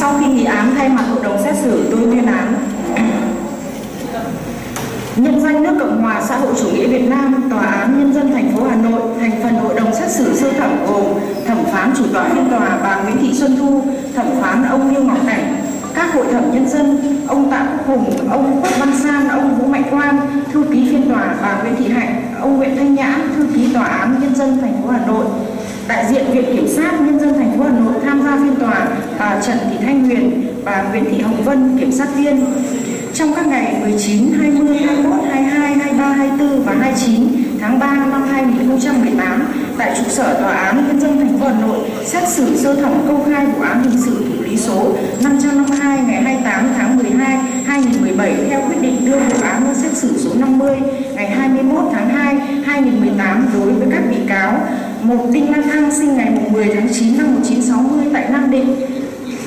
Sau khi nghị án thay mặt hội đồng xét xử, tôi tuyên án. Nhân danh nước Cộng hòa xã hội chủ nghĩa Việt Nam, Tòa án Nhân dân thành phố Hà Nội, thành phần hội đồng xét xử sơ thẩm gồm thẩm phán chủ tọa phiên tòa bà Nguyễn Thị Xuân Thu, thẩm phán ông Lưu Ngọc Cảnh, các hội thẩm nhân dân, ông Tạ Quốc Hùng, ông Quách Văn San, ông Vũ Mạnh Quang, thư ký phiên tòa bà Nguyễn Thị Hạnh, ông Nguyễn Thanh Nhãn, thư ký tòa án Nhân dân thành phố Hà Nội, đại diện viện kiểm sát nhân dân thành phố Hà Nội tham gia phiên tòa bà Trần Thị Thanh Huyền, và Nguyễn Thị Hồng Vân, kiểm sát viên. Trong các ngày 19, 20, 21, 22, 23, 24 và 29 tháng 3 năm 2018 tại trụ sở tòa án nhân dân thành phố Hà Nội xét xử sơ thẩm công khai vụ án hình sự thủ lý số 552 ngày 28 tháng 12 2017 theo quyết định đưa vụ án ra xét xử số 50 ngày 21 tháng 2 2018 đối với các bị cáo một Đinh Lan Thăng sinh ngày 10 tháng 9 năm 1960 tại Nam Định.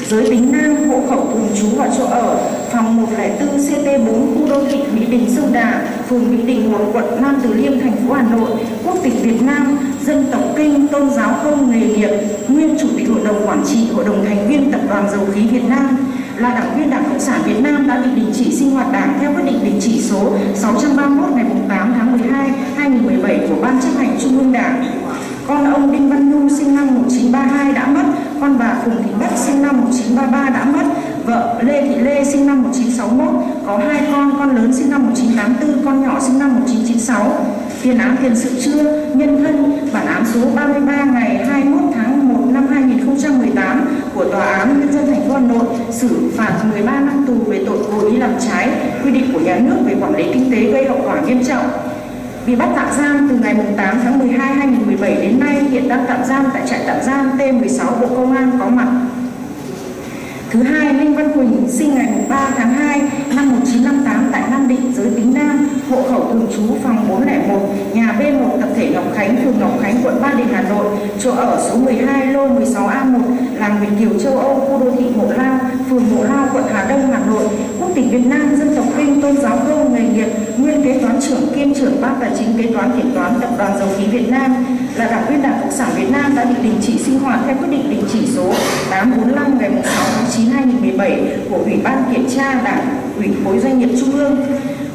Giới tính nam, hộ khẩu thường trú và chỗ ở, phòng 104 CT4 khu đô thị Mỹ Đình Sông Đà, phường Mỹ Đình 1 quận, Nam Từ Liêm, thành phố Hà Nội, quốc tịch Việt Nam, dân tộc Kinh, tôn giáo không nghề nghiệp, nguyên chủ tịch hội đồng quản trị hội đồng thành viên tập đoàn dầu khí Việt Nam. Là đảng viên Đảng Cộng sản Việt Nam đã bị đình chỉ sinh hoạt đảng theo quyết định đình chỉ số 631 ngày 8 tháng 12 2017 của Ban chấp hành Trung ương Đảng con ông Đinh Văn Nhu sinh năm 1932 đã mất, con bà Phùng Thị Bất sinh năm 1933 đã mất, vợ Lê Thị Lê sinh năm 1961, có hai con, con lớn sinh năm 1984, con nhỏ sinh năm 1996. Tiền án tiền sự chưa, nhân thân, bản án số 33 ngày 21 tháng 1 năm 2018 của Tòa án Nhân dân thành phố Hà Nội xử phạt 13 năm tù về tội cố ý làm trái quy định của nhà nước về quản lý kinh tế gây hậu quả nghiêm trọng bị bắt tạm giam từ ngày 8 tháng 12 2017 đến nay hiện đang tạm giam tại trại tạm giam T16 Bộ Công an có mặt. Thứ hai, Linh Văn Quỳnh sinh ngày 3 tháng 2 năm 1958 tại Nam Định, giới tính nam, hộ khẩu thường trú phòng 401, nhà B1 tập thể Ngọc Khánh, phường Ngọc Khánh, quận Ba Đình, Hà Nội, chỗ ở số 12 lô 16A1, làng Việt Kiều châu Âu, khu đô thị Mộ Lao, phường Mộ Lao, quận Hà Đông, Hà Nội, quốc tịch Việt Nam, dân tộc Kinh, tôn giáo cơ, nghề nghiệp, nguyên kế toán trưởng kiêm trưởng ban tài chính kế toán kiểm toán tập đoàn dầu khí Việt Nam, là đảng viên Đảng Cộng sản Việt Nam đã bị đình chỉ sinh hoạt theo quyết định đình chỉ số 845 ngày 6 tháng 9 2017 của Ủy ban Kiểm tra Đảng ủy khối doanh nghiệp Trung ương.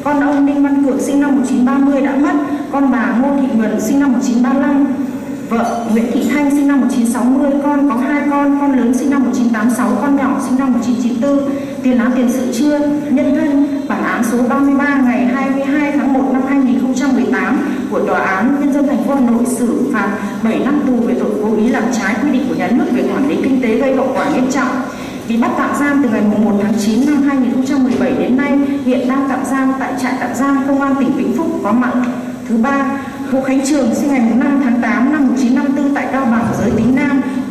Con ông Đinh Văn Cường sinh năm 1930 đã mất, con bà Ngô Thị Ngân sinh năm 1935, vợ Nguyễn Thị Thanh sinh năm 1960, con có hai con, con lớn sinh năm 1986, con nhỏ sinh năm 1994, tiền án tiền sự chưa, nhân thân, bản án số 33 ngày 22 tháng 1 năm 2018 của Tòa án Nhân dân thành phố Hà Nội xử phạt 7 năm tù về tội cố ý làm trái quy định của nhà nước về quản lý kinh tế gây hậu quả nghiêm trọng bị bắt tạm giam từ ngày 1 tháng 9 năm 2017 đến nay, hiện đang tạm giam tại trại tạm giam Công an tỉnh Vĩnh Phúc có mặt. Thứ ba, Hồ Khánh Trường sinh ngày 5 tháng 8 năm 1954 tại Cao Bằng, giới tính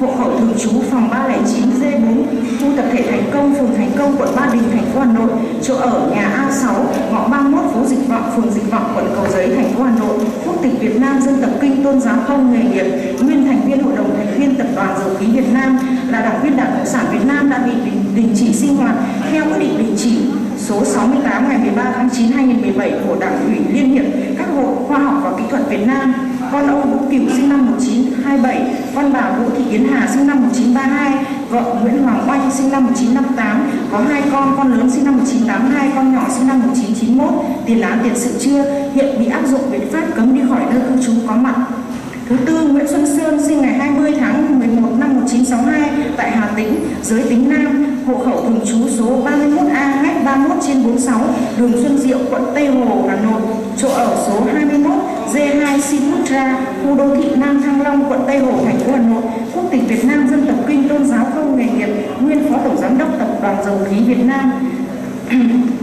hộ khẩu thường trú phòng 309 D4, khu tập thể Thành Công, phường Thành Công, quận Ba Đình, thành phố Hà Nội, chỗ ở nhà A6, ngõ 31, phố Dịch Vọng, phường Dịch Vọng, quận Cầu Giấy, thành phố Hà Nội, quốc tịch Việt Nam, dân tộc Kinh, tôn giáo không, nghề nghiệp, nguyên thành viên hội đồng thành viên tập đoàn dầu khí Việt Nam, là đảng viên Đảng Cộng sản Việt Nam đã bị đình, đình chỉ sinh hoạt theo quyết định đình chỉ số 68 ngày 13 tháng 9 2017 của Đảng ủy Liên hiệp các hội khoa học và kỹ thuật Việt Nam, con ông Vũ Cửu sinh năm 1927, con bà Vũ Thị Yến Hà sinh năm 1932, vợ Nguyễn Hoàng Oanh sinh năm 1958, có hai con, con lớn sinh năm 1982, con nhỏ sinh năm 1991, tiền án tiền sự chưa, hiện bị áp dụng biện pháp cấm đi khỏi nơi cư trú có mặt. Thứ tư, Nguyễn Xuân Sơn sinh ngày 20 tháng 1962 tại Hà Tĩnh, giới tính nam, hộ khẩu thường trú số 31A ngách 31 trên 46, đường Xuân Diệu, quận Tây Hồ, Hà Nội, chỗ ở số 21 D2 Sinutra, khu đô thị Nam Thăng Long, quận Tây Hồ, thành phố Hà Nội, quốc tịch Việt Nam, dân tộc Kinh, tôn giáo không nghề nghiệp, nguyên phó tổng giám đốc tập đoàn dầu khí Việt Nam.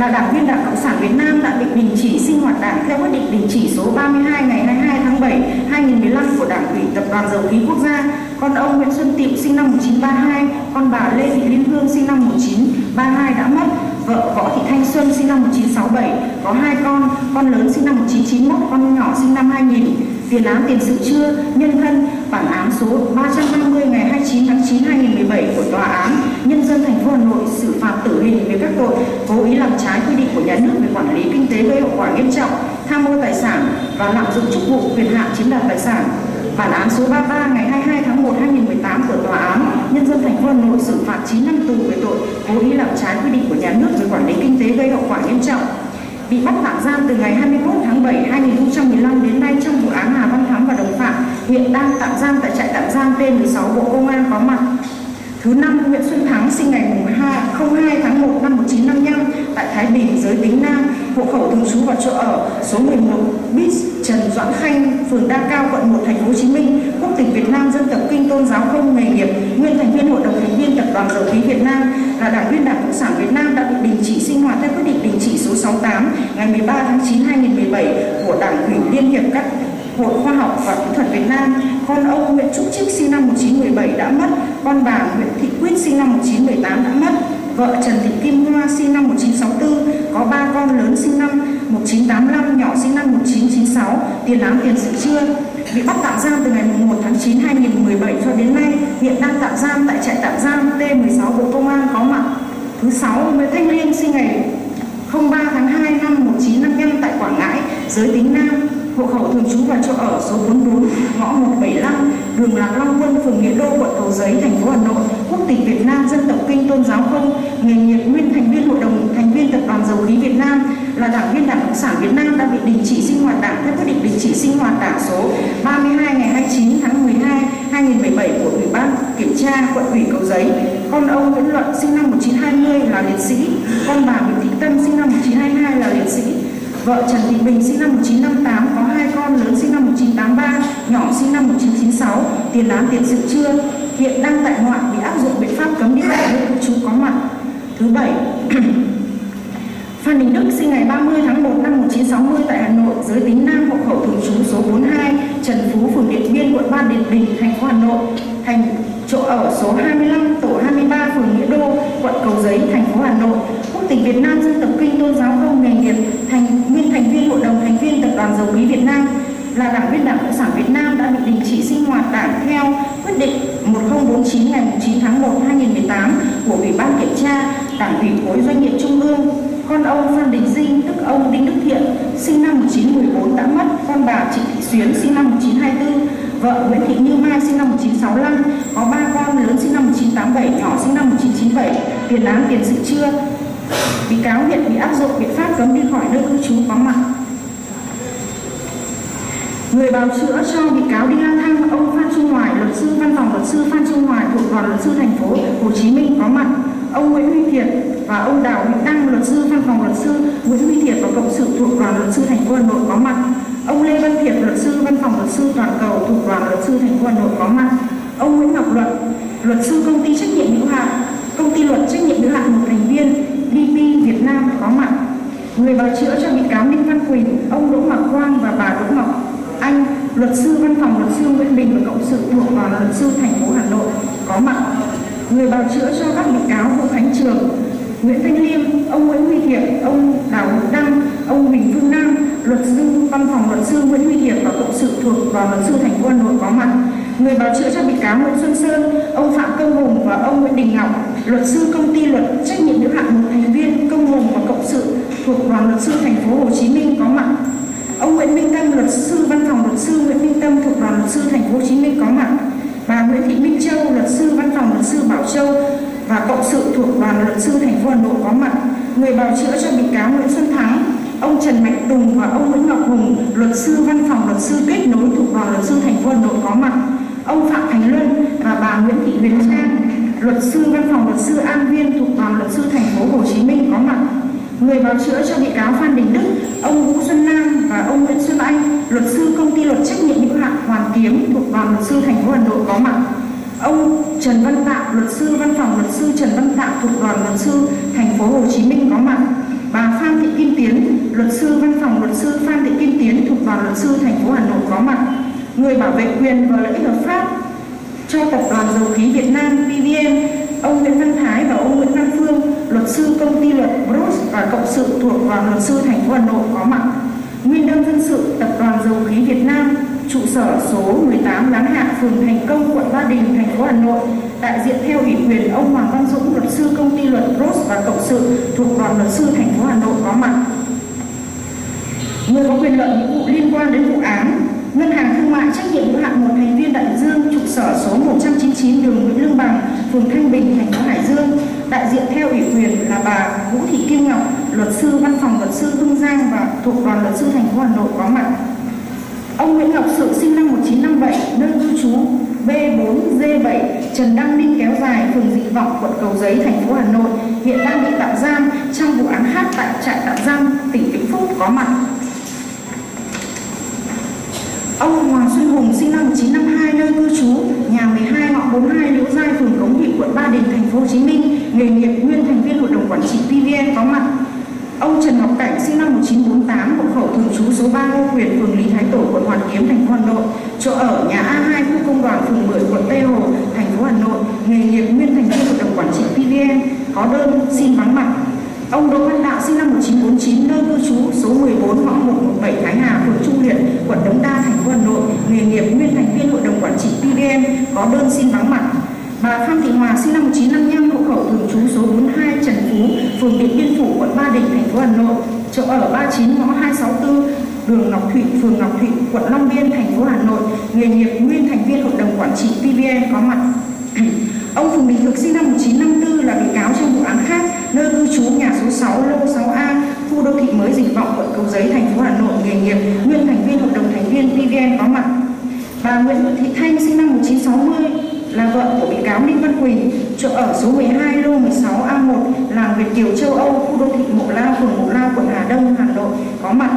là đảng viên Đảng Cộng sản Việt Nam đã bị đình chỉ sinh hoạt đảng theo quyết định đình chỉ số 32 ngày 22 tháng 7 2015 của Đảng ủy Tập đoàn Dầu khí Quốc gia. Con ông Nguyễn Xuân tiệm sinh năm 1932, con bà Lê Thị Liên Hương sinh năm 1932 đã mất, vợ Võ Thị Thanh Xuân sinh năm 1967, có hai con, con lớn sinh năm 1991, con nhỏ sinh năm 2000 tiền án tiền sự chưa, nhân thân, bản án số 350 ngày 29 tháng 9 2017 của Tòa án Nhân dân thành phố Hà Nội xử phạt tử hình về các tội cố ý làm trái quy định của nhà nước về quản lý kinh tế gây hậu quả nghiêm trọng, tham mô tài sản và lạm dụng chức vụ quyền hạn chiếm đoạt tài sản. Bản án số 33 ngày 22 tháng 1 2018 của Tòa án Nhân dân thành phố Hà Nội xử phạt 9 năm tù về tội cố ý làm trái quy định của nhà nước về quản lý kinh tế gây hậu quả nghiêm trọng, bị bắt tạm giam từ ngày 21 tháng 7 2015 đến nay trong vụ án Hà Văn Thắm và hiện đang tạm giam tại trại tạm giam T16 Bộ Công an có mặt. Thứ năm, Nguyễn Xuân Thắng sinh ngày 02 tháng 1 năm 1955 tại Thái Bình, giới tính nam, hộ khẩu thường trú và chỗ ở số 11 Bis Trần Doãn Khanh, phường Đa Cao, quận 1, thành phố Hồ Chí Minh, quốc tịch Việt Nam, dân tộc Kinh tôn giáo không nghề nghiệp, nguyên thành viên hội đồng thành viên tập đoàn dầu khí Việt Nam, là đảng viên Đảng Cộng sản Việt Nam đã bị đình chỉ sinh hoạt theo quyết định đình chỉ số 68 ngày 13 tháng 9 2017 của Đảng ủy Liên hiệp các Hội Khoa học và Kỹ thuật Việt Nam, con ông Nguyễn Trúc Trích sinh năm 1917 đã mất, con bà Nguyễn Thị Quyết sinh năm 1918 đã mất, vợ Trần Thị Kim Hoa sinh năm 1964, có ba con lớn sinh năm 1985, nhỏ sinh năm 1996, tiền án tiền sự chưa, bị bắt tạm giam từ ngày 1 tháng 9 2017 cho đến nay, hiện đang tạm giam tại trại tạm giam T16 Bộ Công an. Có mặt. Thứ sáu, Nguyễn Thanh Liên sinh ngày 03 tháng 2 năm 1955 tại Quảng Ngãi, giới tính nam, hộ khẩu thường trú và chỗ ở số 44, ngõ 175, đường Lạc Long Quân, phường Nghĩa Đô, quận Cầu Giấy, thành phố Hà Nội, quốc tịch Việt Nam, dân tộc Kinh tôn giáo không, nghề nghiệp nguyên thành viên hội đồng thành viên tập đoàn dầu khí Việt Nam, là đảng viên Đảng Cộng sản Việt Nam đã bị đình chỉ sinh hoạt đảng theo quyết định đình chỉ sinh hoạt đảng số 32 ngày 29 tháng 12 2017 của Ủy ban Kiểm tra quận ủy Cầu Giấy. Con ông Nguyễn Luận sinh năm 1920 là liệt sĩ, con bà Nguyễn Thị Tâm sinh năm 1922 là liệt sĩ, Vợ Trần Thị Bình sinh năm 1958 có hai con lớn sinh năm 1983, nhỏ sinh năm 1996, tiền án tiền sự chưa, hiện đang tại ngoại bị áp dụng biện pháp cấm đi lại nơi cư trú có mặt. Thứ bảy, Phan Đình Đức sinh ngày 30 tháng 1 năm 1960 tại Hà Nội, giới tính nam hộ khẩu thường trú số 42, Trần Phú, phường Điện Biên, quận Ba Điện Bình, thành phố Hà Nội, thành chỗ ở số 25, tổ 23, phường Nghĩa Đô, quận Cầu Giấy, thành phố Hà Nội, Tỉnh Việt Nam, dân tộc Kinh tôn giáo không nghề nghiệp, thành nguyên thành viên hội đồng thành viên tập đoàn dầu khí Việt Nam, là đảng viên Đảng Cộng sản Việt Nam đã bị đình chỉ sinh hoạt đảng theo quyết định 1049 ngày 9 tháng 1 2018 của Ủy ban kiểm tra Đảng ủy khối doanh nghiệp Trung ương. Con ông Phan Đình Dinh, tức ông Đinh Đức Thiện, sinh năm 1914 đã mất, con bà Trịnh Thị Xuyến sinh năm 1924, vợ Nguyễn Thị Như Mai sinh năm 1965, có ba con lớn sinh năm 1987, nhỏ sinh năm 1997, tiền án tiền sự chưa. Bị cáo hiện bị áp dụng biện pháp cấm đi khỏi nơi cư trú có mặt. Người bào chữa cho bị cáo đi lang thang ông Phan Trung Hoài, luật sư văn phòng luật sư Phan Trung Hoài thuộc đoàn luật sư thành phố Hồ Chí Minh có mặt. Ông Nguyễn Huy Thiệt và ông Đào Hữu Đăng, luật sư văn phòng luật sư Nguyễn Huy Thiệt và cộng sự thuộc đoàn luật sư thành phố Hà Nội có mặt. Ông Lê Văn Thiệt, luật sư văn phòng luật sư toàn cầu thuộc đoàn luật sư thành phố Hà Nội có mặt. Ông Nguyễn Ngọc Luận, luật sư công ty trách nhiệm hữu hạn công ty luật trách nhiệm hữu hạn một thành viên DP Việt Nam có mặt. Người bào chữa cho bị cáo Đinh Văn Quỳnh, ông Đỗ Ngọc Quang và bà Đỗ Ngọc Anh, luật sư văn phòng luật sư Nguyễn Bình và cộng sự thuộc tòa luật sư thành phố Hà Nội có mặt. Người bào chữa cho các bị cáo Vũ Khánh Trường, Nguyễn Thanh Liêm, ông Nguyễn Huy Thiệp, ông Đào Hữu Đăng, ông Huỳnh Phương Nam, luật sư văn phòng luật sư Nguyễn Huy Thiệp và cộng sự thuộc tòa luật sư thành phố Hà Nội có mặt. Người bào chữa cho bị cáo Nguyễn Xuân Sơn, ông Phạm Công Hùng và ông Nguyễn Đình Ngọc, luật sư công ty luật trách nhiệm hữu hạn một thành viên Công Hùng và cộng sự thuộc đoàn luật sư thành phố Hồ Chí Minh có mặt. Ông Nguyễn Minh Tâm, luật sư văn phòng luật sư Nguyễn Minh Tâm thuộc đoàn luật sư thành phố Hồ Chí Minh có mặt. Bà Nguyễn Thị Minh Châu, luật sư văn phòng luật sư Bảo Châu và cộng sự thuộc đoàn luật sư thành phố Hà Nội có mặt. Người bào chữa cho bị cáo Nguyễn Xuân Thắng, ông Trần Mạnh Tùng và ông Nguyễn Ngọc Hùng, luật sư văn phòng luật sư kết nối thuộc đoàn luật sư thành phố Hà Nội có mặt. Ông Phạm Thành Luân và bà Nguyễn Thị Huyền Trang, luật sư văn phòng luật sư An Viên thuộc đoàn luật sư thành phố Hồ Chí Minh có mặt. Người báo chữa cho bị cáo Phan Đình Đức, ông Vũ Xuân Nam và ông Nguyễn Xuân Anh, luật sư công ty luật trách nhiệm hữu hạn Hoàn Kiếm thuộc đoàn luật sư thành phố Hà Nội có mặt. Ông Trần Văn Tạo, luật sư văn phòng luật sư Trần Văn Tạo thuộc đoàn luật sư thành phố Hồ Chí Minh có mặt. Bà Phan Thị Kim Tiến, luật sư văn phòng luật sư Phan Thị Kim Tiến thuộc đoàn luật sư thành phố Hà Nội có mặt. Người bảo vệ quyền và lợi ích hợp pháp cho tập đoàn dầu khí Việt Nam PVN, ông Nguyễn Văn Thái và ông Nguyễn Văn Phương, luật sư công ty luật Bros và cộng sự thuộc đoàn luật sư thành phố Hà Nội có mặt. Nguyên đơn dân sự tập đoàn dầu khí Việt Nam, trụ sở số 18 Láng Hạ, phường Thành Công, quận Ba Đình, thành phố Hà Nội, đại diện theo ủy quyền ông Hoàng Văn Dũng, luật sư công ty luật Bros và cộng sự thuộc đoàn luật sư thành phố Hà Nội có mặt. Người có quyền lợi những vụ liên quan đến vụ án Ngân hàng Thương mại trách nhiệm hữu hạn một thành viên Đại Dương trụ sở số 199 đường Nguyễn Lương Bằng, phường Thanh Bình, thành phố Hải Dương, đại diện theo ủy quyền là bà Vũ Thị Kim Ngọc, luật sư văn phòng luật sư Hưng Giang và thuộc đoàn luật sư thành phố Hà Nội có mặt. Ông Nguyễn Ngọc Sự sinh năm 1957, nơi cư trú B4G7, Trần Đăng Ninh kéo dài, phường Dị Vọng, quận Cầu Giấy, thành phố Hà Nội, hiện đang bị tạm giam trong vụ án hát tại trại tạm giam tỉnh Vĩnh Phúc có mặt. Ông Hoàng Xuân Hùng sinh năm 1952 nơi cư trú nhà 12 ngõ 42 Liễu Giai phường Cống Vị quận Ba Đình thành phố Hồ Chí Minh. Nghề nghiệp nguyên thành viên hội đồng quản trị PVN có mặt. Ông Trần Ngọc Cảnh sinh năm 1948 hộ khẩu thường trú số 3 Ngô Quyền phường Lý Thái Tổ quận Hoàn Kiếm thành phố Hà Nội. Chỗ ở nhà A2 khu công đoàn phường 10 quận Tây Hồ thành phố Hà Nội. Nghề nghiệp nguyên thành viên hội đồng quản trị PVN có đơn xin vắng mặt. Ông Đỗ Văn Đạo sinh năm 1949, nơi cư trú số 14 ngõ 117 Thái Hà, phường Trung Liệt, quận Đống Đa, thành phố Hà Nội, nghề nghiệp nguyên thành viên hội đồng quản trị PVN, đơn xin vắng mặt. Bà Phan Thị Hòa sinh năm 1955, hộ khẩu thường trú số 42 Trần Phú, phường Điện Biên Phủ, quận Ba Đình, thành phố Hà Nội, chỗ ở 39 ngõ 264 đường Ngọc Thụy, phường Ngọc Thụy, quận Long Biên, thành phố Hà Nội, nghề nghiệp nguyên thành viên hội đồng quản trị PVN có mặt. Ông Phùng Đình Thực sinh năm 1954 là bị cáo trong vụ án khác, nơi cư trú nhà số 6 lô 6A, khu đô thị mới Dịch Vọng, quận Cầu Giấy, thành phố Hà Nội, nghề nghiệp nguyên thành viên hội đồng thành viên PVN có mặt. Bà Nguyễn Thị Thanh sinh năm 1960 là vợ của bị cáo Đinh Văn Quỳnh, chỗ ở số 12 lô 16A1, làng Việt Kiều châu Âu, khu đô thị Mộ Lao, phường Mộ Lao, quận Hà Đông, Hà Nội. Có mặt.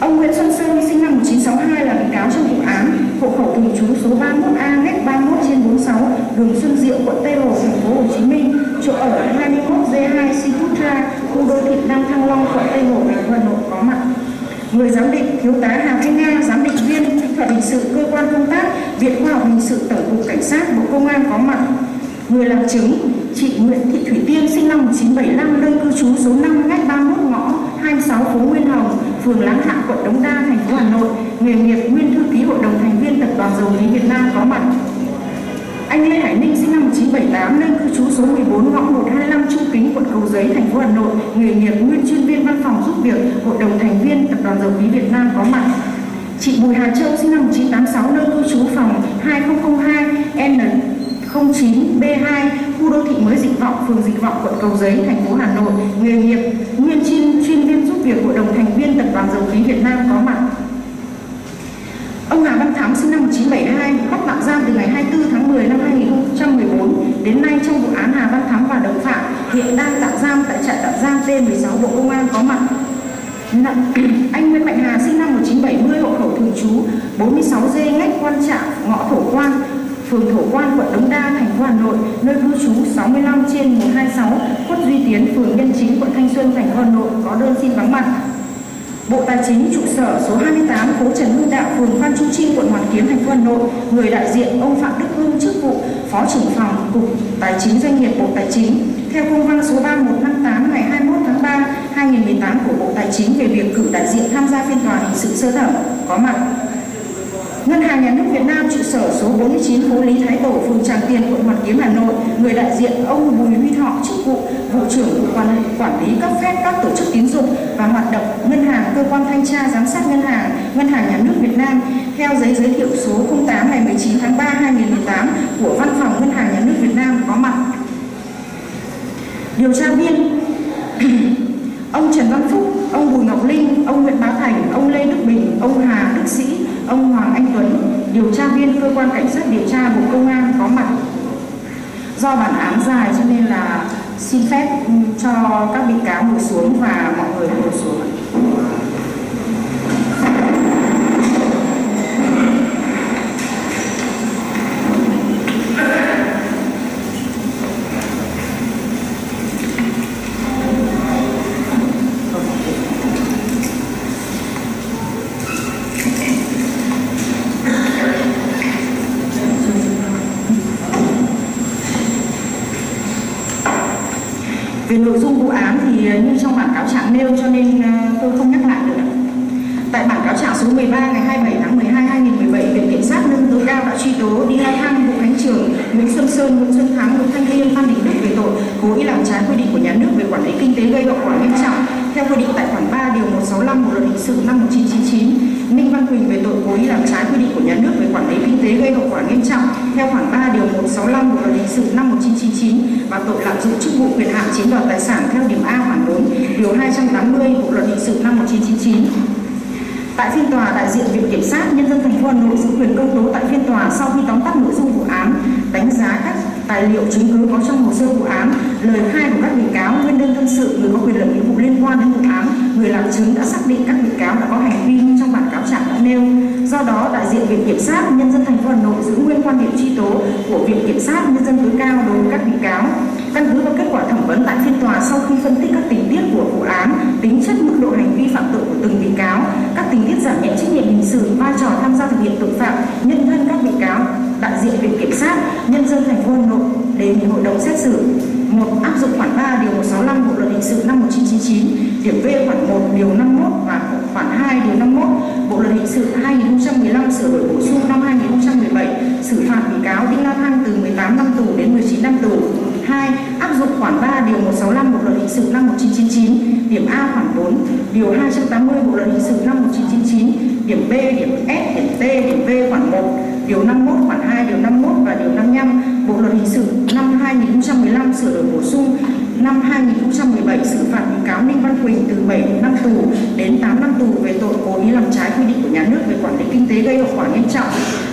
Ông Nguyễn Xuân Sơn sinh năm 1962 là bị cáo trong vụ án. Hộ khẩu thường trú số 31A ngách 31 trên 46 đường Xuân Diệu quận Tây Hồ thành phố Hồ Chí Minh. Chỗ ở 21 D2 Siputra khu đô thị Nam Thăng Long quận Tây Hồ thành phố Hà Nội. Có mặt người giám định thiếu tá Hà Thanh Nga, giám định viên kỹ thuật hình sự cơ quan công tác, viện khoa học hình sự tổng cục cảnh sát bộ công an có mặt. Người làm chứng, chị Nguyễn Thị Thủy Tiên, sinh năm 1975 nơi cư trú số 5 ngách 31 ngõ 26 phố Nguyên Hồng, phường Láng Hạ, quận Đống Đa, thành phố Hà Nội. Nghề nghiệp nguyên thư ký hội đồng thành viên tập đoàn dầu khí Việt Nam có mặt anh Lê Hải Ninh sinh năm 1978 nơi cư trú số 14 ngõ 125 Trung Kính quận Cầu Giấy thành phố Hà Nội. Nghề nghiệp nguyên chuyên viên văn phòng giúp việc hội đồng thành viên tập đoàn dầu khí Việt Nam có mặt. Chị Bùi Hà Châu sinh năm 1986 nơi cư trú phòng 2002 N 09B2 khu đô thị mới Dịch Vọng, phường Dịch Vọng, quận Cầu Giấy, thành phố Hà Nội, nghề nghiệp nguyên chuyên chuyên viên giúp việc hội đồng thành viên tập đoàn dầu khí Việt Nam có mặt. Sinh năm 1972 bắt tạm giam từ ngày 24 tháng 10 năm 2014 đến nay trong vụ án Hà Văn Thắm và đồng phạm hiện đang tạm giam tại trại tạm giam T16 Bộ Công an có mặt. Anh Nguyễn Mạnh Hà sinh năm 1970 hộ khẩu thường trú 46D ngách quan trạng ngõ Thổ Quan phường Thổ Quan, quận Đống Đa, thành phố Hà Nội, nơi cư trú 65 trên 126, Khuất Duy Tiến, phường Nhân Chính, quận Thanh Xuân, thành phố Hà Nội có đơn xin vắng mặt. Bộ Tài chính trụ sở số 28 phố Trần Hưng Đạo, phường Phan Chu Trinh, quận Hoàn Kiếm, thành phố Hà Nội, người đại diện ông Phạm Đức Hưng chức vụ Phó trưởng phòng Cục Tài chính Doanh nghiệp Bộ Tài chính. Theo công văn số 3158 ngày 21 tháng 3 2018 của Bộ Tài chính về việc cử đại diện tham gia phiên tòa hình sự sơ thẩm có mặt. Ngân hàng Nhà nước Việt Nam trụ sở số 49 phố Lý Thái Tổ, phường Tràng Tiền, quận Hoàn Kiếm, Hà Nội, người đại diện ông Bùi Huy Thọ, chức vụ vụ trưởng vụ quản, quản lý cấp phép các tổ chức tín dụng và hoạt động ngân hàng cơ quan thanh tra giám sát ngân hàng Ngân hàng Nhà nước Việt Nam theo giấy giới thiệu số 08 ngày 19 tháng 3 2018 của Văn phòng Ngân hàng Nhà nước Việt Nam có mặt. Điều tra viên ông Trần Văn Phúc, ông Bùi Ngọc Linh, ông Nguyễn Bá Thành, ông Lê Đức Bình, ông Hà ông Hoàng Anh Tuấn, điều tra viên cơ quan cảnh sát điều tra Bộ Công an có mặt. Do bản án dài cho nên là xin phép cho các bị cáo ngồi xuống và mọi người ngồi xuống. Về nội dung vụ án thì ờ, như trong bản cáo trạng nêu cho nên ờ, tôi không nhắc lại nữa. Tại bản cáo trạng số 13 ngày 27 tháng 12 2017, Viện Kiểm sát nhân tối cao đã truy tố Đi La Thăng, Vũ Khánh Trường, Nguyễn Xuân Sơn, Nguyễn Xuân Thắng, Nguyễn Thanh Liên, Phan Đình Đức về tội cố ý làm trái quy định của nhà nước về quản lý kinh tế gây hậu quả nghiêm trọng theo quy định tại khoản 3 điều 165 Bộ luật hình sự năm 1999. Vâng, Văn Huỳnh về tội cố ý làm trái quy định của nhà nước về quản lý kinh tế gây hậu quả nghiêm trọng theo khoản 3 điều 165 Bộ luật hình sự năm 1999 và tội lạm dụng chức vụ quyền hạn chiếm đoạt tài sản theo điểm A khoản 4 điều 280 Bộ luật hình sự năm 1999. Tại phiên tòa, đại diện Viện Kiểm sát Nhân dân thành phố Hà Nội giữ quyền công tố tại phiên tòa sau khi tóm tắt nội dung vụ án, đánh giá các tài liệu chứng cứ có trong hồ sơ vụ án, lời khai của các bị cáo, nguyên đơn dân sự, người có quyền lợi nghĩa vụ liên quan đến vụ án, người làm chứng đã xác định các bị cáo đã có hành vi như trong bản cáo trạng đã nêu. Do đó, đại diện Viện Kiểm sát Nhân dân thành phố Hà Nội giữ nguyên quan điểm truy tố của Viện Kiểm sát Nhân dân tối cao đối với các bị cáo. Căn cứ vào kết quả thẩm vấn tại phiên tòa sau khi phân tích các tình tiết của vụ án, tính chất mức độ hành vi phạm tội của từng bị cáo, các tình tiết giảm nhẹ trách nhiệm hình sự, vai trò tham gia thực hiện tội phạm, nhân thân các bị cáo, đại diện Viện Kiểm sát Nhân dân thành phố Hà Nội đề nghị hội đồng xét xử một áp dụng khoản 3 điều 165 Bộ luật hình sự năm 1999, điểm V khoản 1 điều 51 và khoản 2 điều 51 Bộ luật hình sự 2015 sửa đổi bổ sung năm 2017 xử phạt bị cáo Đinh La Thăng từ 18 năm tù đến 19 năm tù. 2. Áp dụng khoản 3 điều 165 Bộ luật hình sự năm 1999, điểm A khoản 4, điều 280 Bộ luật hình sự năm 1999, điểm B, điểm S, điểm T, điểm V khoản 1, điều 51 khoản 2, điều 51 và điều 55 Bộ luật hình sự năm 2015 sửa đổi bổ sung năm 2017 xử phạt bị cáo Ninh Văn Quỳnh từ 7 năm tù đến 8 năm tù về tội cố ý làm trái quy định của nhà nước về quản lý kinh tế gây hậu quả nghiêm trọng,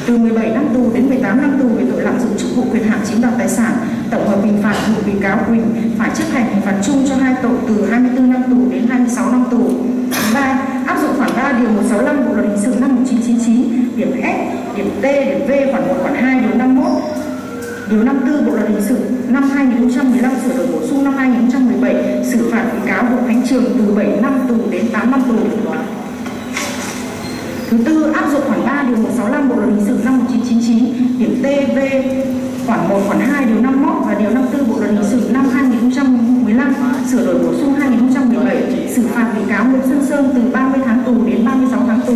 từ 17 năm tù đến 18 năm tù về tội lạm dụng chức vụ quyền hạn chiếm đoạt tài sản. Tổng hợp hình phạt buộc bị cáo Quỳnh phải chấp hành hình phạt chung cho hai tội từ 24 năm tù đến 26 năm tù. 3. Áp dụng khoản 3 điều 165 Bộ luật hình sự năm 1999, điểm S, điểm T, điểm V khoản 1 khoản 2 điều 51 Điều 54 Bộ luật hình sự năm 2015 sửa đổi bổ sung năm 2017 xử phạt bị cáo Vũ Khánh Trường từ 7 năm tù đến 8 năm tù. Thứ tư, áp dụng khoản 3 điều 165 Bộ luật hình sự năm 1999, điểm T, V, khoản 1, khoản 2 điều 51 và điều 54 Bộ luật hình sự năm 2015 sửa đổi bổ sung 2017 xử phạt bị cáo Nguyễn Xuân Sơn từ 30 tháng tù đến 36 tháng tù.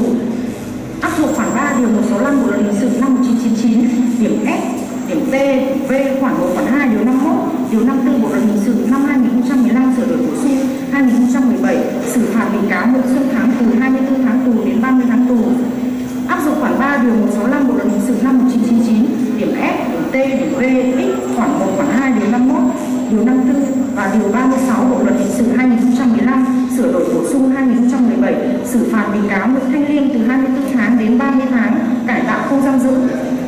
Áp dụng khoản 3 điều 165 Bộ luật hình sự năm 1999, điểm F điểm T, V khoản 1 khoản 2 điều 51, điều 54 Bộ luật hình sự năm 2015 sửa đổi bổ sung 2017 xử phạt bị cáo Nguyễn Xuân Thắng từ 24 tháng tù đến 30 tháng tù. Áp dụng khoản 3 điều 165 Bộ luật hình sự năm 1999, điểm F, điểm T, điểm V, X khoản 1 khoản 2 điều 51, điều 54 và điều 36 Bộ luật hình sự 2015 sửa đổi bổ sung 2017 xử phạt bị cáo Nguyễn Thanh Liêm từ 24 tháng đến 30 tháng cải tạo không giam giữ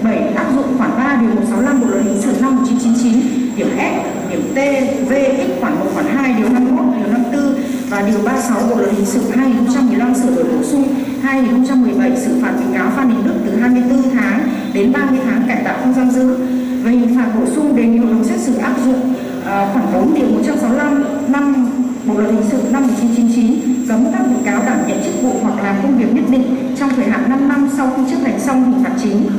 7. Áp dụng khoản 3 điều 165 Bộ luật hình sự năm 1999, điểm F, điểm T, V, X khoản 1 khoản 2 điều 51, điều 54 và điều 36 Bộ luật hình sự 2015 sửa đổi bổ sung 2017 xử phạt bị cáo Phan Đình Đức từ 24 tháng đến 30 tháng cải tạo không giam giữ. Về hình phạt bổ sung đề nghị hội đồng xét xử áp dụng khoản 4 điều 165 năm Bộ luật hình sự năm 1999 cấm các bị cáo đảm nhận chức vụ hoặc làm công việc nhất định trong thời hạn 5 năm sau khi chấp hành xong hình phạt chính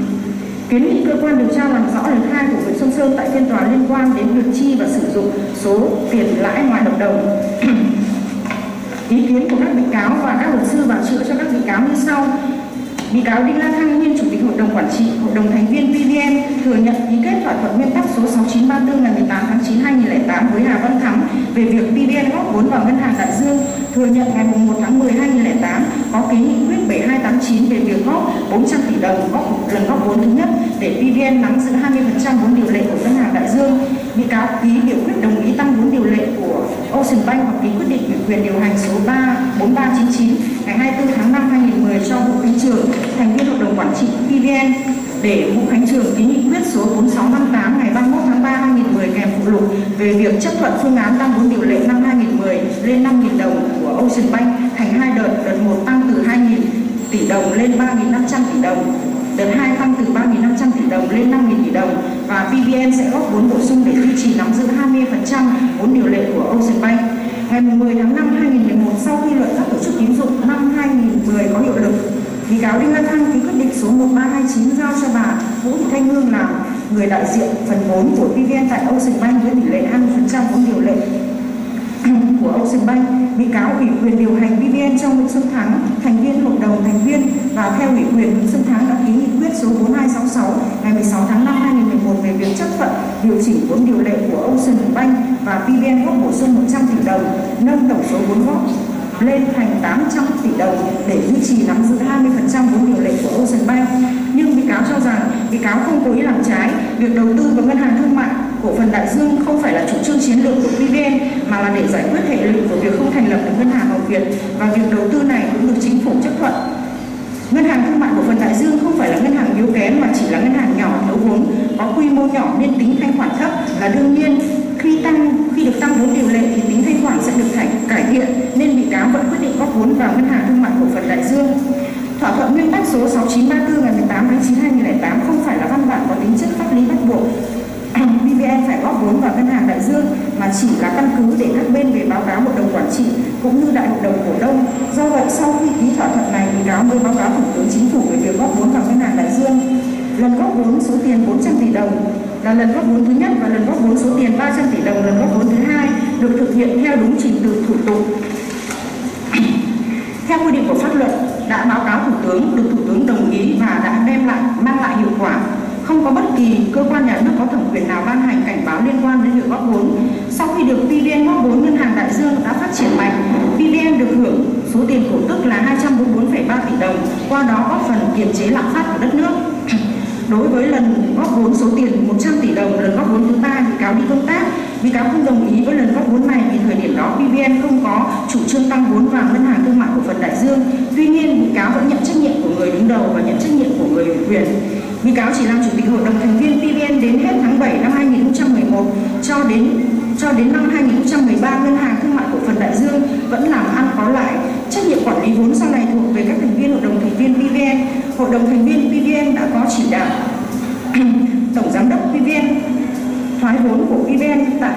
kiến nghị cơ quan điều tra làm rõ lời khai của Nguyễn Xuân Sơn tại phiên tòa liên quan đến việc chi và sử dụng số tiền lãi ngoài hợp đồng. Ý kiến của các bị cáo và các luật sư bảo chữa cho các bị cáo như sau. Bị cáo Đinh La Thăng, nguyên chủ tịch hội đồng quản trị, hội đồng thành viên PVN thừa nhận ký kết thỏa thuận nguyên tắc số 6934 ngày 18 tháng 9 2008 với Hà Văn Thắng về việc PVN góp vốn vào ngân hàng Đại Dương, thừa nhận ngày 1 tháng 10 2008 có ký nghị 7289 về việc góp 400 tỷ đồng góp lần góp vốn thứ nhất để PVN nắm giữ 20% vốn điều lệ của ngân hàng Đại Dương. Bị cáo ký biểu quyết đồng ý tăng vốn điều lệ của Ocean Bank hoặc ký quyết định ủy quyền điều hành số 3 4399 ngày 24 tháng 5 2010 cho Vũ Khánh Trường, thành viên hội đồng quản trị PVN để Vũ Khánh Trường ký nghị quyết số 4658 ngày 31 tháng 3 2010 kèm phụ lục về việc chấp thuận phương án tăng vốn điều lệ năm 2010 lên 5.000 đồng của Ocean Bank thành hai đợt, đợt 1 tăng từ 2.000 tỷ đồng lên 3.500 tỷ đồng, đợt 2 tăng từ 3.500 tỷ đồng lên 5.000 tỷ đồng. Và PVN sẽ góp vốn bổ sung để duy trì nắm giữ 20% vốn điều lệ của Ocean Bank. Ngày 10 tháng 5 2011 sau khi luật các tổ chức tín dụng năm 2010 có hiệu lực, bị cáo Đinh La Thăng ký quyết định số 1329 giao cho bà Vũ Thị Thanh Hương làm người đại diện phần vốn của PVN tại Ocean Bank với tỷ lệ 20% vốn điều lệ. của Ocean Bank, bị cáo ủy quyền điều hành BVN cho Nguyễn Xuân Thắng, thành viên hội đồng thành viên và theo ủy quyền Nguyễn Xuân Thắng đã ký nghị quyết số 4266 ngày 16 tháng 5 2011 về việc chấp thuận điều chỉnh vốn điều lệ của Ocean Bank và BVN góp bổ sung 100 tỷ đồng, nâng tổng số vốn góp lên thành 800 tỷ đồng để duy trì nắm giữ 20% vốn điều lệ của Ocean Bank. Nhưng bị cáo cho rằng bị cáo không cố ý làm trái, việc đầu tư vào ngân hàng thương mại cổ phần Đại Dương không phải là chủ trương chiến lược của PVN mà là để giải quyết hệ lụy của việc không thành lập được ngân hàng Hồng Việt và việc đầu tư này cũng được chính phủ chấp thuận. Ngân hàng thương mại cổ phần Đại Dương không phải là ngân hàng yếu kém mà chỉ là ngân hàng nhỏ thiếu vốn, có quy mô nhỏ nên tính thanh khoản thấp là đương nhiên. Khi tăng khi được tăng vốn điều lệ thì tính thanh khoản sẽ được cải, cải thiện nên bị cáo vẫn quyết định góp vốn vào ngân hàng thương mại cổ phần Đại Dương. Thỏa thuận nguyên tắc số 6934 ngày 18 tháng 9 2008 không phải là văn bản có tính chất pháp lý bắt buộc phải góp vốn vào ngân hàng đại dương mà chỉ là căn cứ để các bên về báo cáo hội đồng quản trị cũng như đại hội đồng cổ đông. Do vậy sau khi ký thỏa thuận này, bị cáo mới báo cáo thủ tướng chính phủ về việc góp vốn vào ngân hàng đại dương. Lần góp vốn số tiền 400 tỷ đồng là lần góp vốn thứ nhất và lần góp vốn số tiền 300 tỷ đồng lần góp vốn thứ hai được thực hiện theo đúng trình tự thủ tục theo quy định của pháp luật đã báo cáo thủ tướng được thủ tướng đồng ý và đã đem lại mang lại hiệu quả không có bất kỳ cơ quan nhà nước có thẩm quyền nào ban hành cảnh báo liên quan đến việc góp vốn. Sau khi được PVN góp vốn, ngân hàng đại dương đã phát triển mạnh. PVN được hưởng số tiền cổ tức là 244,3 tỷ đồng, qua đó góp phần kiềm chế lạm phát của đất nước. Đối với lần góp vốn số tiền 100 tỷ đồng, lần góp vốn thứ ba bị cáo đi công tác, bị cáo không đồng ý với lần góp vốn này vì thời điểm đó PVN không có chủ trương tăng vốn vào ngân hàng thương mại cổ phần Đại Dương. Tuy nhiên, bị cáo vẫn nhận trách nhiệm của người đứng đầu và nhận trách nhiệm của người ủy quyền. Bị cáo chỉ làm chủ tịch hội đồng thành viên PVN đến hết tháng 7 năm 2011 cho đến cho đến năm 2013 ngân hàng thương mại cổ phần Đại Dương vẫn làm ăn có lãi. Trách nhiệm quản lý vốn sau này thuộc về các thành viên hội đồng thành viên PVN. Hội đồng thành viên PVN đã có chỉ đạo tổng giám đốc PVN thoái vốn của PVN tại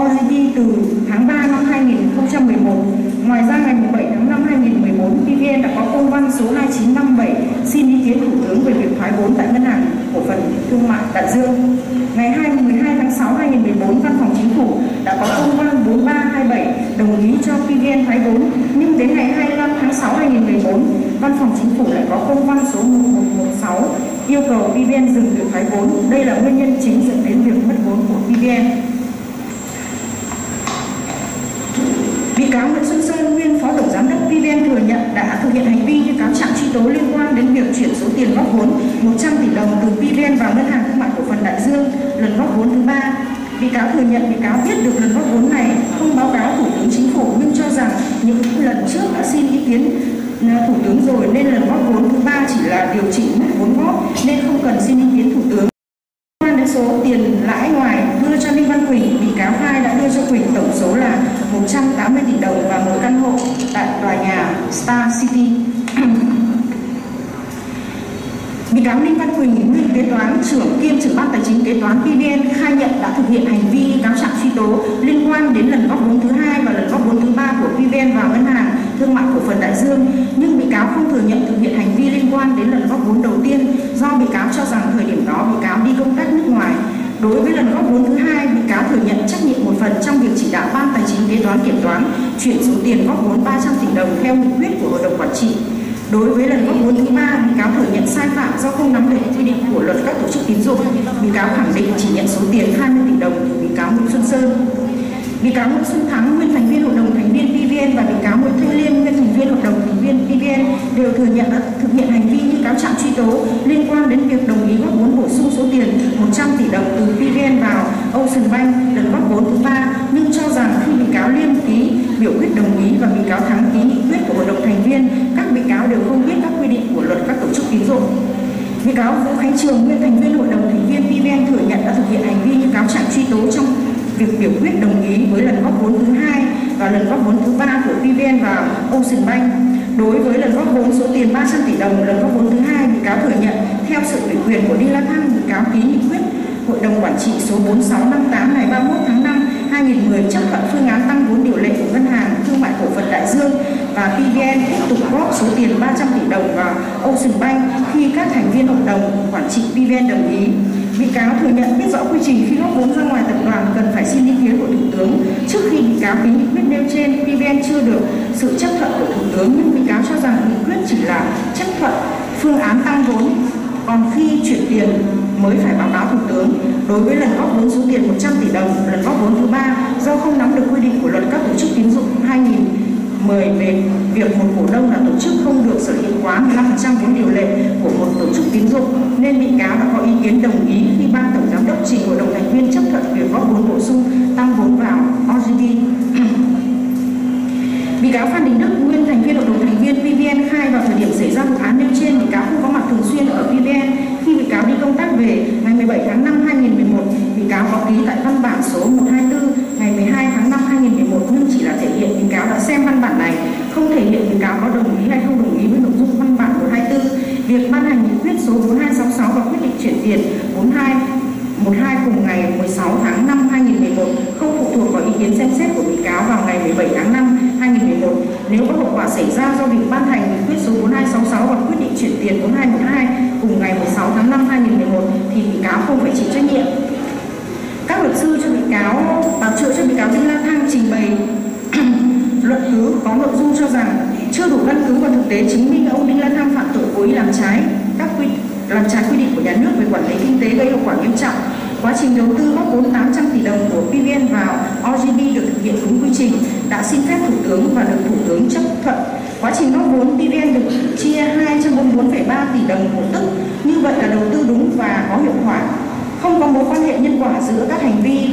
OGD từ tháng 3 năm 2011. Ngoài ra ngày 7 tháng 5 2014, PVN đã có công văn số 2957 xin ý kiến Thủ tướng về việc thoái vốn tại Ngân hàng Cổ phần Thương mại Đại Dương. Ngày 12 tháng 6 2014, Văn phòng Chính phủ đã có công văn 4327 đồng ý cho PVN thoái vốn, nhưng đến ngày 25 tháng 6 2014, Văn phòng Chính phủ lại có công văn số 1116 yêu cầu PVN dừng việc thoái vốn. Đây là nguyên nhân chính dẫn đến việc mất vốn của PVN. Bị cáo Nguyễn Xuân Sơn, nguyên Phó Tổng Giám đốc PVN thừa nhận đã thực hiện hành vi như cáo trạng truy tố liên quan đến việc chuyển số tiền góp vốn 100 tỷ đồng từ PVN vào Ngân hàng mặt Cổ phần Đại Dương, lần góp vốn thứ ba. Bị cáo thừa nhận bị cáo biết được lần góp vốn này, không báo cáo Thủ tướng Chính phủ nhưng cho rằng những lần trước đã xin ý kiến ừ, Thủ tướng rồi nên lần góp vốn thứ ba chỉ là điều chỉnh mức vốn góp nên không cần xin ý kiến Thủ tướng quan đến số tiền lãi ngoài đưa cho Đinh Văn Quỳnh, bị cáo khai đã đưa cho Quỳnh tổng số là 180 tỷ đồng và một căn hộ tại tòa nhà Star City. Bị cáo Đinh Văn Quỳnh, nguyên kế toán trưởng kiêm trưởng ban tài chính kế toán PVN khai nhận đã thực hiện hành vi cáo trạng truy tố liên quan đến lần góp vốn thứ hai và lần góp vốn thứ ba của PVN vào ngân hàng thương mại cổ phần Đại Dương, nhưng bị cáo không thừa nhận thực hiện hành vi liên quan đến lần góp vốn đầu tiên do bị cáo cho rằng thời điểm đó bị cáo đi công tác nước ngoài Đối với lần góp vốn thứ hai, bị cáo thừa nhận trách nhiệm một phần trong việc chỉ đạo ban tài chính kế toán kiểm toán chuyển số tiền góp vốn 300 tỷ đồng theo nghị quyết của hội đồng quản trị. Đối với lần góp vốn thứ ba, bị cáo thừa nhận sai phạm do không nắm được quy định của luật các tổ chức tín dụng. Bị cáo khẳng định chỉ nhận số tiền 20 tỷ đồng từ bị cáo Nguyễn Xuân Sơn. Bị cáo Nguyễn Xuân Thắng, nguyên thành viên hội đồng thành viên PVN và bị cáo Nguyễn Thanh Liêm, nguyên thành viên hội đồng thành viên PVN đều thừa nhận đã thực hiện hành vi như cáo trạng truy tố liên quan đến việc đồng ý góp vốn bổ sung số tiền 100 tỷ đồng từ PVN vào Ocean Bank lần góp vốn thứ ba, nhưng cho rằng khi bị cáo Liêm ký biểu quyết đồng ý và bị cáo Thắng ký nghị quyết của hội đồng thành viên, các bị cáo đều không biết các quy định của luật các tổ chức tín dụng. Bị cáo Vũ Khánh Trường, nguyên thành viên hội đồng thành viên PVN thừa nhận đã thực hiện hành vi như cáo trạng truy tố trong việc biểu quyết đồng ý với lần góp vốn thứ hai và lần góp vốn thứ ba của PVN và Ocean Bank. Đối với lần góp vốn số tiền 300 tỷ đồng, lần góp vốn thứ hai, bị cáo thừa nhận theo sự ủy quyền của Đinh La Thăng, bị cáo ký nghị quyết Hội đồng Quản trị số 4658 ngày 31 tháng 5 2010 chấp thuận phương án tăng vốn điều lệ của Ngân hàng Thương mại Cổ phần Đại Dương và PVN tiếp tục góp số tiền 300 tỷ đồng vào Ocean Bank khi các thành viên hội đồng quản trị PVN đồng ý. Bị cáo thừa nhận biết rõ quy trình khi góp vốn ra ngoài tập đoàn cần phải xin ý kiến của Thủ tướng. Trước khi bị cáo ký nghị quyết nêu trên, PVN chưa được sự chấp thuận của Thủ tướng nhưng bị cáo cho rằng nghị quyết chỉ là chấp thuận phương án tăng vốn còn khi chuyển tiền mới phải báo cáo thủ tướng đối với lần góp vốn số tiền 100 tỷ đồng lần góp vốn thứ ba do không nắm được quy định của luật các tổ chức tín dụng 2000 10 về việc một cổ đông là tổ chức không được sở hữu quá 15% vốn điều lệ của một tổ chức tín dụng nên bị cáo đã có ý kiến đồng ý khi ban tổng giám đốc trình hội đồng thành viên chấp thuận việc góp vốn bổ sung tăng vốn vào OGD. bị cáo Phan Đình Đức, nguyên thành viên hội đồng thành viên PVN khai vào thời điểm xảy ra vụ án nêu trên, bị cáo không có mặt thường xuyên ở PVN. Khi bị cáo đi công tác về ngày 17 tháng 5 2011, bị cáo có ký tại văn bản số 124 năm 2011 nhưng chỉ là thể hiện bị cáo đã xem văn bản này, không thể hiện bị cáo có đồng ý hay không đồng ý với nội dung văn bản 124. Việc ban hành nghị quyết số 4266 và quyết định chuyển tiền 42 12 cùng ngày 16 tháng 5 2011 không phụ thuộc vào ý kiến xem xét của bị cáo vào ngày 17 tháng 5 2011. Nếu có hậu quả xảy ra do việc ban hành nghị quyết số 4266 và quyết định chuyển tiền 4212 cùng ngày 16 tháng 5 2011 thì bị cáo không phải chịu trách nhiệm. Các luật sư cho bị cáo bảo chữa cho bị cáo Đinh La Thăng trình bày luận cứ có nội dung cho rằng chưa đủ căn cứ và thực tế chứng minh ông Đinh La Thăng phạm tội cố ý làm trái các quy làm trái quy định của nhà nước về quản lý kinh tế gây hậu quả nghiêm trọng. Quá trình đầu tư góp vốn 800 tỷ đồng của PVN vào OGB được thực hiện đúng quy trình, đã xin phép Thủ tướng và được Thủ tướng chấp thuận. Quá trình góp vốn PVN được chia 244,3 tỷ đồng cổ tức, như vậy là đầu tư đúng và có hiệu quả. Không có mối quan hệ nhân quả giữa các hành vi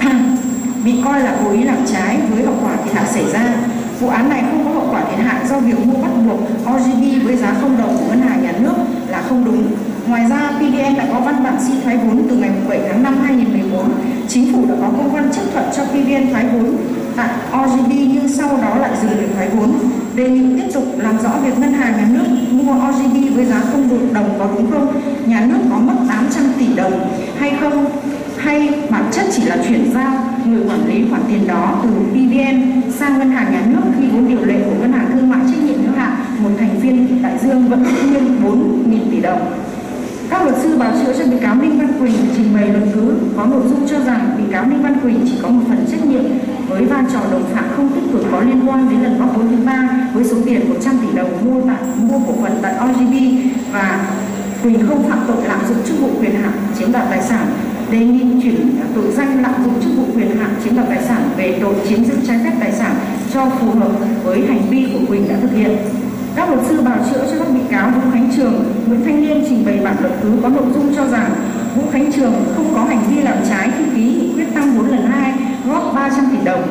bị coi là cố ý làm trái với hậu quả thiệt hại xảy ra. Vụ án này không có hậu quả thiệt hại do việc mua bắt buộc OGB với giá không đồng của ngân hàng nhà nước là không đúng. Ngoài ra, PVN đã có văn bản xin thoái vốn từ ngày 7 tháng 5 2014. Chính phủ đã có công văn chấp thuận cho PVN thoái vốn tại OGB nhưng sau đó lại dừng việc thoái vốn. Đề nghị tiếp tục làm rõ việc ngân hàng nhà nước mua OGB với giá không đồng có đúng không? Nhà nước có mất 800 tỷ đồng hay không? Hay, bản chất chỉ là chuyển giao người quản lý khoản tiền đó từ PVN sang ngân hàng nhà nước khi vốn điều lệ của ngân hàng thương mại trách nhiệm hữu hạn, một thành viên đại dương vẫn nguyên 4.000 tỷ đồng. Các luật sư bào chữa cho bị cáo Ninh Văn Quỳnh trình bày luận cứ, có nội dung cho rằng bị cáo Ninh Văn Quỳnh chỉ có một phần trách nhiệm với vai trò đồng phạm không tích cực có liên quan đến lần góp vốn thứ ba với số tiền 100 tỷ đồng mua tại, mua cổ phần tại OGB và Quỳnh không phạm tội lạm dụng chức vụ quyền hạn chiếm đoạt tài sản đề nghị chuyển à, tội danh lạm dụng chức vụ quyền hạn chiếm đoạt tài sản về tội chiếm giữ trái phép tài sản cho phù hợp với hành vi của Quỳnh đã thực hiện. Các luật sư bào chữa cho các bị cáo Vũ Khánh Trường, Nguyễn Thanh Liêm trình bày bản luận cứ có nội dung cho rằng Vũ Khánh Trường không có hành vi làm trái khi ký nghị quyết tăng vốn lần 2 góp 300 tỷ đồng.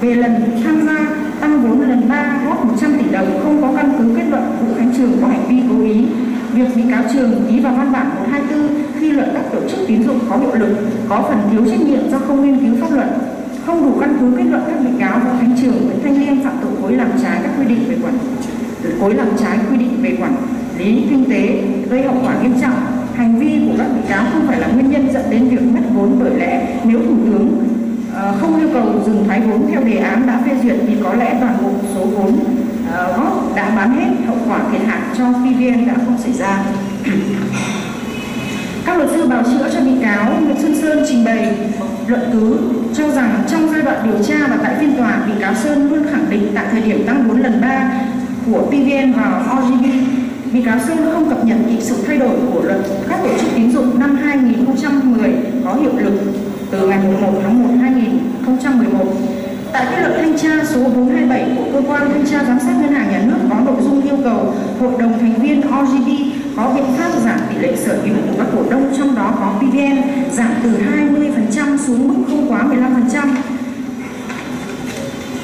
Về lần tham gia tăng vốn lần 3 góp 100 tỷ đồng không có căn cứ kết luận Vũ Khánh Trường có hành vi cố ý. Việc bị cáo Trường ký vào văn bản 124 khi luận các tổ chức tín dụng có hiệu lực, có phần thiếu trách nhiệm do không nghiên cứu pháp luật, không đủ căn cứ kết luận các bị cáo Vũ Khánh Trường, Nguyễn Thanh Liêm phạm tội cối làm trái các quy định về quản, cối làm trái quy định về quản lý kinh tế, gây hậu quả nghiêm trọng. Hành vi của các bị cáo không phải là nguyên nhân dẫn đến việc mất vốn bởi lẽ nếu thủ tướng ờ, không yêu cầu dừng thoái vốn theo đề án đã phê duyệt thì có lẽ toàn bộ số vốn Ờ, góp đã bán hết hậu quả thiệt hại cho PVN đã không xảy ra các luật sư bào chữa cho bị cáo Nguyễn Xuân Sơn trình bày luận cứ cho rằng trong giai đoạn điều tra và tại phiên tòa, bị cáo Sơn luôn khẳng định tại thời điểm tăng vốn lần 3 của PVN vào OGB, bị cáo Sơn không cập nhật kịp sự thay đổi của luật các tổ chức tín dụng năm 2010 có hiệu lực từ ngày 1 tháng 1 2011. Tại kết luận thanh tra số 427 của cơ quan thanh tra giám sát ngân hàng nhà nước có nội dung yêu cầu hội đồng thành viên OGB có biện pháp giảm tỷ lệ sở hữu của các cổ đông trong đó có PVN giảm từ 20% xuống mức không quá 15%.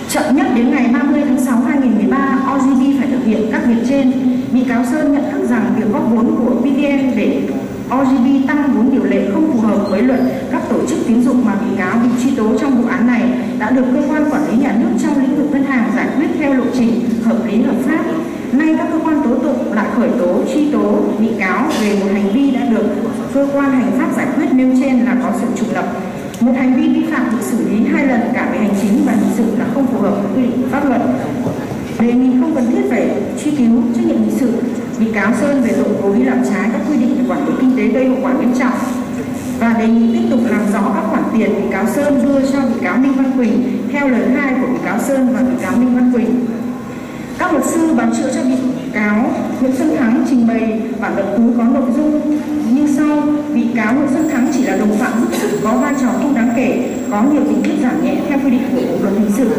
Chậm nhất đến ngày 30 tháng 6 2013, OGB phải thực hiện các việc trên. Bị cáo Sơn nhận thức rằng việc góp vốn của PVN để OGB tăng vốn điều lệ không phù hợp với luật các tổ chức tín dụng mà bị cáo bị truy tố trong vụ án này đã được cơ quan quản lý nhà nước trong lĩnh vực ngân hàng giải quyết theo lộ trình hợp lý hợp pháp Nay các cơ quan tố tụng lại khởi tố, truy tố bị cáo về một hành vi đã được cơ quan hành pháp giải quyết nêu trên là có sự trùng lập. Một hành vi vi phạm bị xử lý hai lần cả về hành chính và hình sự là không phù hợp với quy định pháp luật. Đề nghị không cần thiết phải truy cứu trách nhiệm hình sự bị cáo Sơn về tội cố ý làm trái các quy định về quản lý kinh tế gây hậu quả nghiêm trọng. Và đề nghị tiếp tục làm rõ các khoản tiền bị cáo Sơn đưa cho bị cáo Ninh Văn Quỳnh theo lời khai của bị cáo Sơn và bị cáo Ninh Văn Quỳnh. Các luật sư bào chữa cho bị cáo Nguyễn Xuân Thắng trình bày bản luận cứ có nội dung như sau. Bị cáo Nguyễn Xuân Thắng chỉ là đồng phạm giúp sức có vai trò không đáng kể, có nhiều tình tiết giảm nhẹ theo quy định của bộ luật hình sự.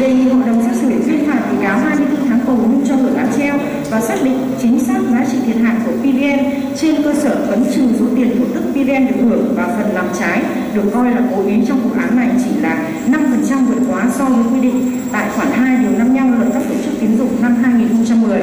Đề nghị hội đồng xét xử tuyên phạt bị cáo 24 cùng tù cho hưởng án treo và xác định chính xác giá trị thiệt hại của PVN trên cơ sở ấn trừ số tiền thủ tức PVN được hưởng và phần làm trái được coi là cố ý trong vụ án này chỉ là 5% vượt quá so với quy định tại khoản 2 điều 55 luật các tổ chức tín dụng năm 2010.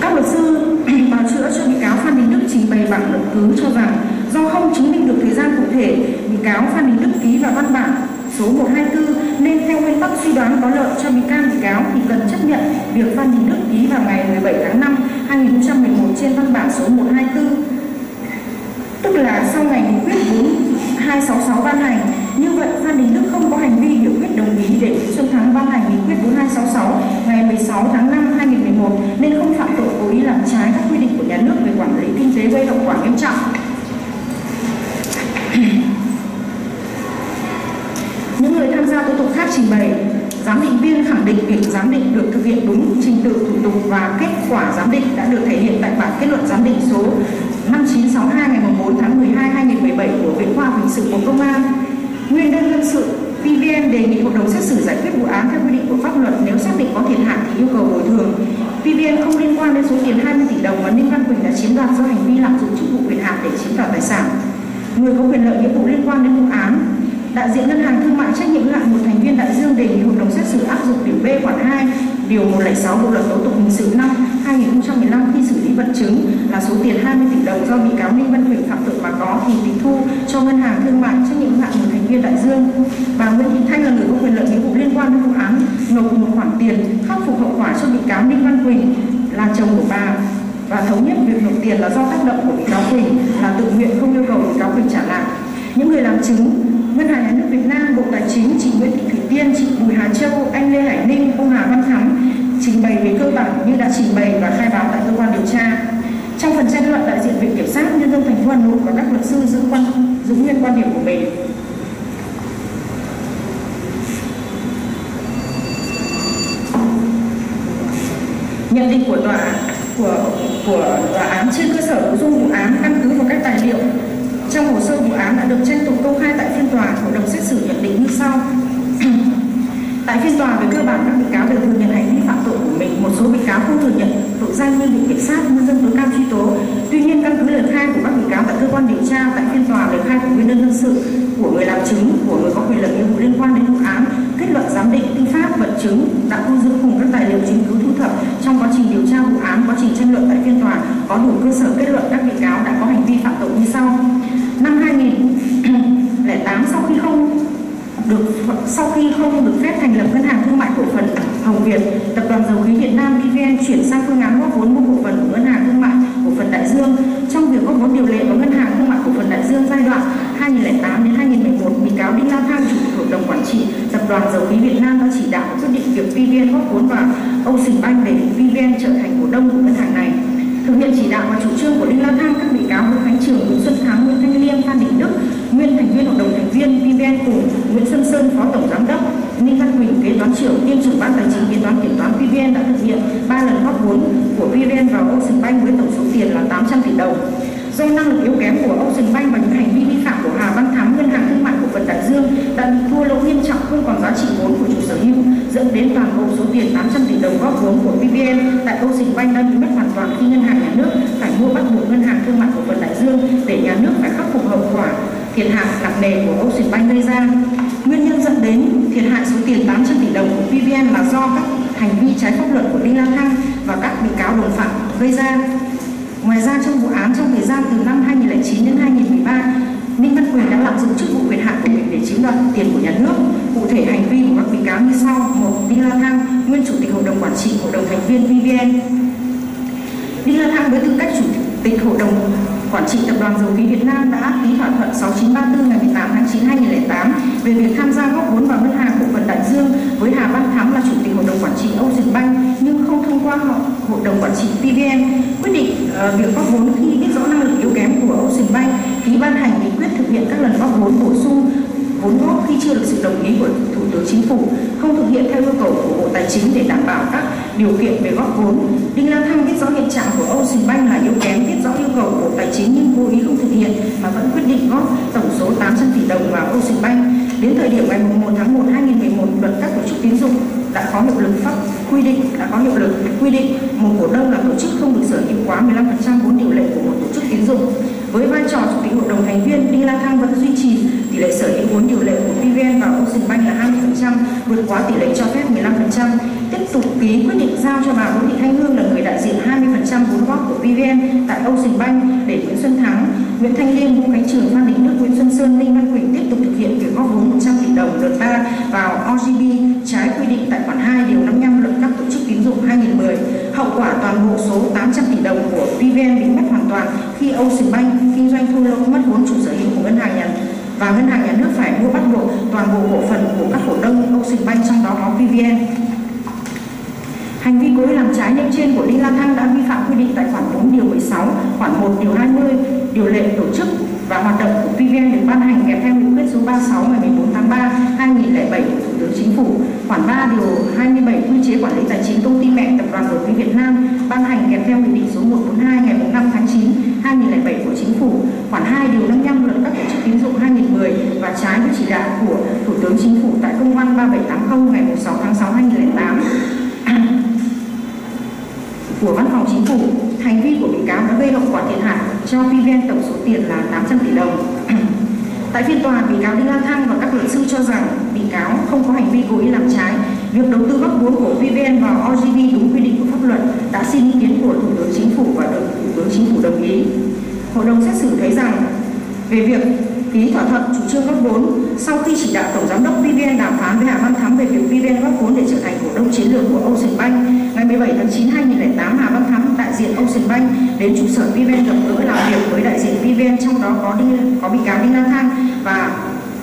Các luật sư bào chữa cho bị cáo Phan Đình Đức trình bày bản luận cứ cho rằng do không chứng minh được thời gian cụ thể, bị cáo Phan Đình Đức ký vào văn bản số 124 nên theo nguyên tắc suy đoán có lợi cho bị can bị cáo thì cần chấp nhận việc Phan Đình Đức ký vào ngày 17 tháng 5 2011 trên văn bản số 124 tức là sau ngày nghị quyết 4266 ban hành, như vậy Phan Đình Đức không có hành vi biểu quyết đồng ý để Xuân Thắng ban hành nghị quyết 4266 ngày 16 tháng 5 2011 nên không phạm tội cố ý làm trái các quy định của nhà nước về quản lý kinh tế gây hậu quả nghiêm trọng. Những người tham gia tố tụng khác trình bày giám định viên khẳng định việc giám định được thực hiện đúng trình tự thủ tục và kết quả giám định đã được thể hiện tại bản kết luận giám định số 5962 ngày 4 tháng 12 2017 của Viện Khoa học Hình sự Bộ Công an. Nguyên đơn dân sự PVN đề nghị hội đồng xét xử giải quyết vụ án theo quy định của pháp luật nếu xác định có thiệt hại thì yêu cầu bồi thường. PVN không liên quan đến số tiền 20 tỷ đồng mà Ninh Văn Quỳnh đã chiếm đoạt do hành vi lạm dụng chức vụ quyền hạn để chiếm đoạt tài sản. Người có quyền lợi nghĩa vụ liên quan đến vụ án đại diện ngân hàng thương mại trách nhiệm hữu hạn một thành viên đại dương đề nghị hội đồng xét xử áp dụng điều B khoản 2 điều 106 bộ luật tố tụng hình sự năm 2015 khi xử lý vật chứng là số tiền 20 tỷ đồng do bị cáo Ninh Văn Huỳnh phạm tội mà có thì tịch thu cho ngân hàng thương mại trách nhiệm hữu hạn một thành viên đại dương. Bà Nguyễn Thị Thanh là người có quyền lợi nghĩa vụ liên quan đến vụ án, nộp một khoản tiền khắc phục hậu quả cho bị cáo Ninh Văn Huỳnh là chồng của bà và thống nhất việc nộp tiền là do tác động của bị cáo Quỳnh là tự nguyện không yêu cầu bị cáo Quỳnh trả lại. Những người làm chứng Ngân hàng Nhà nước Việt Nam, Bộ Tài chính, chị Nguyễn Thị Thủy Tiên, chị Bùi Hà Châu, anh Lê Hải Ninh, ông Hà Văn Thắng trình bày về cơ bản như đã trình bày và khai báo tại cơ quan điều tra. Trong phần tranh luận, đại diện Viện Kiểm sát Nhân dân thành phố Hà Nội và các luật sư giữ quan giữ nguyên quan điểm của mình. Nhận định của tòa của của tòa án trên cơ sở nội dung vụ án căn cứ vào các tài liệu trong hồ sơ vụ án đã được tranh tụng công khai tại phiên tòa, hội đồng xét xử nhận định như sau. tại phiên tòa về cơ bản các bị cáo đều thừa nhận hành vi phạm tội của mình, một số bị cáo không thừa nhận tội danh như bị kiểm sát nhân dân tối cao truy tố. Tuy nhiên căn cứ lời khai của các bị cáo tại cơ quan điều tra tại phiên tòa lời khai của nguyên đơn dân sự của người làm chứng của người có quyền lợi nghĩa vụ liên quan đến vụ án kết luận giám định tư pháp vật chứng đã thu giữ cùng các tài liệu chứng cứ thu thập trong quá trình điều tra vụ án quá trình tranh luận tại phiên tòa có đủ cơ sở kết luận các bị cáo đã có hành vi phạm tội như sau năm 2008 sau khi không được sau khi không được phép thành lập ngân hàng thương mại cổ phần Hồng tập đoàn dầu khí Việt Nam PVN chuyển sang phương án góp vốn mua cổ phần của ngân hàng thương mại cổ phần Đại Dương. Trong việc góp vốn điều lệ vào ngân hàng thương mại cổ phần Đại Dương giai đoạn 2008 đến 2011, bị cáo Đinh La Thăng, chủ tịch hội đồng quản trị tập đoàn dầu khí Việt Nam đã chỉ đạo quyết định việc PVN góp vốn vào Ocean Bank để PVN trở thành cổ đông của ngân hàng này thực hiện chỉ đạo và chủ trương của Đinh La Thăng các bị cáo Nguyễn Khánh Trường, Nguyễn Xuân Thắng, Nguyễn Thanh Liêm, Phan Đình Đức, nguyên thành viên hội đồng thành viên PVN cùng Nguyễn Xuân Sơn, phó tổng giám đốc, Ninh Văn Quỳnh, kế toán trưởng, kiêm trưởng ban tài chính kế toán kiểm toán PVN đã thực hiện 3 lần góp vốn của PVN vào Ocean Bank với tổng số tiền là 800 tỷ đồng. Do năng lực yếu kém của Ocean Bank và những hành vi vi phạm của Hà Văn Thắm, ngân hàng thương mại cổ phần Đại Dương đã bị thua lỗ nghiêm trọng không còn giá trị vốn của chủ sở hữu, dẫn đến toàn bộ số tiền 800 tỷ đồng góp vốn của PVN tại Ocean Bank đã bị mất hoàn toàn khi ngân hàng nhà nước phải mua bắt buộc ngân hàng thương mại cổ phần Đại Dương để nhà nước phải khắc phục hậu quả thiệt hại nặng nề của Ocean Bank gây ra. Nguyên nhân dẫn đến thiệt hại số tiền 800 tỷ đồng của PVN là do các hành vi trái pháp luật của Đinh La Thăng và các bị cáo đồng phạm gây ra. Ngoài ra trong vụ án trong thời gian từ năm 2009 đến 2013, Ninh Văn Quyền đã lạm dụng chức vụ quyền hạn của mình để chiếm đoạt tiền của nhà nước. Cụ thể hành vi của các bị cáo như sau: một, Đinh La Thăng, nguyên chủ tịch hội đồng quản trị, hội đồng thành viên PVN. Đinh La Thăng với tư cách chủ tịch hội đồng Quản trị Tập đoàn Dầu khí Việt Nam đã ký thỏa thuận 6934 ngày 18 tháng 9 2008 về việc tham gia góp vốn vào ngân hàng cổ phần Đại Dương với Hà Văn Thắm là chủ tịch hội đồng quản trị Âu Ocean Bank nhưng không thông qua hội đồng quản trị PVN quyết định uh, việc góp vốn khi biết rõ năng lực yếu kém của Âu Ocean Bank ký ban hành nghị quyết thực hiện các lần góp vốn bổ sung vốn góp khi chưa được sự đồng ý của Thủ tướng Chính phủ, không thực hiện theo yêu cầu của Bộ Tài chính để đảm bảo các điều kiện về góp vốn. Đinh La Thăng biết rõ hiện trạng của Ocean Bank là yếu kém, biết rõ yêu cầu của Bộ Tài chính nhưng vô ý không thực hiện mà vẫn quyết định góp tổng số 800 tỷ đồng vào Ocean Bank. Đến thời điểm ngày 1 tháng 1 2011, luật các tổ chức tín dụng đã có hiệu lực pháp quy định đã có hiệu lực quy định. Một cổ đông là tổ chức không được sở hữu quá 15% vốn điều lệ của một tổ chức tín dụng. Với vai trò chủ tịch hội đồng thành viên đinh la thăng vẫn duy trì tỷ lệ sở hữu vốn điều lệ của pvn và ocean bank là 20% vượt quá tỷ lệ cho phép 15% tục ký quyết định giao cho bà Vũ Thị Thanh Hương là người đại diện 20% vốn góp của PVN tại Ocean Bank để Nguyễn Xuân Thắng, Nguyễn Thanh Liêm, Vũ Khánh Trường, Phan đình Đức, Nguyễn Xuân Sơn, Ninh Văn Quỳnh tiếp tục thực hiện việc góp vốn 100 tỷ đồng đợt 3 vào OGB trái quy định tại khoản 2 điều 55 luật các tổ chức tín dụng 2010. Hậu quả toàn bộ số 800 tỷ đồng của PVN bị mất hoàn toàn khi Ocean Bank kinh doanh thua lỗ mất vốn chủ sở hữu của ngân hàng nhà và ngân hàng nhà nước phải mua bắt buộc toàn bộ cổ phần của các cổ đông Ocean Bank trong đó có PVN mới làm trái nêu trên của Đinh La Thăng đã vi phạm quy định tại khoản 4 điều 16, khoản 1 điều 20, điều lệ tổ chức và hoạt động của PVN được ban hành kèm theo nghị quyết số 36 ngày 14 tháng 3 2007 của Thủ tướng Chính phủ, khoản 3 điều 27 quy chế quản lý tài chính công ty mẹ tập đoàn dầu khí Việt Nam ban hành kèm theo nghị định số 142 ngày 5 tháng 9 2007 của Chính phủ, khoản 2 điều 55 luật các tổ chức tín dụng 2010 và trái với chỉ đạo của Thủ tướng Chính phủ tại công văn 3780 ngày 6 tháng 6 2008 của Văn phòng Chính phủ, hành vi của bị cáo đã gây hậu quả thiệt hại cho PVN tổng số tiền là 800 tỷ đồng. Tại phiên tòa, bị cáo Đinh La Thăng và các luật sư cho rằng bị cáo không có hành vi cố ý làm trái. Việc đầu tư góp vốn của PVN vào OGV đúng quy định của pháp luật đã xin ý kiến của Thủ tướng Chính phủ và được Thủ tướng Chính phủ đồng ý. Hội đồng xét xử thấy rằng về việc ký thỏa thuận chủ trương góp vốn sau khi chỉ đạo tổng giám đốc PVN đàm phán với Hà Văn Thắm về việc PVN góp vốn để trở thành cổ đông chiến lược của Ocean Bank 17 tháng 9 2008 Hà Văn Thắm đại diện Ocean Bank đến trụ sở VVN gặp gỡ làm việc với đại diện VVN trong đó có đi, có bị cáo Đinh Lan Thăng và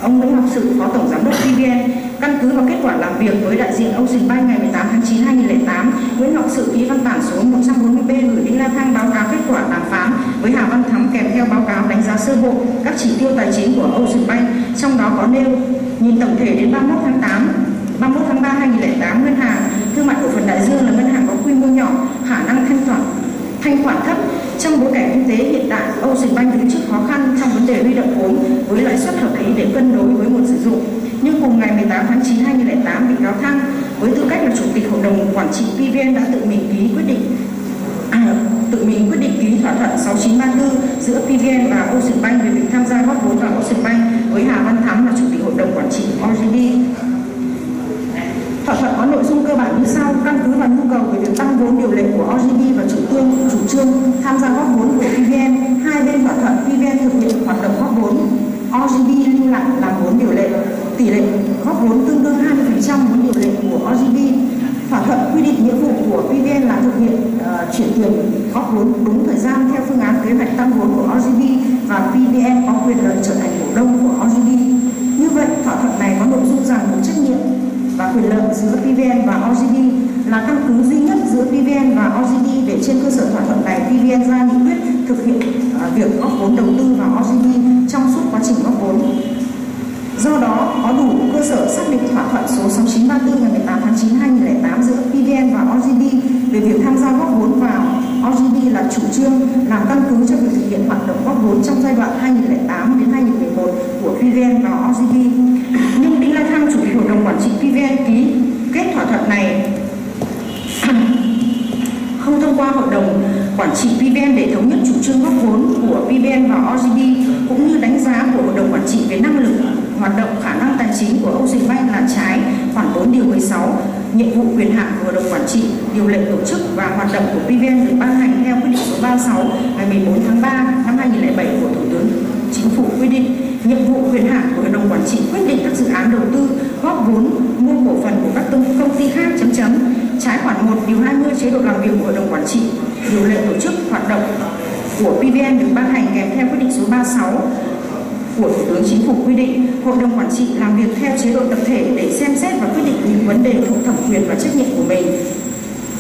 ông Nguyễn Ngọc Sự, phó tổng giám đốc VVN. căn cứ vào kết quả làm việc với đại diện Ocean Bank ngày 18 tháng 9 2008 Nguyễn Ngọc Sự ký văn bản số 140B gửi Đinh La Thăng báo cáo kết quả đàm phán với Hà Văn Thắm kèm theo báo cáo đánh giá sơ bộ các chỉ tiêu tài chính của Ocean Bank, trong đó có nêu, nhìn tổng thể đến 31 tháng 8 31 tháng 3 2008 thương mại cổ phần Đại Dương là ngân hàng có quy mô nhỏ khả năng thanh khoản thanh khoản thấp trong bối cảnh kinh tế hiện tại Ocean Bank đứng trước khó khăn trong vấn đề huy động vốn với lãi suất hợp lý để cân đối với nguồn sử dụng nhưng cùng ngày 18 tháng 9 2008 bị cáo Thăng với tư cách là chủ tịch hội đồng quản trị PVN đã tự mình ký quyết định à, tự mình quyết định ký thỏa thuận 6934 giữa PVN và Ocean Bank về việc tham gia góp vốn vào Ocean Bank với Hà Văn Thắm là chủ tịch hội đồng quản trị OGD. Thỏa thuận có nội dung cơ bản như sau, căn cứ vào nhu cầu về việc tăng vốn điều lệ của OGD và chủ trương chủ trương tham gia góp vốn của PVN, hai bên thỏa thuận PVN thực hiện hoạt động góp vốn. OGD lưu lại làm vốn điều lệ, tỷ lệ góp vốn tương đương 20% vốn điều lệ của OGD thỏa thuận quy định nghĩa vụ của PVN là thực hiện uh, chuyển tiền góp vốn đúng thời gian theo phương án kế hoạch tăng vốn của OGB và PVN có quyền lợi trở thành cổ đông của OGB. Như vậy, thỏa thuận này có nội dung rằng trách nhiệm và quyền lợi giữa PVN và OGD là căn cứ duy nhất giữa PVN và OGD để trên cơ sở thỏa thuận này PVN ra nghị quyết thực hiện à, việc góp vốn đầu tư vào OGD trong suốt quá trình góp vốn. Do đó, có đủ cơ sở xác định thỏa thuận số 6934 ngày 18 tháng 9 2008 giữa PVN và OGD về việc tham gia góp vốn vào OGD là chủ trương làm căn cứ cho việc thực hiện hoạt động góp vốn trong giai đoạn 2008 đến 2011 của PVN và OGD. Nhưng chủ tịch hội đồng quản trị PVN ký kết thỏa thuận này. Không thông qua hội đồng quản trị PVN để thống nhất chủ trương góp vốn của PVN và OGB cũng như đánh giá của hội đồng quản trị về năng lực, hoạt động, khả năng tài chính của Ocean Bank là trái khoản 4 điều 16 nhiệm vụ quyền hạn của hội đồng quản trị, điều lệ tổ chức và hoạt động của PVN được ban hành theo quyết định số 36 ngày 14 tháng 3 năm 2007 của Thủ tướng Chính phủ quy định nhiệm vụ quyền hạn của hội đồng quản trị quyết định các dự án đầu tư góp vốn mua cổ phần của các công ty khác chấm chấm. Trái khoản 1 điều 20 chế độ làm việc của hội đồng quản trị. Điều lệ tổ chức hoạt động của PVN được ban hành kèm theo quyết định số 36 của Thủ tướng Chính phủ quy định, Hội đồng Quản trị làm việc theo chế độ tập thể để xem xét và quyết định những vấn đề thuộc thẩm quyền và trách nhiệm của mình.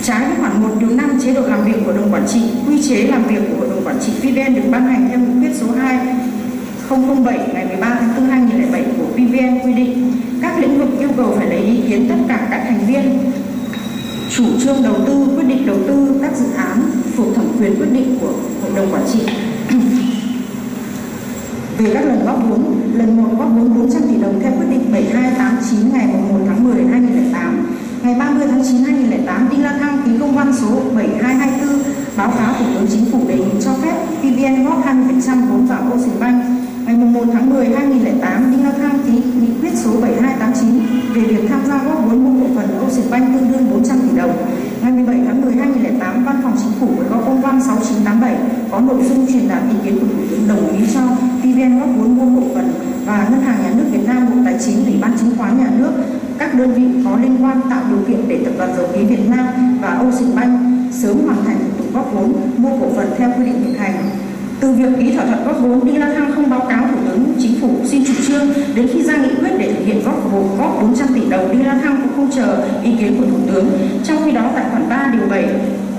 Trái với khoản 1 điều 5 chế độ làm việc của Hội đồng Quản trị, quy chế làm việc của Hội đồng Quản trị PVN được ban hành theo nghị quyết số 2 007 ngày 13 tháng 4 2007 của PVN quy định các lĩnh vực yêu cầu phải lấy ý kiến tất cả các thành viên chủ trương đầu tư, quyết định đầu tư các dự án thuộc thẩm quyền quyết định của hội đồng quản trị. Về các lần góp vốn, lần 1 góp vốn 400 tỷ đồng theo quyết định 7289 ngày 1 tháng 10 2008. Ngày 30 tháng 9 2008, Đinh La Thăng ký công văn số 7224 báo cáo Thủ tướng Chính phủ đề nghị cho phép PVN góp 20% vốn vào Ocean Bank. Ngày 1 tháng 10 2008, Đinh La ký nghị quyết số 7289 về việc tham gia góp vốn mua cổ phần Ocean Bank tương đương 400 tỷ đồng. Ngày 17 tháng 10 2008, Văn phòng Chính phủ có công văn 6987 có nội dung truyền đạt ý kiến của Thủ tướng đồng ý cho PVN góp vốn mua cổ phần và Ngân hàng Nhà nước Việt Nam, Bộ Tài chính, Ủy ban Chứng khoán Nhà nước, các đơn vị có liên quan tạo điều kiện để Tập đoàn Dầu khí Việt Nam và Ocean Bank sớm hoàn thành thủ tục góp vốn mua cổ phần theo quy định hiện hành. Từ việc ký thỏa thuận góp vốn, Đinh La Thăng không báo cáo Thủ tướng Chính phủ xin chủ trương đến khi ra nghị quyết để thực hiện góp vốn góp 400 tỷ đồng, Đinh La Thăng cũng không chờ ý kiến của Thủ tướng. Trong khi đó, tại khoản 3 điều 7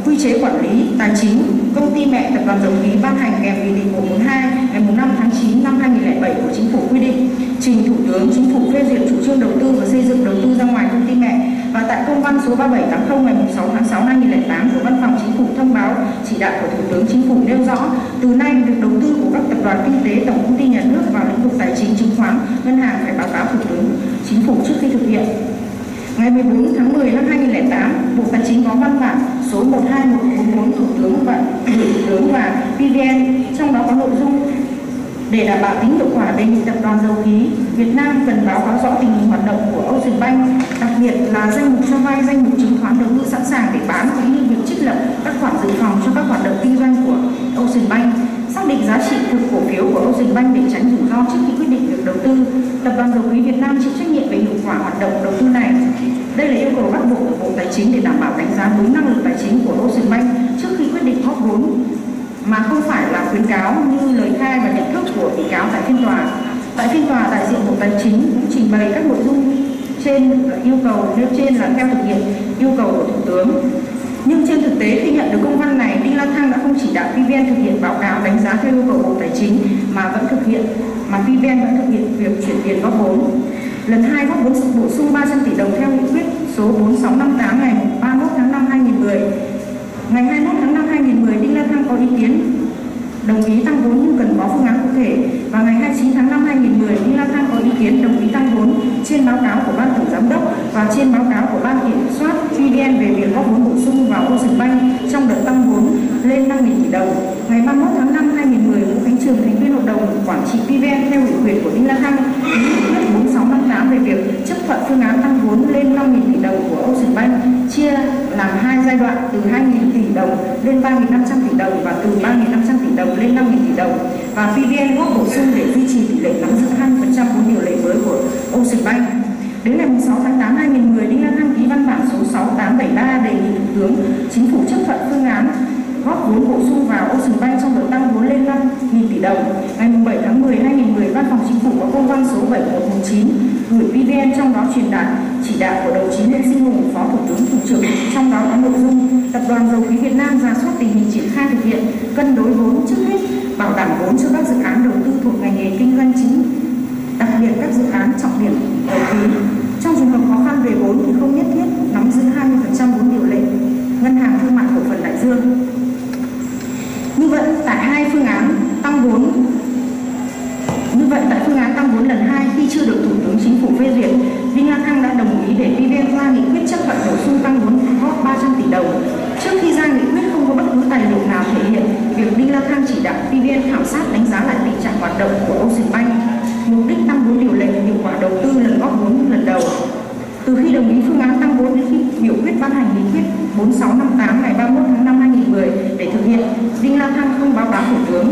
quy chế quản lý tài chính công ty mẹ tập đoàn dầu khí ban hành kèm nghị định 142 ngày 5 tháng 9 năm 2007 của chính phủ quy định trình thủ tướng chính phủ phê duyệt chủ trương đầu tư và xây dựng đầu tư ra ngoài công ty mẹ và tại công văn số 3780 ngày 6 tháng 6 năm 2008 của văn phòng chính phủ thông báo chỉ đạo của thủ tướng chính phủ nêu rõ từ nay việc đầu tư của các tập đoàn kinh tế tổng công ty nhà nước vào lĩnh vực tài chính chứng khoán ngân hàng phải báo cáo thủ tướng chính phủ trước khi thực hiện. Ngày 14 tháng 10 năm 2008, Bộ Tài chính có văn bản số 12144 Thủ tướng và Thủ tướng và PVN, trong đó có nội dung để đảm bảo tính hiệu quả đề nghị tập đoàn dầu khí Việt Nam cần báo cáo rõ tình hình hoạt động của Ocean Bank, đặc biệt là danh mục cho vay, danh mục chứng khoán đầu tư sẵn sàng để bán cũng như việc trích lập các khoản dự phòng cho các hoạt động kinh doanh của Ocean Bank xác định giá trị thực cổ phiếu của Ocean Bank để tránh rủi ro trước khi quyết định việc đầu tư. Tập đoàn Dầu khí Việt Nam chịu trách nhiệm về hiệu quả hoạt động đầu tư này. Đây là yêu cầu bắt buộc của Bộ Tài chính để đảm bảo đánh giá đúng năng lực tài chính của Ocean Bank trước khi quyết định góp vốn mà không phải là khuyến cáo như lời khai và nhận thức của bị cáo tại phiên tòa. Tại phiên tòa, đại diện Bộ Tài chính cũng trình bày các nội dung trên yêu cầu nêu trên là theo thực hiện yêu cầu của Thủ tướng. Nhưng trên thực tế khi nhận được công văn này, Đinh La Thăng đã không chỉ đạo PVN thực hiện báo cáo đánh giá theo yêu cầu Bộ Tài chính mà vẫn thực hiện mà PVN vẫn thực hiện việc chuyển tiền góp vốn. Lần hai góp vốn bổ sung 300 tỷ đồng theo nghị quyết số 4658 ngày 31 tháng 5 2010. Ngày 21 tháng 5 2010, Đinh La Thăng có ý kiến đồng ý tăng vốn nhưng cần có phương án cụ thể. Và ngày 29 tháng 5 2010, Đinh La Thăng có ý kiến đồng ý tăng vốn trên báo cáo của ban tổng giám đốc và trên báo cáo của ban kiểm soát PVN về việc góp vốn bổ sung vào Ocean Bank trong đợt tăng vốn lên 5.000 tỷ đồng. Ngày 31 tháng 5 2010, Vũ Khánh Trường, thành viên hội đồng quản trị PVN theo ủy quyền của Đinh La Thăng ký quyết án về việc chấp thuận phương án tăng vốn lên 5.000 tỷ đồng của Ocean Bank chia làm hai giai đoạn từ 2.000 tỷ đồng lên 3.500 tỷ đồng và từ 3.500 tỷ đồng lên 5.000 tỷ đồng và PVN góp bổ sung để duy trì tỷ lệ nắm giữ 20% vốn điều lệ mới của Ocean Bank. Đến ngày 6 tháng 8 2010, Đinh La Thăng ký văn bản số 6873 đề nghị Thủ tướng Chính phủ chấp thuận phương án góp vốn bổ sung vào Ocean Bank trong đợt tăng vốn lên 5.000 tỷ đồng. Ngày 7 tháng 10 2010, Văn phòng Chính phủ có công văn số 7119 gửi PVN trong đó truyền đạt chỉ đạo của đồng chí Nguyễn Sinh Hùng, Phó Thủ tướng Thường trực. Trong đó có nội dung Tập đoàn Dầu khí Việt Nam ra soát tình hình triển khai thực hiện cân đối vốn trước hết bảo đảm vốn cho các dự án đầu tư thuộc ngành nghề kinh doanh chính đặc biệt các dự án trọng điểm dầu khí trong trường hợp khó khăn về vốn thì không nhất thiết nắm giữ 20% vốn điều lệ ngân hàng thương mại cổ phần đại dương như vậy tại hai phương án tăng vốn như vậy tại phương án tăng vốn lần hai khi chưa được thủ tướng chính phủ phê duyệt Đinh La Thăng đã đồng ý để PVN ra nghị quyết chấp thuận bổ sung tăng vốn góp 300 tỷ đồng trước khi ra nghị quyết không có bất cứ tài liệu nào thể hiện việc Đinh La Thăng chỉ đạo PVN khảo sát đánh giá lại tình trạng hoạt động của Ocean Bank mục đích tăng vốn điều lệ hiệu quả đầu tư lần góp vốn lần đầu từ khi đồng ý phương án tăng vốn đến khi biểu quyết ban hành nghị quyết 4658 ngày 31 tháng 5 2010 để thực hiện, Đinh La Thăng không báo cáo Thủ tướng.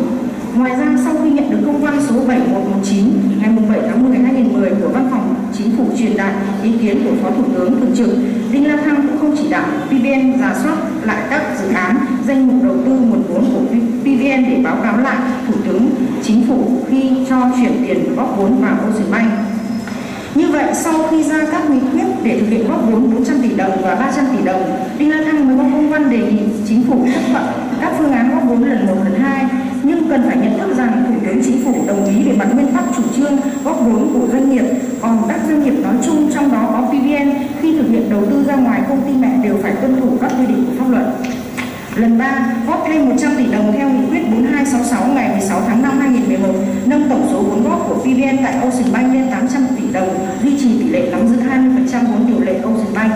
Ngoài ra, sau khi nhận được công văn số 7119 ngày 7 tháng 10 2010 của Văn phòng Chính phủ truyền đạt ý kiến của Phó Thủ tướng Thường trực, Đinh La Thăng cũng không chỉ đạo PVN giả soát lại các dự án, danh mục đầu tư nguồn vốn của PVN để báo cáo lại Thủ tướng Chính phủ khi cho chuyển tiền góp vốn vào Ocean Bank. Như vậy, sau khi ra các nghị quyết để thực hiện góp vốn 400 tỷ đồng và 300 tỷ đồng, Đinh La Thăng mới có công văn đề nghị chính phủ chấp thuận các phương án góp vốn lần 1, lần 2 nhưng cần phải nhận thức rằng Thủ tướng Chính phủ đồng ý về mặt nguyên tắc chủ trương góp vốn của doanh nghiệp, còn các doanh nghiệp nói chung trong đó có PVN khi thực hiện đầu tư ra ngoài công ty mẹ đều phải tuân thủ các quy định của pháp luật. Lần 3, góp thêm 100 tỷ đồng theo nghị quyết 4266 ngày 16 tháng 5 2011, nâng tổng số vốn góp của PVN tại Ocean Bank lên 800 tỷ đồng, duy trì tỷ lệ nắm giữ 20% vốn điều lệ Ocean Bank.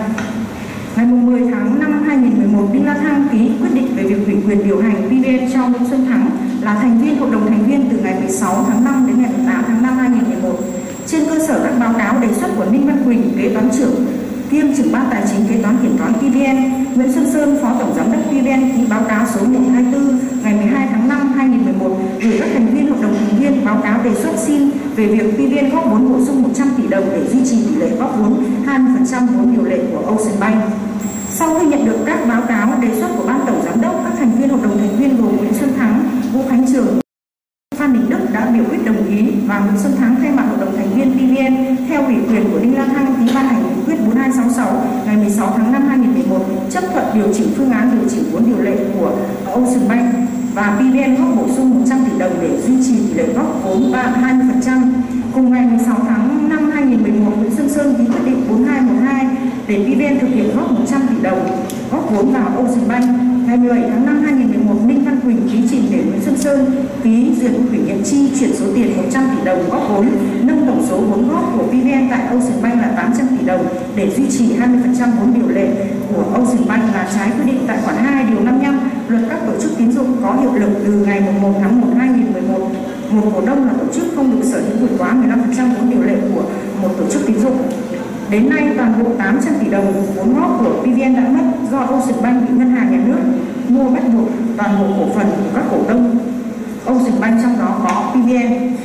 Ngày 10 tháng 5 2011, Đinh La Thăng ký quyết định về việc ủy quyền điều hành PVN cho Nguyễn Xuân Thắng là thành viên hội đồng thành viên từ ngày 16 tháng 5 đến ngày 8 tháng 5 2011. Trên cơ sở các báo cáo đề xuất của Ninh Văn Quỳnh, kế toán trưởng kiêm trưởng ban tài chính kế toán kiểm toán PVN, Nguyễn Xuân Sơn, phó tổng giám đốc PVN ký báo cáo số 124 ngày 12 tháng 5 2011 gửi các thành viên hội đồng thành viên báo cáo đề xuất xin về việc PVN góp vốn bổ sung 100 tỷ đồng để duy trì tỷ lệ góp vốn 20% vốn điều lệ của Ocean Bank. Sau khi nhận được các báo cáo đề xuất của ban tổng giám đốc, các thành viên hội đồng thành viên gồm Nguyễn Xuân Thắng, Vũ Khánh Trường, Phan Đình Đức đã biểu quyết đồng ý và Nguyễn Xuân Thắng thay mặt hội đồng thành viên PVN theo ủy quyền của Đinh La Thăng ký ban hành nghị quyết 4266 ngày 16 tháng 5 2011 chấp thuận điều chỉnh phương án điều chỉnh vốn điều lệ của Ocean Bank và PVN góp bổ sung 100 tỷ đồng để duy trì tỷ lệ góp vốn 20%. Cùng ngày 16 tháng 5 2011, Nguyễn Xuân Sơn ký quyết định 421 để PVN thực hiện góp 100 tỷ đồng góp vốn vào Ocean Bank. Ngày 17 tháng 5 2011, Ninh Văn Quỳnh ký trình để Nguyễn Xuân Sơn ký duyệt ủy nhiệm chi chuyển số tiền 100 tỷ đồng góp vốn, nâng tổng số vốn góp của PVN tại Ocean Bank là 800 tỷ đồng để duy trì 20% vốn điều lệ của Ocean Bank là trái quy định tại khoản 2 điều 55 luật các tổ chức tín dụng có hiệu lực từ ngày 1 tháng 1 2011 một cổ đông là tổ chức không được sở hữu vượt quá 15% vốn điều lệ của một tổ chức tín dụng. Đến nay, toàn bộ 800 tỷ đồng vốn góp của PVN đã mất do Ocean Bank bị ngân hàng nhà nước mua bắt buộc toàn bộ cổ phần của các cổ đông Ocean Bank trong đó có PVN.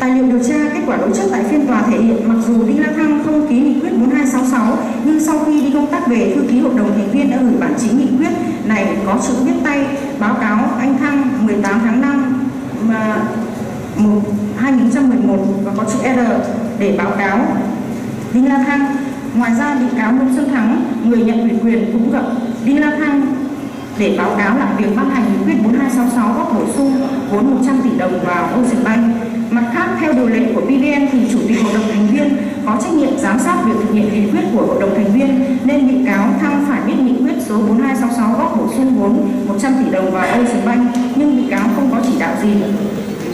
Tài liệu điều tra kết quả đối chất tại phiên tòa thể hiện mặc dù Đinh La Thăng không ký nghị quyết 4266 nhưng sau khi đi công tác về thư ký hội đồng thành viên đã gửi bản chính nghị quyết này có chữ viết tay báo cáo anh Thăng 18 tháng 5 mà 2011 và có chữ R để báo cáo Đinh La Thăng. Ngoài ra bị cáo Nguyễn Xuân Thắng, người nhận ủy quyền cũng gặp Đinh La Thăng để báo cáo lại việc ban hành nghị quyết 4266 góp bổ sung vốn 100 tỷ đồng vào Ocean Bank. Mặt khác, theo điều lệ của PVN thì chủ tịch hội đồng thành viên có trách nhiệm giám sát việc thực hiện nghị quyết của hội đồng thành viên nên bị cáo Thăng phải biết nghị quyết số 4266 góp bổ sung vốn 100 tỷ đồng vào Ocean Bank nhưng bị cáo không có chỉ đạo gì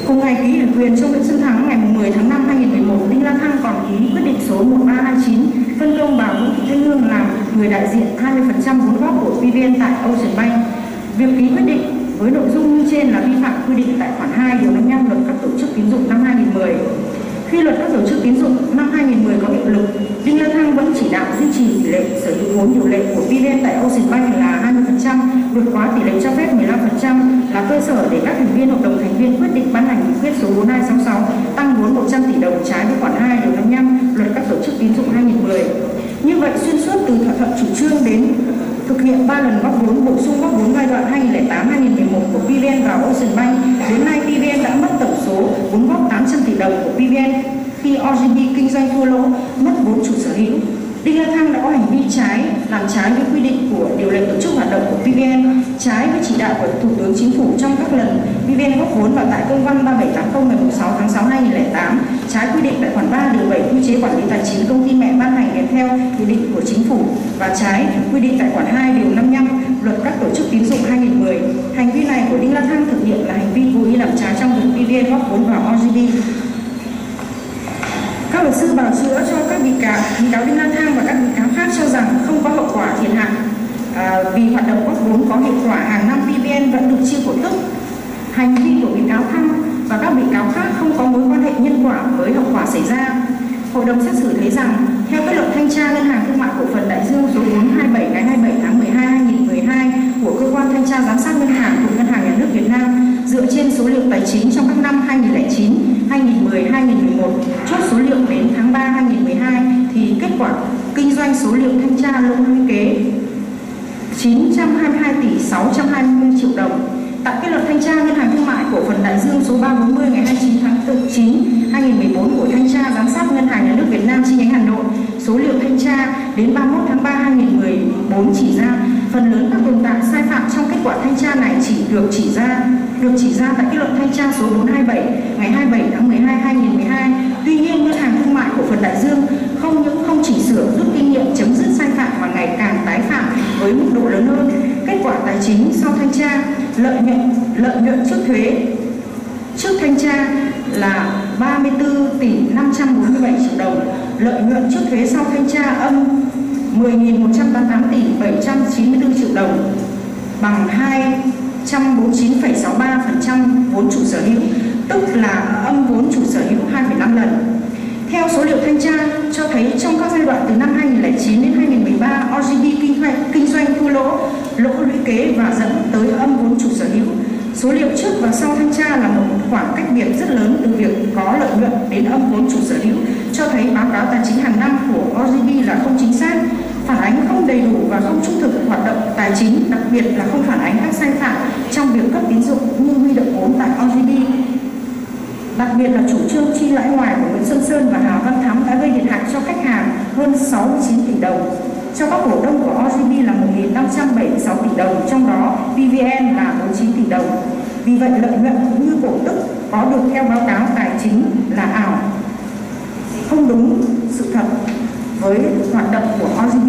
Cùng ngày ký ủy quyền cho Nguyễn Xuân Thắng ngày 10 tháng 5 2011, Đinh La Thăng còn ký quyết định số 1329 phân công bà Vũ Thị Thanh Hương làm người đại diện 20% vốn góp của PVN tại Ocean Bank. Việc ký quyết định với nội dung như trên là vi phạm quy định tại khoản 2 điều 55 luật các tổ chức tín dụng năm 2010. Khi luật các tổ chức tín dụng năm 2010 có hiệu lực, Đinh La Thăng vẫn chỉ đạo duy trì tỷ lệ sở hữu vốn điều lệ của PVN tại Ocean Bank là 20%, vượt quá tỷ lệ cho phép 15% là cơ sở để các thành viên hội đồng thành viên quyết định ban hành nghị quyết số 4266 tăng vốn 100 tỷ đồng trái với khoản 2 điều 55 luật các tổ chức tín dụng 2010. Như vậy xuyên suốt từ thỏa thuận chủ trương đến thực hiện 3 lần góp vốn bổ sung góp vốn giai đoạn 2008-2011 của PVN vào Ocean Bank, đến nay PVN đã mất tổng số vốn góp 800 tỷ đồng của PVN khi OGB kinh doanh thua lỗ, mất vốn chủ sở hữu. Đinh La Thăng đã có hành vi trái, làm trái với quy định của điều lệ tổ chức hoạt động của PVN, trái với chỉ đạo của Thủ tướng Chính phủ trong các lần PVN góp vốn vào tại công văn 3780 ngày 6 tháng 6 2008, trái quy định tại khoản 3 điều 7 quy chế quản lý tài chính công ty mẹ ban hành kèm theo quy định của Chính phủ và trái quy định tại khoản 2 điều 55 luật các tổ chức tín dụng 2010. Hành vi này của Đinh La Thăng thực hiện là hành vi cố ý làm trái trong việc PVN góp vốn vào OGB các luật sư bảo chữa cho các bị cáo bị cáo đinh la thang và các bị cáo khác cho rằng không có hậu quả thiệt hại. À, vì hoạt động góp vốn có hiệu quả hàng năm pvn vẫn được chia cổ tức. Hành vi của bị cáo thăng và các bị cáo khác không có mối quan hệ nhân quả với hậu quả xảy ra. Hội đồng xét xử thấy rằng theo kết luận thanh tra ngân hàng thương mại cổ phần đại dương số 427 ngày 27 tháng 12 2012 của cơ quan thanh tra giám sát ngân hàng thuộc ngân hàng nhà nước Việt Nam dựa trên số liệu tài chính trong các năm 2009, 2010, 2011 chốt số liệu đến tháng 3 2012 thì kết quả kinh doanh số liệu thanh tra lỗ lũy kế 922 tỷ 620 triệu đồng. Tại kết luận thanh tra Ngân hàng Thương mại Cổ phần Đại Dương số 340 ngày 29 tháng 9 2014 của Thanh tra Giám sát Ngân hàng Nhà nước Việt Nam chi nhánh Hà Nội, số liệu thanh tra đến 31 tháng 3 2014 chỉ ra Phần lớn các tồn tại sai phạm trong kết quả thanh tra này chỉ được chỉ ra được chỉ ra tại kết luận thanh tra số 427 ngày 27 tháng 12 2012. Tuy nhiên, Ngân hàng Thương mại Cổ phần Đại Dương không những không chỉ sửa rút kinh nghiệm chấm dứt sai phạm mà ngày càng tái phạm với mức độ lớn hơn. Kết quả tài chính sau thanh tra, lợi nhuận lợi nhuận trước thuế trước thanh tra là 34 tỷ 547 triệu đồng, lợi nhuận trước thuế sau thanh tra âm 10.188 tỷ 794 triệu đồng, bằng 149,63% vốn chủ sở hữu, tức là âm vốn chủ sở hữu 2,5 lần. Theo số liệu thanh tra cho thấy trong các giai đoạn từ năm 2009 đến 2013, OGB kinh doanh, kinh doanh thua lỗ, lỗ lũy kế và dẫn tới âm vốn chủ sở hữu. Số liệu trước và sau thanh tra là một khoảng cách biệt rất lớn từ việc có lợi nhuận đến âm vốn chủ sở hữu, cho thấy báo cáo tài chính hàng năm của OGB là không chính xác, phản ánh không đầy đủ và không trung thực hoạt động tài chính, đặc biệt là không phản ánh các sai phạm trong việc cấp tín dụng như huy động vốn tại OGB. Đặc biệt là chủ trương chi lãi ngoài của Nguyễn Xuân Sơn và Hà Văn Thắm đã gây thiệt hại cho khách hàng hơn 69 tỷ đồng. Cho các cổ đông của OGB là 1.576 tỷ đồng, trong đó PVN là 49 tỷ đồng. Vì vậy lợi nhuận cũng như cổ tức có được theo báo cáo tài chính là ảo, không đúng sự thật với hoạt động của OGB.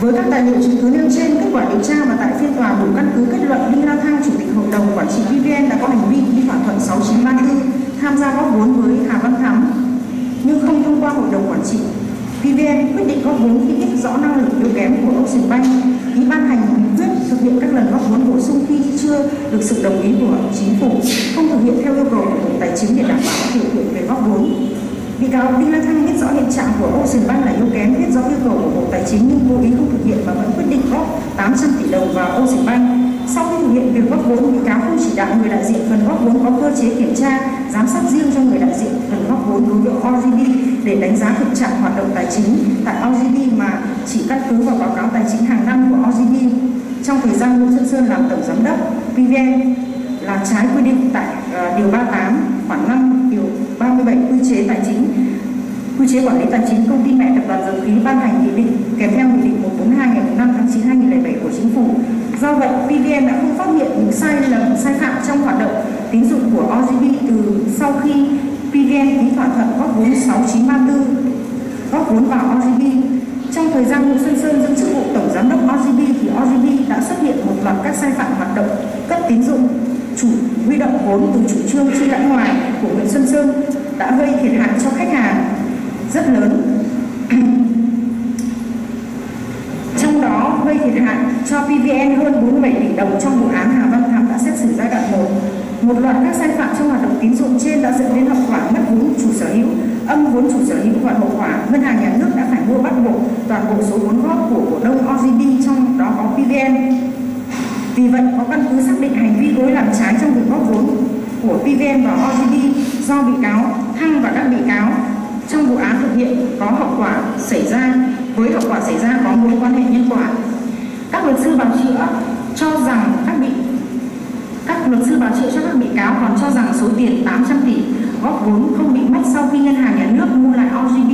Với các tài liệu chứng cứ nêu trên, kết quả điều tra và tại phiên tòa đủ căn cứ kết luận Đinh La Thăng, Chủ tịch Hội đồng Quản trị VVN đã có hành vi vi phạm thuận 6934 tham gia góp vốn với Hà Văn Thắm nhưng không thông qua Hội đồng Quản trị. VVN quyết định góp vốn khi biết rõ năng lực yếu kém của Ocean Bank, ký ban hành nghị quyết thực hiện các lần góp vốn bổ sung khi chưa được sự đồng ý của chính phủ, không thực hiện theo yêu cầu của Bộ Tài chính để đảm bảo điều kiện về góp vốn. Bị cáo Đinh La Thăng biết rõ hiện trạng của Ocean Bank là yếu kém, biết rõ yêu cầu của Bộ Tài chính nhưng cố ý không thực hiện và vẫn quyết định góp 800 tỷ đồng vào Ocean Bank. Sau khi thực hiện việc góp vốn, bị cáo không chỉ đạo người đại diện phần góp vốn có cơ chế kiểm tra, giám sát riêng cho người đại diện phần góp vốn đối với OGD để đánh giá thực trạng hoạt động tài chính tại OGD mà chỉ căn cứ vào báo cáo tài chính hàng năm của OGD trong thời gian Nguyễn Xuân Sơn làm tổng giám đốc PVN là trái quy định tại uh, điều 38 khoản 5 điều 37 quy chế tài chính quy chế quản lý tài chính công ty mẹ tập đoàn dầu khí ban hành nghị định kèm theo nghị định 142 ngày 5 tháng 9 2007 của chính phủ. Do vậy, PVN đã không phát hiện những sai lầm sai phạm trong hoạt động tín dụng của OGB từ sau khi PVN ký thỏa thuận góp vốn 6934 góp vốn vào OGB. Trong thời gian Nguyễn Xuân Sơn giữ chức vụ tổng giám đốc OGB thì OGB đã xuất hiện một loạt các sai phạm hoạt động cấp tín dụng chủ huy động vốn từ chủ trương chi lãi ngoài của Nguyễn Xuân Sơn đã gây thiệt hại cho khách hàng rất lớn. Trong đó gây thiệt hại cho PVN hơn 47 tỷ đồng trong vụ án Hà Văn Thắm đã xét xử giai đoạn 1. Một loạt các sai phạm trong hoạt động tín dụng trên đã dẫn đến hậu quả mất vốn chủ sở hữu, âm vốn chủ sở hữu và hậu quả, ngân hàng nhà nước đã phải mua bắt buộc toàn bộ số vốn góp của cổ đông OGB trong đó có PVN. Vì vậy, có căn cứ xác định hành vi cố làm trái trong việc góp vốn của PVN và OGB do bị cáo Thăng và các bị cáo trong vụ án thực hiện có hậu quả xảy ra, với hậu quả xảy ra có mối quan hệ nhân quả các luật sư bào chữa cho rằng các bị, các luật sư bào chữa cho các bị cáo còn cho rằng số tiền 800 tỷ góp vốn không bị mất sau khi ngân hàng nhà nước mua lại OGB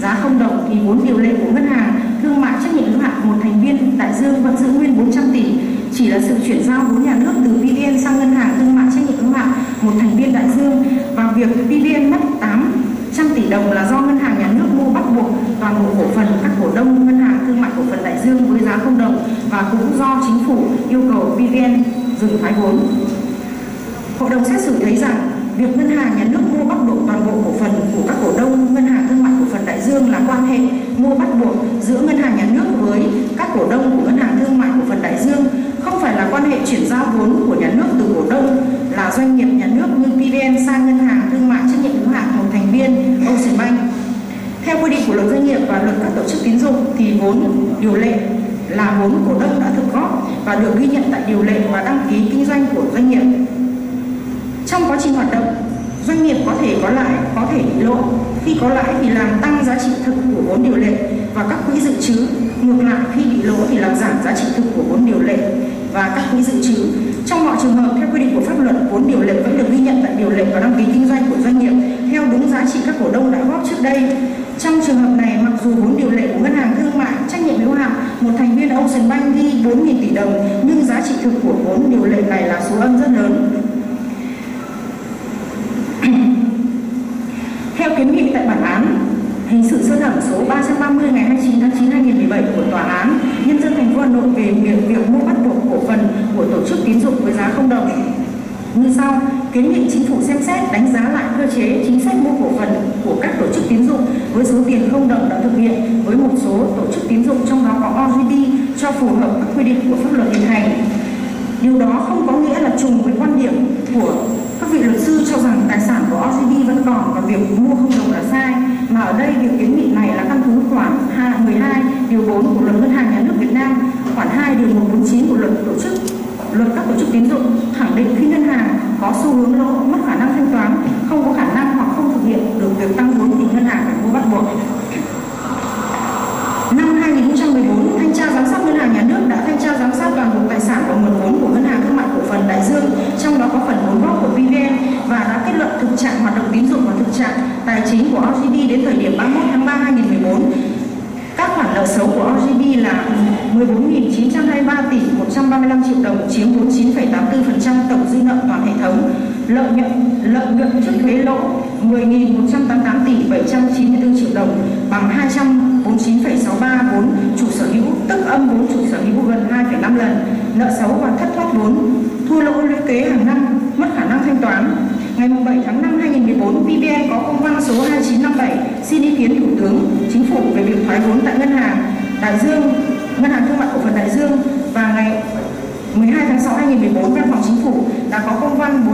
giá không đồng thì vốn điều lệ của ngân hàng, thương mại trách nhiệm hữu hạn một thành viên đại dương vẫn giữ nguyên 400 tỷ chỉ là sự chuyển giao vốn nhà nước từ PVN sang ngân hàng thương mại trách nhiệm hữu hạn một thành viên đại dương và việc PVN mất 800 tỷ đồng là do ngân hàng nhà nước mua bắt buộc toàn bộ cổ phần các cổ đông ngân hàng thương mại cổ phần đại dương với giá không đồng và cũng do chính phủ yêu cầu PVN dừng thoái vốn. Hội đồng xét xử thấy rằng việc ngân hàng nhà nước mua bắt buộc toàn bộ cổ phần của các cổ đông, ngân hàng thương mại cổ phần đại dương là quan hệ mua bắt buộc giữa ngân hàng nhà nước với các cổ đông của ngân hàng thương mại cổ phần đại dương không phải là quan hệ chuyển giao vốn của nhà nước từ cổ đông, là doanh nghiệp nhà nước như PVN sang ngân hàng thương mại trách nhiệm hữu hạn một thành viên Ocean Bank. Theo quy định của luật doanh nghiệp và luật các tổ chức tín dụng thì vốn điều lệ là vốn cổ đông đã thực góp và được ghi nhận tại điều lệ và đăng ký kinh doanh của doanh nghiệp. Trong quá trình hoạt động, doanh nghiệp có thể có lãi, có thể bị lỗ. Khi có lãi thì làm tăng giá trị thực của vốn điều lệ và các quỹ dự trữ. Ngược lại khi bị lỗ thì làm giảm giá trị thực của vốn điều lệ và các quỹ dự trữ. Trong mọi trường hợp theo quy định của pháp luật, vốn điều lệ vẫn được ghi nhận tại điều lệ và đăng ký kinh doanh của doanh nghiệp theo đúng giá trị các cổ đông đã góp trước đây. Trong trường hợp này, mặc dù vốn điều lệ của ngân hàng thương mại trách nhiệm hữu hạn một thành viên Ocean Bank ghi 4.000 tỷ đồng, nhưng giá trị thực của vốn điều lệ này là số âm rất lớn. Theo kiến nghị tại bản án. Hình sự sơ thẩm số 330 ngày 29 tháng 9 2017 của Tòa án Nhân dân thành phố Hà Nội về việc, việc mua bắt buộc cổ phần của tổ chức tín dụng với giá không đồng. Như sau kiến nghị chính phủ xem xét đánh giá lại cơ chế chính sách mua cổ phần của các tổ chức tín dụng với số tiền không đồng đã thực hiện với một số tổ chức tín dụng trong đó có OGD cho phù hợp các quy định của pháp luật hiện hành. Điều đó không có nghĩa là trùng với quan điểm của vị luật sư, cho rằng tài sản của OCB vẫn còn và việc mua không đồng là sai, mà ở đây việc kiến nghị này là căn cứ khoản 12 điều 4 của luật ngân hàng nhà nước Việt Nam khoản 2 điều 149 của luật tổ chức, luật các tổ chức tín dụng, khẳng định khi ngân hàng có xu hướng lỗ, mất khả năng thanh toán, không có khả năng hoặc không thực hiện được việc tăng vốn thì ngân hàng phải mua bắt buộc. 2014, Thanh tra Giám sát Ngân hàng Nhà nước đã thanh tra giám sát toàn bộ tài sản và nguồn vốn của Ngân hàng Thương mại Cổ phần Đại Dương, trong đó có phần vốn góp của PVN và đã kết luận thực trạng hoạt động tín dụng và thực trạng tài chính của OGD đến thời điểm 31 tháng 3 2014 các khoản nợ xấu của OGB là 14.923 tỷ 135 triệu đồng chiếm 49,84% tổng dư nợ toàn hệ thống. Lợi nhuận lợi nhuận trước thuế lỗ 10.188 tỷ 794 triệu đồng bằng 249,63 vốn chủ sở hữu tức âm vốn chủ sở hữu gần 2,5 lần. Nợ xấu và thất thoát vốn thua lỗ lũy kế hàng năm mất khả năng thanh toán Ngày 7 tháng 5 2014, PBN có công văn số 2957 xin ý kiến Thủ tướng Chính phủ về việc thoái vốn tại ngân hàng Đại Dương, ngân hàng thương mại cổ phần Đại Dương và ngày 12 tháng 6 2014, Văn phòng Chính phủ đã có công văn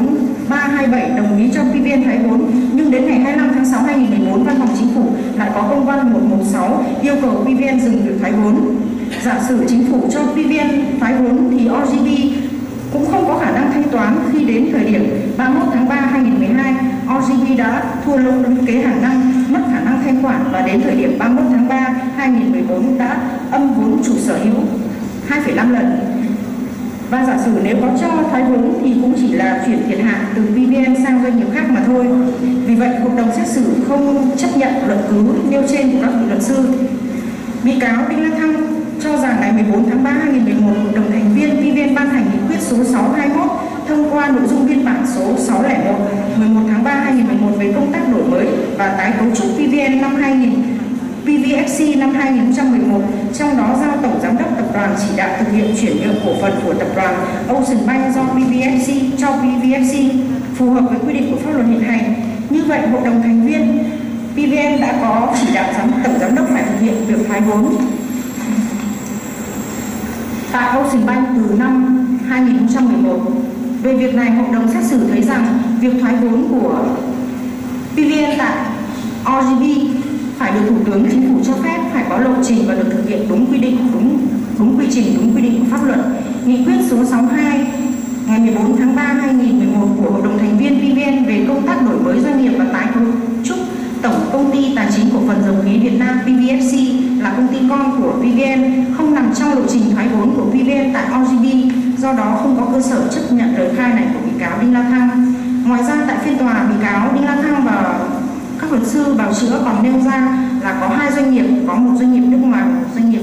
327 đồng ý cho PVN thoái vốn, nhưng đến ngày 25 tháng 6 2014, Văn phòng Chính phủ lại có công văn 116 yêu cầu PVN dừng việc thoái vốn. Giả sử chính phủ cho PVN thoái vốn thì OGB cũng không có khả năng thanh toán khi đến thời điểm 31 tháng 3 2012, OGB đã thua lỗ đứng kế hàng năm, mất khả năng thanh khoản và đến thời điểm 31 tháng 3 2014 đã âm vốn chủ sở hữu 2,5 lần. Và giả sử nếu có cho thoái vốn thì cũng chỉ là chuyển thiệt hại từ PVN sang doanh nghiệp khác mà thôi. Vì vậy, hội đồng xét xử không chấp nhận luận cứ nêu trên của các vị luật sư. Bị cáo Đinh La Thăng cho rằng ngày 14 tháng 3 2011, Hội đồng thành viên PVN ban hành nghị quyết số 621 thông qua nội dung biên bản số 601 11 tháng 3 2011 về công tác đổi mới và tái cấu trúc PVN năm 2000 PVFC năm 2011, trong đó giao Tổng Giám đốc Tập đoàn chỉ đạo thực hiện chuyển nhượng cổ phần của Tập đoàn Ocean Bank do BBFC cho BBFC phù hợp với quy định của pháp luật hiện hành. Như vậy, Hội đồng thành viên PVN đã có chỉ đạo giám, Tổng Giám đốc phải thực hiện việc thoái vốn tại Ocean Bank từ năm 2011. Về việc này, hội đồng xét xử thấy rằng việc thoái vốn của PVN tại OGB phải được Thủ tướng Chính phủ cho phép, phải có lộ trình và được thực hiện đúng quy định, đúng đúng quy trình, đúng quy định của pháp luật. Nghị quyết số 62 ngày 14 tháng 3 2011 của Hội đồng thành viên PVN về công tác đổi mới doanh nghiệp và tái cấu trúc Tổng công ty tài chính cổ phần dầu khí Việt Nam PVFC là công ty con của PVN không nằm trong lộ trình thoái vốn của PVN tại OGB, do đó không có cơ sở chấp nhận lời khai này của bị cáo Đinh La Thăng. Ngoài ra tại phiên tòa, bị cáo Đinh La Thăng và các luật sư bào chữa còn nêu ra là có hai doanh nghiệp, có một doanh nghiệp nước ngoài, một doanh nghiệp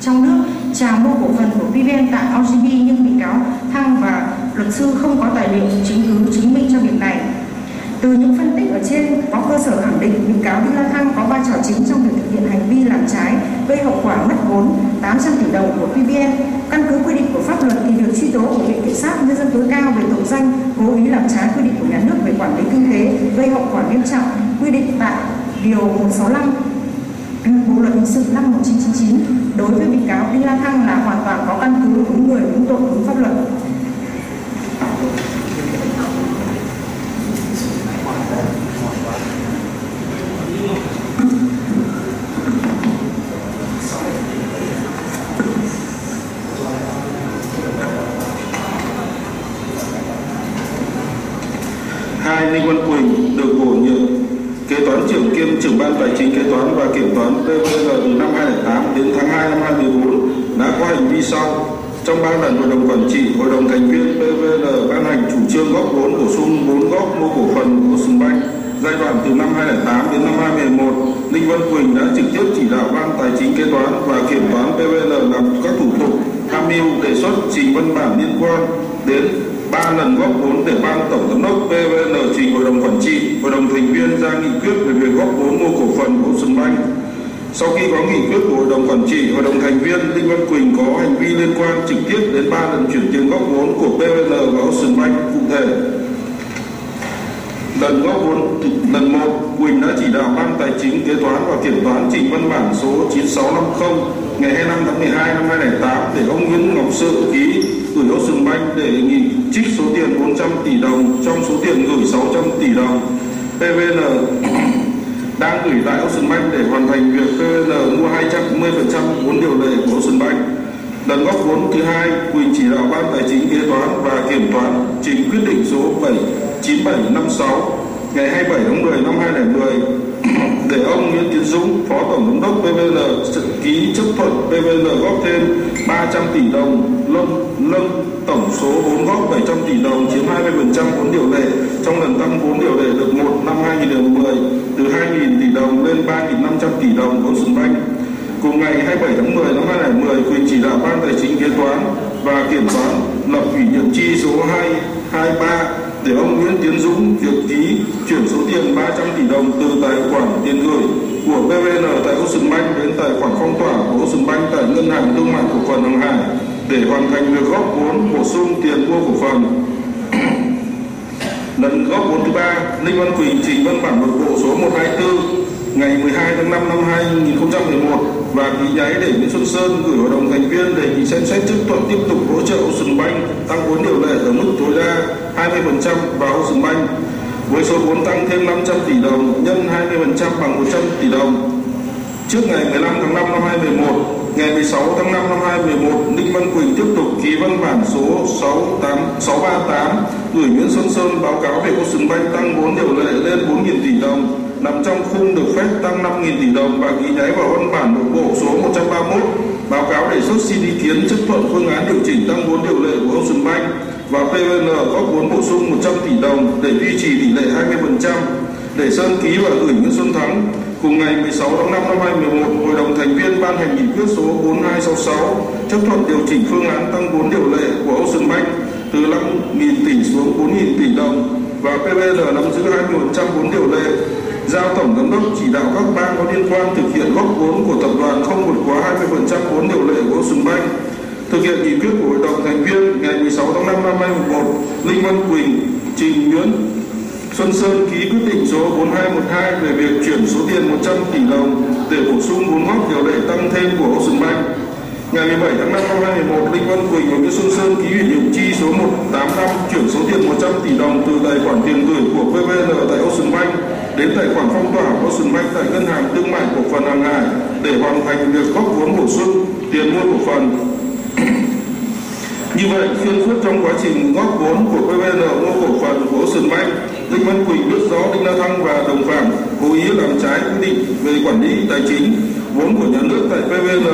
trong nước chào mua cổ phần của PVN tại OGB nhưng bị cáo Thăng và luật sư không có tài liệu chứng cứ chứng minh cho việc này. Từ những phân tích ở trên có cơ sở khẳng định bị cáo Đinh La Thăng có vai trò chính trong việc thực hiện hành vi làm trái gây hậu quả mất vốn 800 tỷ đồng của PVN. Căn cứ quy định của pháp luật thì việc truy tố của Viện Kiểm sát Nhân dân tối cao về tội danh cố ý làm trái quy định của nhà nước về quản lý kinh tế gây hậu quả nghiêm trọng quy định tại điều 165 Bộ luật hình sự năm 1999 đối với bị cáo Đinh La Thăng là hoàn toàn có căn cứ đúng người, đúng tội, đúng pháp luật. trưởng ban tài chính kế toán và kiểm toán PVG từ năm 2008 đến tháng 2 năm 2014 đã có hành vi sau. Trong ba lần hội đồng quản trị, hội đồng thành viên PVL ban hành chủ trương góp vốn bổ sung vốn góp mua cổ phần của Ocean Bank giai đoạn từ năm 2008 đến năm 2011 Ninh Văn Quỳnh đã trực tiếp chỉ đạo ban tài chính kế toán và kiểm toán PVL làm các thủ tục tham mưu đề xuất trình văn bản liên quan đến ba lần góp vốn để ban tổng giám đốc PVL trình hội đồng quản trị hội đồng thành viên ra nghị quyết về việc góp vốn mua cổ phần của Ocean Bank. Sau khi có nghị quyết của hội đồng quản trị, hội đồng thành viên Đinh Văn Quỳnh có hành vi liên quan trực tiếp đến ba lần chuyển tiền góp vốn của PVN và Ocean Bank cụ thể. Lần góp vốn lần 1, Quỳnh đã chỉ đạo ban tài chính kế toán và kiểm toán trình văn bản số 9650 ngày 25 tháng 12 năm 2008 để ông Nguyễn Ngọc Sự ký gửi Ocean Bank để nghị trích số tiền 400 tỷ đồng trong số tiền gửi 600 tỷ đồng. PVN đang gửi lại Ocean Bank để hoàn thành việc PVN mua 210% vốn điều lệ của Ocean Bank. Lần góp vốn thứ hai, Quỳnh chỉ đạo ban tài chính kế toán và kiểm toán trình quyết định số 79756 ngày 27 tháng 10 năm 2010 để ông Nguyễn Tiến Dũng, Phó Tổng Giám đốc PVN ký chấp thuận PVN góp thêm 300 tỷ đồng nâng nâng tổng số vốn góp 700 tỷ đồng chiếm 20% vốn điều lệ trong lần tăng vốn điều lệ đợt 1 năm 2010 từ 2.000 tỷ đồng lên 3.500 tỷ đồng của Ocean Bank. Cùng ngày 27 tháng 10 năm 2010, Quỳnh chỉ đạo Ban Tài chính Kế toán và Kiểm toán lập ủy nhiệm chi số 223 để ông Nguyễn Tiến Dũng việc ký chuyển số tiền 300 tỷ đồng từ tài khoản tiền gửi của BVN tại Ocean Bank đến tài khoản phong tỏa của Ocean Bank tại Ngân hàng Thương mại Cổ phần Hàng Hải để hoàn thành việc góp vốn bổ sung tiền mua cổ phần. Lần góp vốn thứ ba, Ninh Văn Quỳnh trình văn bản nội bộ số 124 ngày 12 tháng 5 năm 2011 và ký nháy để Nguyễn Xuân Sơn gửi hội đồng thành viên đề nghị xem xét chấp thuận tiếp tục hỗ trợ Ocean Bank tăng vốn điều lệ ở mức tối đa 20% vào Ocean Bank với số vốn tăng thêm 500 tỷ đồng nhân 20% bằng 100 tỷ đồng. Trước ngày 15 tháng 5 năm 2011, ngày 16 tháng 5 năm 2011, Ninh Văn Quỳnh tiếp tục ký văn bản số 68, 638 gửi Nguyễn Xuân Sơn báo cáo về Ocean Bank tăng vốn điều lệ lên 4.000 tỷ đồng nằm trong khung được phép tăng 5.000 tỷ đồng và ký nháy vào văn bản nội bộ số 131 báo cáo đề xuất xin ý kiến chấp thuận phương án điều chỉnh tăng vốn điều lệ của Ocean Bank và PVN góp vốn bổ sung 100 tỷ đồng để duy trì tỷ lệ 20% để Sơn ký và gửi Nguyễn Xuân Thắng. Cùng ngày 16 tháng 5 năm 2011 hội đồng thành viên ban hành nghị quyết số 4266 chấp thuận điều chỉnh phương án tăng vốn điều lệ của Ocean Bank từ 5.000 tỷ xuống 4.000 tỷ đồng và PVN nắm giữ 20% vốn điều lệ giao tổng giám đốc chỉ đạo các ban có liên quan thực hiện góp vốn của tập đoàn không vượt quá 20% vốn điều lệ của Ocean Bank. Thực hiện nghị quyết của Hội đồng thành viên ngày 16 tháng 5 năm 2011, Linh Văn Quỳnh, Trình Nguyễn Xuân Sơn ký quyết định số 4212 về việc chuyển số tiền 100 tỷ đồng để bổ sung vốn góp điều lệ tăng thêm của Ocean Bank. Ngày 17 tháng 5 năm 2011, Linh Văn Quỳnh và Nguyễn Xuân Sơn ký ủy nhiệm chi số 185 chuyển số tiền 100 tỷ đồng từ tài khoản tiền gửi của PVN tại Ocean Bank đến tài khoản phong tỏa Ocean Bank tại ngân hàng thương mại cổ phần hàng hải để hoàn thành việc góp vốn bổ sung tiền mua cổ phần. Như vậy, xuyên suốt trong quá trình góp vốn của PVN mua cổ phần của Sừng Bank, Đinh Văn Quỳnh biết rõ Đinh La Thăng và đồng phạm cố ý làm trái quy định về quản lý tài chính vốn của nhà nước tại PVN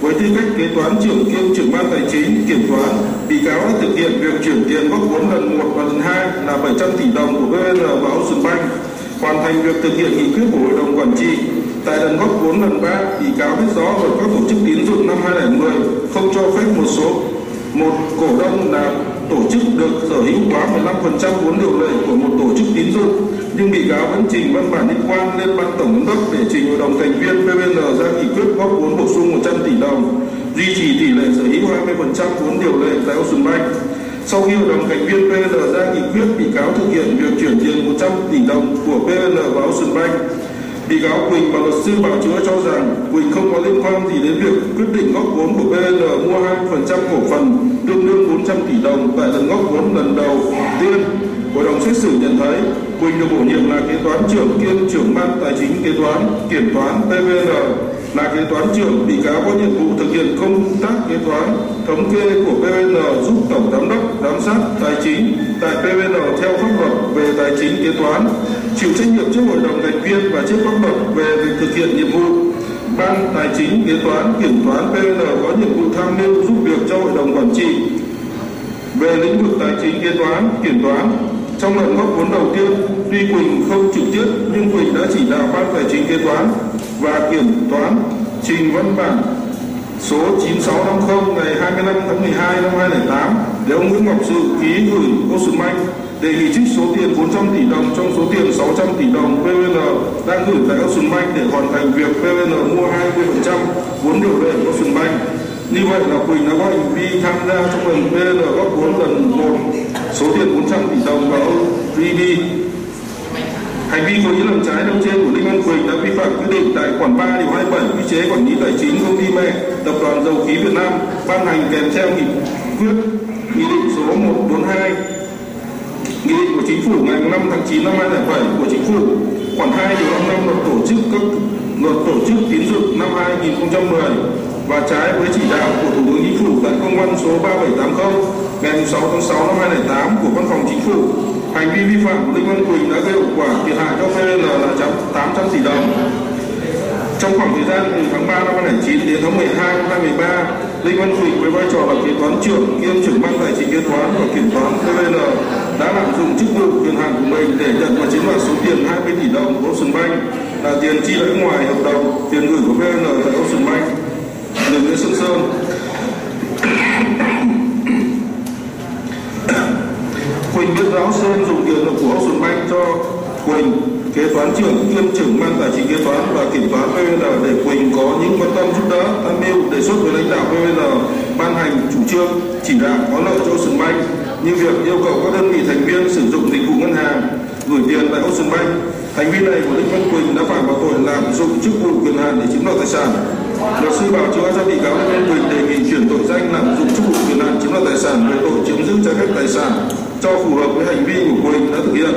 với tư cách kế toán trưởng kiêm trưởng ban tài chính kiểm toán bị cáo đã thực hiện việc chuyển tiền góp vốn lần một và lần hai là 700 tỷ đồng của PVN vào Ocean Bank hoàn thành việc thực hiện nghị quyết của hội đồng quản trị. Tại lần góp vốn lần 3 bị cáo biết rõ luật các tổ chức tín dụng năm 2010 không cho phép một số. Một, cổ đông là tổ chức được sở hữu quá 15% vốn điều lệ của một tổ chức tín dụng, nhưng bị cáo vẫn trình văn bản liên quan lên ban tổng giám đốc để trình hội đồng thành viên PVN ra nghị quyết góp vốn bổ sung 100 tỷ đồng, duy trì tỷ lệ sở hữu 20% vốn điều lệ tại Ocean Bank sau khi hội đồng thành viên PVN ra nghị quyết, bị cáo thực hiện việc chuyển tiền 100 tỷ đồng của PVN vào Ocean Bank bị cáo Quỳnh và luật sư bảo chữa cho rằng Quỳnh không có liên quan gì đến việc quyết định góp vốn của PVN mua 2% cổ phần tương đương 400 tỷ đồng tại lần góp vốn lần đầu tiên. Hội đồng xét xử nhận thấy Quỳnh được bổ nhiệm là kế toán trưởng kiêm trưởng ban tài chính kế toán, kiểm toán PVN là kế toán trưởng bị cáo có nhiệm vụ thực hiện công tác kế toán, thống kê của PVN giúp tổng giám đốc, giám sát tài chính tại PVN theo pháp luật về tài chính kế toán, chịu trách nhiệm trước hội đồng thành viên và trước pháp luật về việc thực hiện nhiệm vụ. Ban tài chính kế toán kiểm toán PVN có nhiệm vụ tham mưu giúp việc cho hội đồng quản trị. Về lĩnh vực tài chính kế toán, kiểm toán trong lần góp vốn đầu tiên, tuy Quỳnh không trực tiếp nhưng Quỳnh đã chỉ đạo ban tài chính kế toán và kiểm toán trình văn bản số 9650 ngày 25 tháng 12 năm 2008 để ông Nguyễn Ngọc Sự ký gửi Ocean Bank đề nghị trích số tiền 400 tỷ đồng trong số tiền 600 tỷ đồng PVN đang gửi tại Ocean Bank để hoàn thành việc PVN mua 20% vốn điều lệ của Ocean Bank. Như vậy là Quỳnh đã có hành vi tham gia trong lần PVN góp vốn lần một. Số tiền 400 tỷ đồng vào ông VB Hành vi có ý làm trái nêu trên của Đinh Văn Quỳnh đã vi phạm quy định tại khoản 3 điều 27 quy chế quản lý tài chính công ty mẹ, tập đoàn dầu khí Việt Nam ban hành kèm theo nghị quyết, nghị định số 142 nghị định của chính phủ ngày 5 tháng 9 năm 2007 của chính phủ, khoản 2 điều 55 luật tổ chức các, luật tổ chức tín dụng năm 2010 và trái với chỉ đạo của Thủ tướng Chính phủ tại công văn số 3780 ngày 6 tháng 6 năm 2008 của Văn phòng Chính phủ hành vi vi phạm của Đinh Văn Quỳnh đã gây hậu quả thiệt hại cho PVN là 800 tỷ đồng. Trong khoảng thời gian từ tháng 3 năm 2009 đến tháng 12 năm 2013, Đinh Văn Quỳnh với vai trò là kế toán trưởng kiêm trưởng ban tài chính kế toán và kiểm toán PVN đã lạm dụng chức vụ quyền hạn của mình để nhận và chiếm đoạt số tiền 20 tỷ đồng của Ocean Bank là tiền chi lãi ngoài hợp đồng, tiền gửi của PVN tại Ocean Bank, đường Nguyễn Xuân Sơn. Quỳnh biết rõ Sơn dùng tiền của Ocean Bank cho Quỳnh kế toán trưởng, kiêm trưởng ban tài chính kế toán và kiểm toán PVN để Quỳnh có những quan tâm giúp đỡ, tham mưu đề xuất với lãnh đạo PVN ban hành chủ trương, chỉ đạo có lợi cho Ocean Bank như việc yêu cầu các đơn vị thành viên sử dụng dịch vụ ngân hàng, gửi tiền tại Ocean Bank hành vi này của Đinh Văn Quỳnh đã phạm vào tội lạm dụng chức vụ quyền hạn để chiếm đoạt tài sản luật sư bảo chữa cho bị cáo Lê Văn Quỳnh đề nghị chuyển tội danh lạm dụng chức vụ quyền hạn chiếm đoạt tài sản về tội chiếm giữ trái phép tài sản cho phù hợp với hành vi của Quỳnh đã thực hiện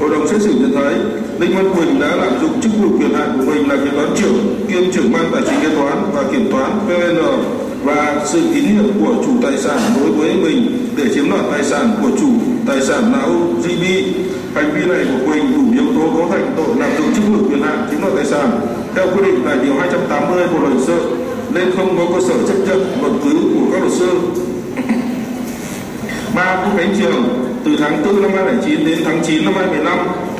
hội đồng xét xử nhận thấy Đinh Văn Quỳnh đã lạm dụng chức vụ quyền hạn của mình là kế toán trưởng, kiêm trưởng ban tài chính kế toán và kiểm toán PVN và sự tín nhiệm của chủ tài sản đối với mình để chiếm đoạt tài sản của chủ tài sản là OGB. Hành vi này của Quỳnh đủ yếu tố cấu thành tội lạm dụng chức vụ quyền hạn chiếm đoạt tài sản theo quy định tại điều 280 của luật hình sự nên không có cơ sở chấp nhận luận cứ của các luật sư. Ba Vũ Khánh Trường từ tháng 4 năm 2009 đến tháng 9 năm 2015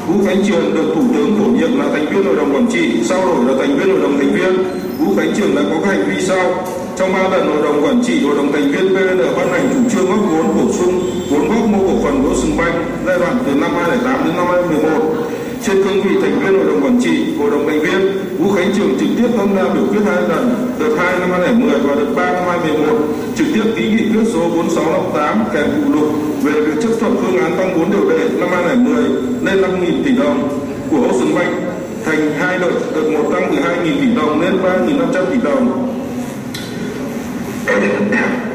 Vũ Khánh Trường được Thủ tướng bổ nhiệm là thành viên hội đồng quản trị, sau đổi là thành viên hội đồng thành viên. Vũ Khánh Trường đã có các hành vi sau. Trong ba lần hội đồng quản trị, hội đồng thành viên PVN ban hành chủ trương góp vốn bổ sung vốn góp mua cổ phần của Sừng Banh giai đoạn từ năm 2008 đến năm 2011. Trên cương vị thành viên hội đồng quản trị, hội đồng thành viên, Vũ Khánh Trường trực tiếp tham gia biểu quyết hai lần, đợt 2 năm 2010 và đợt 3 năm 2011, trực tiếp ký nghị quyết số 4658 kèm phụ lục về việc chấp thuận phương án tăng vốn điều lệ năm 2010 lên 5.000 tỷ đồng của Ocean Bank thành hai đợt, đợt một tăng từ 2.000 tỷ đồng lên 3.500 tỷ đồng.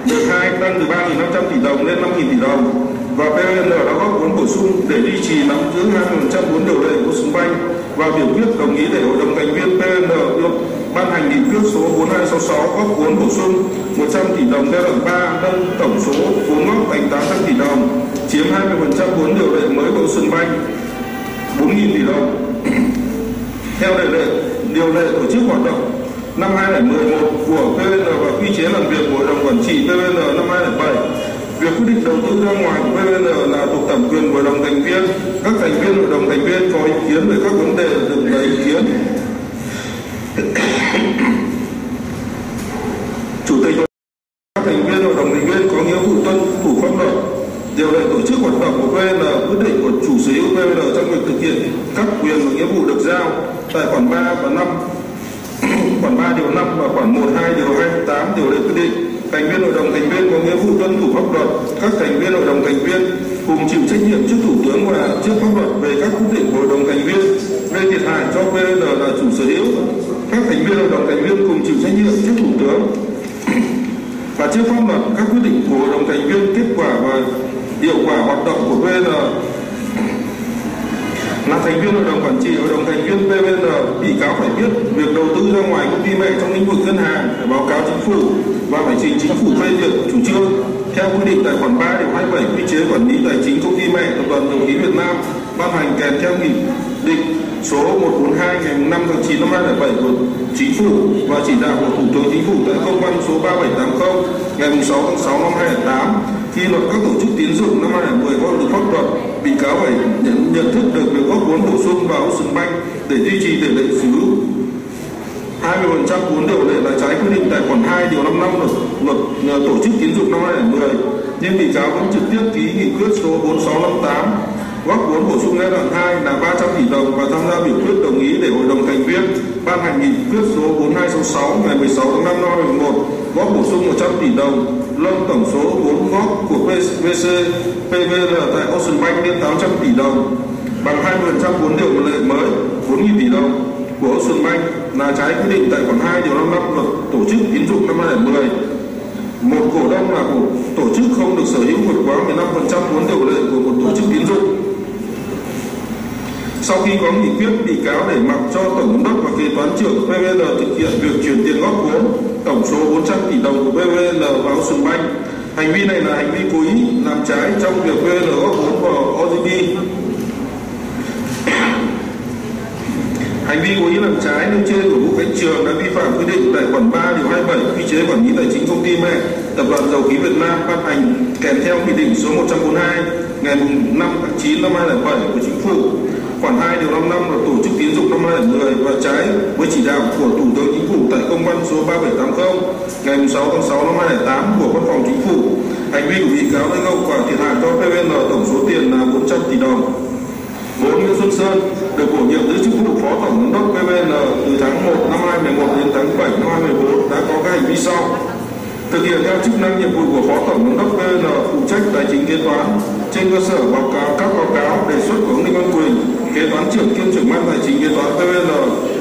Đợt 2 tăng từ 3.500 tỷ đồng lên 5.000 tỷ đồng và PVN đã góp vốn bổ sung để duy trì nắm giữ 2% vốn điều lệ của sân bay và biểu quyết đồng ý để hội đồng thành viên PVN được ban hành nghị quyết số 4266 góp vốn bổ sung 100 tỷ đồng giai đoạn 3 nâng tổng số vốn góp thành 800 tỷ đồng, chiếm 20% vốn điều lệ mới của sân bay 4.000 tỷ đồng. Theo điều lệ điều lệ tổ chức hoạt động năm 2011 của PVN và quy chế làm việc của hội đồng quản trị PVN năm 2007 Việc quyết định đầu tư ra ngoài của PVN là thuộc thẩm quyền của hội đồng thành viên. Các thành viên hội đồng thành viên có ý kiến về các vấn đề được lấy ý kiến. Chủ tịch các thành viên hội đồng thành viên có nghĩa vụ tuân thủ pháp luật. Điều lệ tổ chức hoạt động của PVN quyết định của chủ sở hữu PVN trong việc thực hiện các quyền và nghĩa vụ được giao tại khoản 3 và 5 khoản 3 điều 5 và khoản 1 2 điều 28 điều lệ quy định thành viên hội đồng thành viên có nghĩa vụ tuân thủ pháp luật, các thành viên hội đồng thành viên cùng chịu trách nhiệm trước thủ tướng và trước pháp luật về các quyết định hội đồng thành viên. Gây thiệt hại cho PN là chủ sở hữu. Các thành viên hội đồng thành viên cùng chịu trách nhiệm trước thủ tướng. Và trước pháp luật, các quyết định của hội đồng thành viên, kết quả và hiệu quả hoạt động của PN là thành viên hội đồng quản trị, hội đồng thành viên PVN bị cáo phải biết việc đầu tư ra ngoài công ty mẹ trong lĩnh vực ngân hàng phải báo cáo chính phủ và phải trình chính phủ phê duyệt chủ trương theo quy định tại khoản 3 điều 27 quy chế quản lý tài chính công ty mẹ tập đoàn dầu khí Việt Nam ban hành kèm theo nghị định số 142 ngày 5 tháng 9 năm 2007 của Chính phủ và chỉ đạo của Thủ tướng Chính phủ tại công văn số 3780 ngày 6 tháng 6 năm 2008 khi luật các tổ chức tín dụng năm 2010 có được pháp luật bị cáo phải nhận, nhận thức được việc góp vốn bổ sung vào Ocean Bank để duy trì tỷ lệ sở hữu. 20% vốn điều lệ là trái quy định tại khoản 2 điều 55 luật, luật ờ, tổ chức tín dụng năm 2010 nhưng bị cáo vẫn trực tiếp ký nghị quyết số 4658 góp vốn bổ sung giai đoạn 2 là 300 tỷ đồng và tham gia biểu quyết đồng ý để hội đồng thành viên ban hành nghị quyết số 4266 ngày 16 tháng 5 năm 2011 góp bổ sung 100 tỷ đồng nâng tổng số vốn góp của VC PVR tại Ocean Bank lên 800 tỷ đồng, bằng 2% vốn điều lệ mới 4.000 tỷ đồng, của Ocean Bank, là trái quy định tại khoản 2 điều 55 luật tổ chức tín dụng năm 2010 một cổ đông là của tổ chức không được sở hữu vượt quá 15% vốn điều lệ của một tổ chức tín dụng. Sau khi có nghị quyết, bị cáo để mặc cho tổng giám đốc và kế toán trưởng PVL thực hiện việc chuyển tiền góp vốn tổng số 400 tỷ đồng của PVL vào Ocean Bank hành vi này là hành vi cố ý làm trái trong việc PVL góp vốn vào OGB hành vi cố ý làm trái nêu trên của Vũ Khánh Trường đã vi phạm quy định tại khoản 3 điều 27 quy chế quản lý tài chính công ty mẹ, tập đoàn dầu khí Việt Nam ban hành kèm theo nghị định số 142 ngày 5 tháng 9 năm 2007 của chính phủ khoản 2 điều 55 là tổ chức tín dụng năm 2010 và trái với chỉ đạo của Thủ tướng Chính phủ tại công văn số 3780 ngày 6 tháng 6 năm 2008 của Văn phòng Chính phủ. Hành vi của bị cáo đã gây hậu quả thiệt hại cho PVN tổng số tiền là 400 tỷ đồng. Bố Nguyễn Xuân Sơn được bổ nhiệm giữ chức vụ Phó Tổng giám đốc PVN từ tháng 1 năm 2011 đến tháng 7 năm 2014 đã có các hành vi sau thực hiện theo chức năng nhiệm vụ của phó tổng giám đốc PVN phụ trách tài chính kế toán, trên cơ sở báo cáo các báo cáo đề xuất của ông Đinh Văn Quỳnh kế toán trưởng kiêm trưởng ban tài chính kế toán PVN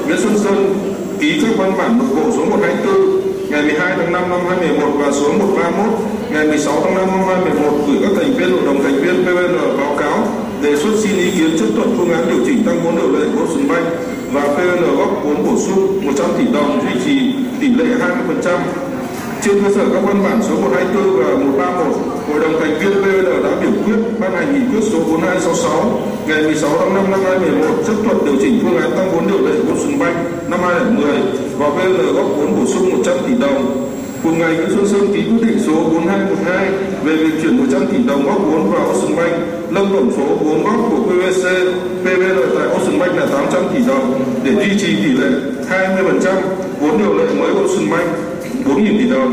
Nguyễn Xuân Sơn, ký các văn bản nội bộ số 124 ngày 12 tháng 5 năm 2011 và số 131 ngày 16 tháng 5 năm 2011 gửi các thành viên hội đồng thành viên PVN báo cáo, đề xuất xin ý kiến chấp thuận phương án điều chỉnh tăng vốn điều lệ của Ocean Bank và PVN góp vốn bổ sung 100 tỷ đồng duy trì tỷ lệ 20% trên cơ sở các văn bản số 124 và 131, Hội đồng thành viên PVN đã biểu quyết ban hành nghị quyết số 4266 ngày 16 tháng 5 năm 2011 chấp thuận điều chỉnh phương án tăng vốn điều lệ của Ocean Bank năm 2010 và PVN góp vốn bổ sung 100 tỷ đồng. Cùng ngày, Nguyễn Xuân Sơn ký quyết định số 4212 về việc chuyển 100 tỷ đồng góp vốn vào Ocean Bank, nâng tổng số vốn góp của PVC, PVN tại Ocean Bank là 800 tỷ đồng để duy trì tỷ lệ 20% vốn điều lệ mới Ocean Bank 4.000 tỷ đồng.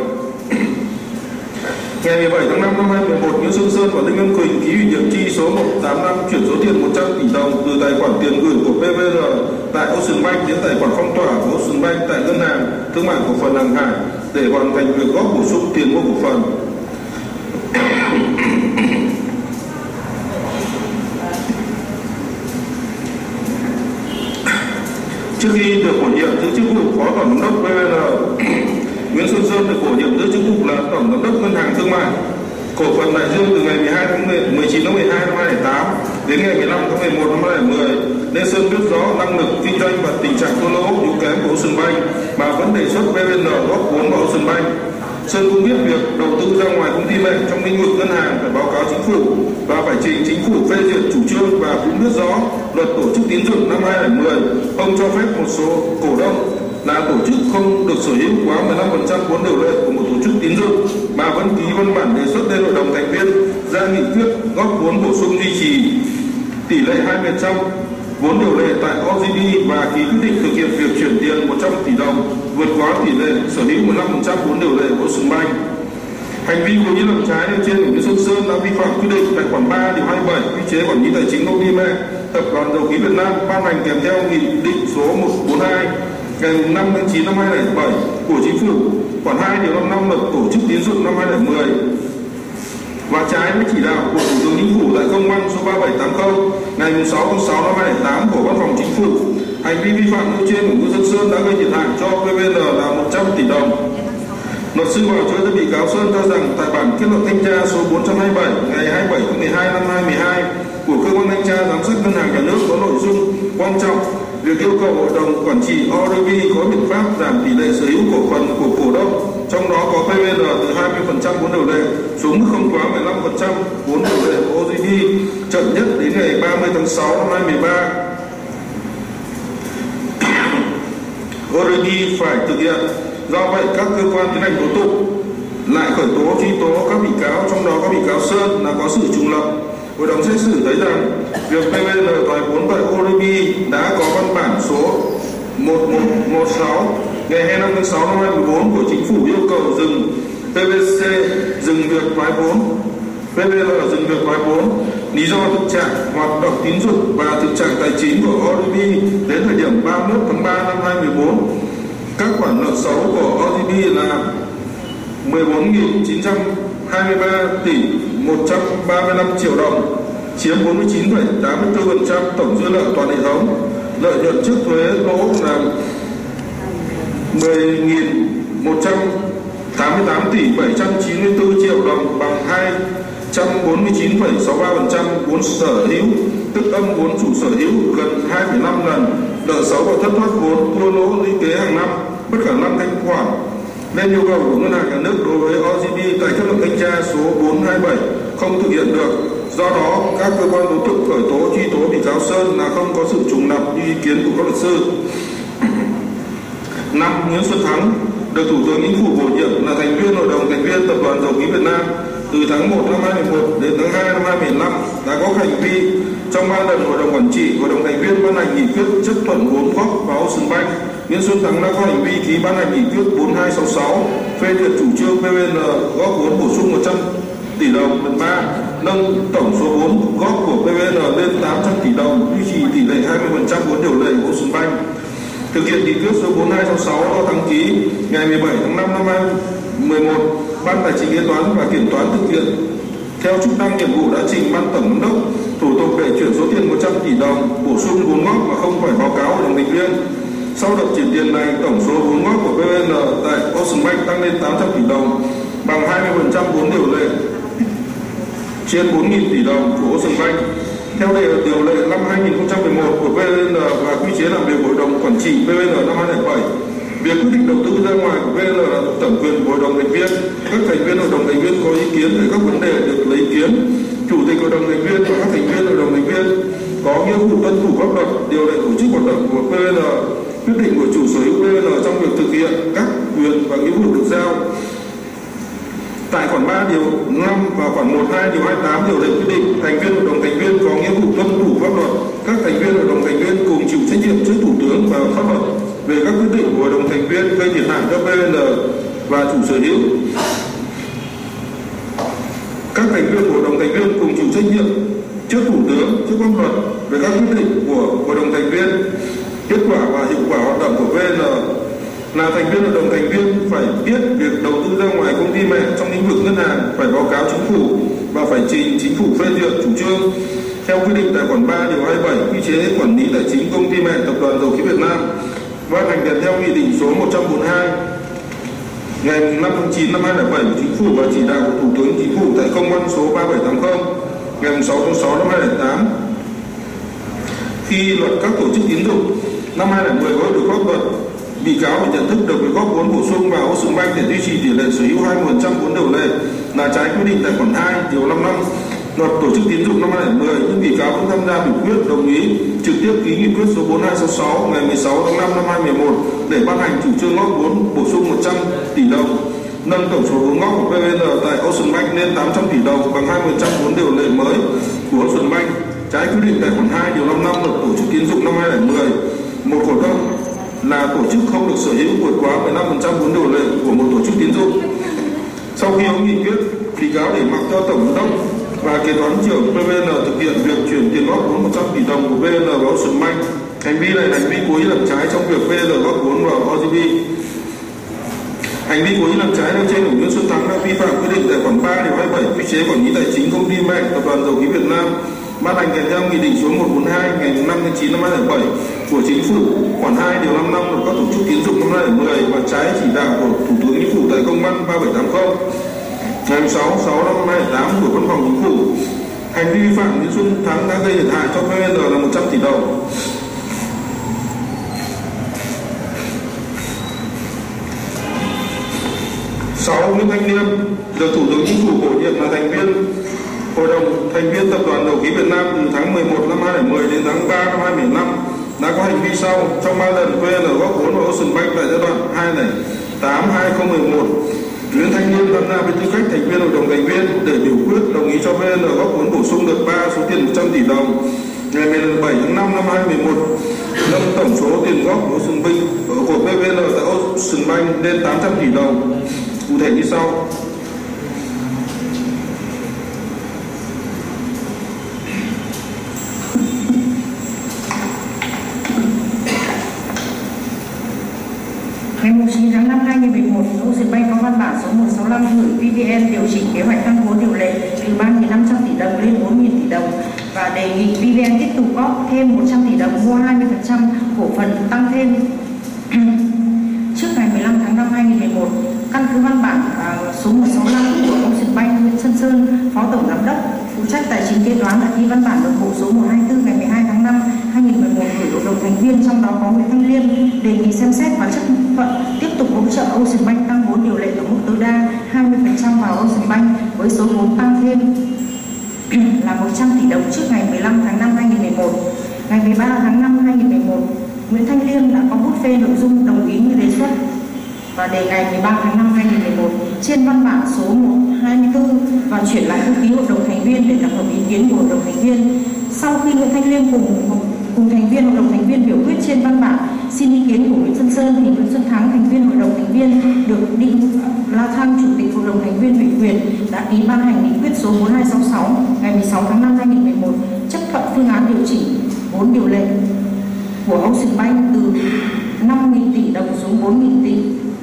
Ngày 17 tháng 5 năm 2011, Nguyễn Xuân Sơn và Đinh Văn Quỳnh ký ủy nhiệm chi số 185 chuyển số tiền 100 tỷ đồng từ tài khoản tiền gửi của PVR tại Ocean Bank đến tài khoản phong tỏa của Ocean Bank tại ngân hàng thương mại cổ phần Hàng Hải để hoàn thành việc góp bổ sung tiền mua cổ phần. Trước khi được bổ nhiệm giữ chức vụ Phó Tổng đốc PVR, Nguyễn Xuân Sơn được bổ nhiệm giữ chức vụ là Tổng giám đốc Ngân hàng Thương mại cổ phần đại dương từ ngày 12 tháng 19 tháng 12 năm 2008 đến ngày 15 tháng 11 năm 2010 nên Sơn biết rõ năng lực, kinh doanh và tình trạng thua lỗ, yếu kém của Ocean Bank mà vẫn đề xuất BVN góp vốn vào Ocean Bank. Sơn cũng biết việc đầu tư ra ngoài công ty mẹ trong lĩnh vực ngân hàng phải báo cáo chính phủ và phải trình chính phủ phê duyệt chủ trương và cũng biết rõ luật tổ chức tín dụng năm 2010 không cho phép một số cổ đông là tổ chức không được sở hữu quá 15% vốn điều lệ của một tổ chức tín dụng, mà vẫn ký văn bản đề xuất lên hội đồng thành viên ra nghị quyết góp vốn bổ sung duy trì tỷ lệ 20% vốn điều lệ tại OGB và ký quyết định thực hiện việc chuyển tiền 100 tỷ đồng vượt quá tỷ lệ sở hữu 15% vốn điều lệ của Sùng Banh. Hành vi cố ý làm trái nêu trên của Nguyễn Xuân Sơn đã vi phạm quy định tại khoản 3 điều 27 quy chế quản lý tài chính công ty mẹ, tập đoàn dầu khí Việt Nam ban hành kèm theo nghị định số 142 ngày 5 tháng 9 năm 2007 của Chính phủ, khoản 2 điều 55 luật tổ chức tín dụng năm 2010 và trái với chỉ đạo của Thủ tướng Chính phủ tại công văn số 3780 ngày 6 tháng 6 năm 2008 của Văn phòng Chính phủ. Hành vi vi phạm nêu trên của Nguyễn Xuân Sơn đã gây thiệt hại cho PVN là 100 tỷ đồng. Luật sư bảo chữa cho bị cáo Sơn cho rằng tại bản kết luận thanh tra số 427 ngày 27 tháng 12 năm 2012 của cơ quan thanh tra giám sát ngân hàng nhà nước có nội dung quan trọng việc yêu cầu hội đồng quản trị ORB có biện pháp giảm tỷ lệ sở hữu cổ phần của cổ đông, trong đó có PVN từ 20% vốn điều lệ xuống mức không quá 15% vốn điều lệ của OGB chậm nhất đến ngày 30 tháng 6 năm 2013. ORB phải thực hiện do vậy, các cơ quan tiến hành tố tụng, lại khởi tố, truy tố các bị cáo, trong đó có bị cáo Sơn là có sự trùng lập Hội đồng xét xử thấy rằng việc PVN thoái vốn tại ORB đã có văn bản số 1116 ngày 25 tháng 6 năm 2014 của chính phủ yêu cầu dừng PVC dừng việc thoái vốn. PVL dừng việc thoái vốn, lý do thực trạng, hoạt động tín dụng và thực trạng tài chính của ODB đến thời điểm 31 tháng 3 năm 2014 các khoản nợ xấu của ODB là 14.923 tỷ 135 triệu đồng chiếm 49,84% tổng dư nợ toàn hệ thống. Lợi nhuận trước thuế lỗ là 10.188 tỷ 794 triệu đồng bằng 249,63% vốn sở hữu tức âm vốn chủ sở hữu gần 2,5 lần. Nợ xấu và thất thoát vốn thua lỗ lũy kế hàng năm bất khả năng thanh khoản nên yêu cầu của ngân hàng nhà nước đối với OGB tại kết luận thanh tra số 427 không thực hiện được. Do đó, các cơ quan tố tụng khởi tố, truy tố bị cáo sơn là không có sự trùng lập như ý kiến của các luật sư. Năm, nguyễn xuân thắng, được thủ tướng chính phủ bổ nhiệm là thành viên hội đồng thành viên tập đoàn dầu khí việt nam. Từ tháng 1 năm 2011 đến tháng 2 năm 2015 đã có hành vi trong ba lần hội đồng quản trị, hội đồng thành viên ban hành nghị quyết chấp thuận vốn góp vào Ocean Bank Nguyễn Xuân Thắng đã có hành vi ký ban hành nghị quyết 4266 phê duyệt chủ trương PVN góp vốn bổ sung 100 tỷ đồng lần 3 nâng tổng số vốn góp của PVN lên 800 tỷ đồng, duy trì tỷ lệ 20% vốn điều lệ của Ocean Bank thực hiện nghị quyết số 4266 do đăng ký, ngày 17 tháng 5 năm 2011 ban tài chính kế toán và kiểm toán thực hiện. Theo chức năng nhiệm vụ đã trình ban tổng giám đốc, thủ tục để chuyển số tiền 100 tỷ đồng bổ sung vốn góp mà không phải báo cáo hội đồng thành viên sau đợt chuyển tiền này, tổng số vốn góp của PVN tại Ocean Bank tăng lên 800 tỷ đồng, bằng 20% vốn điều lệ, trên 4.000 tỷ đồng của Ocean Bank. Theo điều lệ năm 2011 của PVN và quy chế làm việc hội đồng quản trị PVN năm 2007 việc quyết định đầu tư ra ngoài của PVN là thẩm quyền của hội đồng thành viên. Các thành viên hội đồng thành viên có ý kiến về các vấn đề được lấy ý kiến. Chủ tịch hội đồng thành viên và các thành viên hội đồng thành viên có nghĩa vụ tuân thủ pháp luật điều lệ tổ chức hoạt động của PVN quyết định của chủ sở hữu PVN trong việc thực hiện các quyền và nghĩa vụ được giao. Tại khoản 3 điều 5 và khoản 1, 2 điều 28 điều lệ quy định thành viên hội đồng thành viên có nghĩa vụ tuân thủ pháp luật. Các thành viên hội đồng thành viên cùng chịu trách nhiệm trước thủ tướng và pháp luật về các quyết định của hội đồng thành viên gây thiệt hại cho PVN và chủ sở hữu. Các thành viên của hội đồng thành viên cùng chịu trách nhiệm trước thủ tướng trước pháp luật về các quyết định của hội đồng thành viên. Kết quả và hiệu quả hoạt động của VN là thành viên hội đồng thành viên phải biết việc đầu tư ra ngoài công ty mẹ trong lĩnh vực ngân hàng, phải báo cáo chính phủ và phải trình chính phủ phê duyệt chủ trương theo quy định tại khoản 3 điều 27 quy chế quản lý tài chính công ty mẹ tập đoàn dầu khí Việt Nam, ban hành kèm theo nghị định số 142 ngày 5 tháng 9 năm 2007 của chính phủ và chỉ đạo của thủ tướng chính phủ tại công văn số 3780 ngày 6 tháng 6 năm 2008 khi luật các tổ chức tín dụng, năm 2010 có được pháp luật bị cáo phải nhận thức được việc góp vốn bổ sung vào Ocean Bank để duy trì tỷ lệ sở hữu 20% vốn điều lệ là trái quy định tại khoản 2 điều 55 luật tổ chức tín dụng năm 2010 nhưng bị cáo cũng tham gia biểu quyết, đồng ý trực tiếp ký nghị quyết số 4266 ngày 16 tháng 5 năm 2011 để ban hành chủ trương góp vốn bổ sung 100 tỷ đồng, nâng tổng số vốn góp của PVN tại Ocean Bank lên 800 tỷ đồng bằng 20% vốn điều lệ mới của Ocean Bank trái quy định tại khoản 2 điều 55 luật tổ chức tín dụng năm 2010 một cổ đông là tổ chức không được sở hữu vượt quá 15% vốn điều lệ của một tổ chức tín dụng. Sau khi có nghị quyết, bị cáo để mặc cho tổng giám đốc và kế toán trưởng PVN thực hiện việc chuyển tiền góp vốn 100 tỷ đồng của VN vào Ocean Bank. Hành vi này là hành vi cố ý làm trái trong việc VN góp vốn vào OGB. Hành vi cố ý làm trái nêu trên của Nguyễn Xuân Thắng đã vi phạm quy định tại khoản 3 điều 27 quy chế quản lý tài chính công ty mẹ tập đoàn dầu khí Việt Nam ban hành kèm theo nghị định số 142 ngày 5 tháng 9 năm 2007 của chính phủ, khoản 2 điều 55 của các tổ chức tín dụng năm 2010 và trái chỉ đạo của thủ tướng chính phủ tại công văn 3780 ngày 6 6 năm 2008 của văn phòng chính phủ, hành vi vi phạm Nguyễn Xuân Thắng đã gây thiệt hại cho PVN là 100 tỷ đồng. Sáu Nguyễn Thanh Liêm được Thủ tướng Chính phủ bổ nhiệm là thành viên Hội đồng thành viên Tập đoàn Dầu khí Việt Nam từ tháng 11 năm 2010 đến tháng 3 năm 2015 đã có hành vi sau trong 3 lần VN góp vốn vào Ocean Bank tại giai đoạn 2008 2011 Nguyễn Thanh Niên tham gia với tư cách thành viên hội đồng thành viên để biểu quyết đồng ý cho VN góp vốn bổ sung đợt 3 số tiền 100 tỷ đồng ngày 17 tháng 5 năm 2011 nâng tổng số tiền góp của Ocean Bank, của PVN tại Ocean Bank lên 800 tỷ đồng. Cụ thể như sau. Ngày 9 tháng 5 2011, Ocean Bank có văn bản số 165 gửi PVN điều chỉnh kế hoạch tăng vốn điều lệ từ 3.500 tỷ đồng lên 4.000 tỷ đồng và đề nghị PVN tiếp tục góp thêm 100 tỷ đồng mua 20% cổ phần tăng thêm. Trước ngày 15 tháng 5 2011 căn cứ văn bản à, số 165 của ông Dịch Banh Nguyễn Xuân Sơn, Phó Tổng Giám đốc phụ trách tài chính kế toán đã ký văn bản nội bộ số 124 ngày 12 tháng 5 2011 gửi hội đồng thành viên trong đó có Nguyễn Thanh Liêm đề nghị xem xét và chấp thuận tiếp tục hỗ trợ Ocean Bank tăng vốn điều lệ tổng mức tối đa 20% vào Ocean Bank với số vốn tăng thêm là 100 tỷ đồng trước ngày 15 tháng 5 2011. Ngày 13 tháng 5 2011, Nguyễn Thanh Liêm đã có bút phê nội dung đồng ý như đề xuất và đề ngày 13 tháng 5 2011 trên văn bản số 124 và chuyển lại thư ký hội đồng thành viên để tập hợp ý kiến của hội đồng thành viên. Sau khi Nguyễn Thanh Liêm cùng cùng thành viên hội đồng thành viên biểu quyết trên văn bản xin ý kiến của Nguyễn Xuân Sơn thì Nguyễn Xuân Thắng, thành viên hội đồng thành viên, được Đinh La Thăng, chủ tịch hội đồng thành viên ủy quyền, đã ký ban hành nghị quyết số 4266 ngày 16 tháng 5 2011 chấp thuận phương án điều chỉnh vốn điều lệ của Ocean Bank từ 5.000 tỷ đồng xuống 4.000 tỷ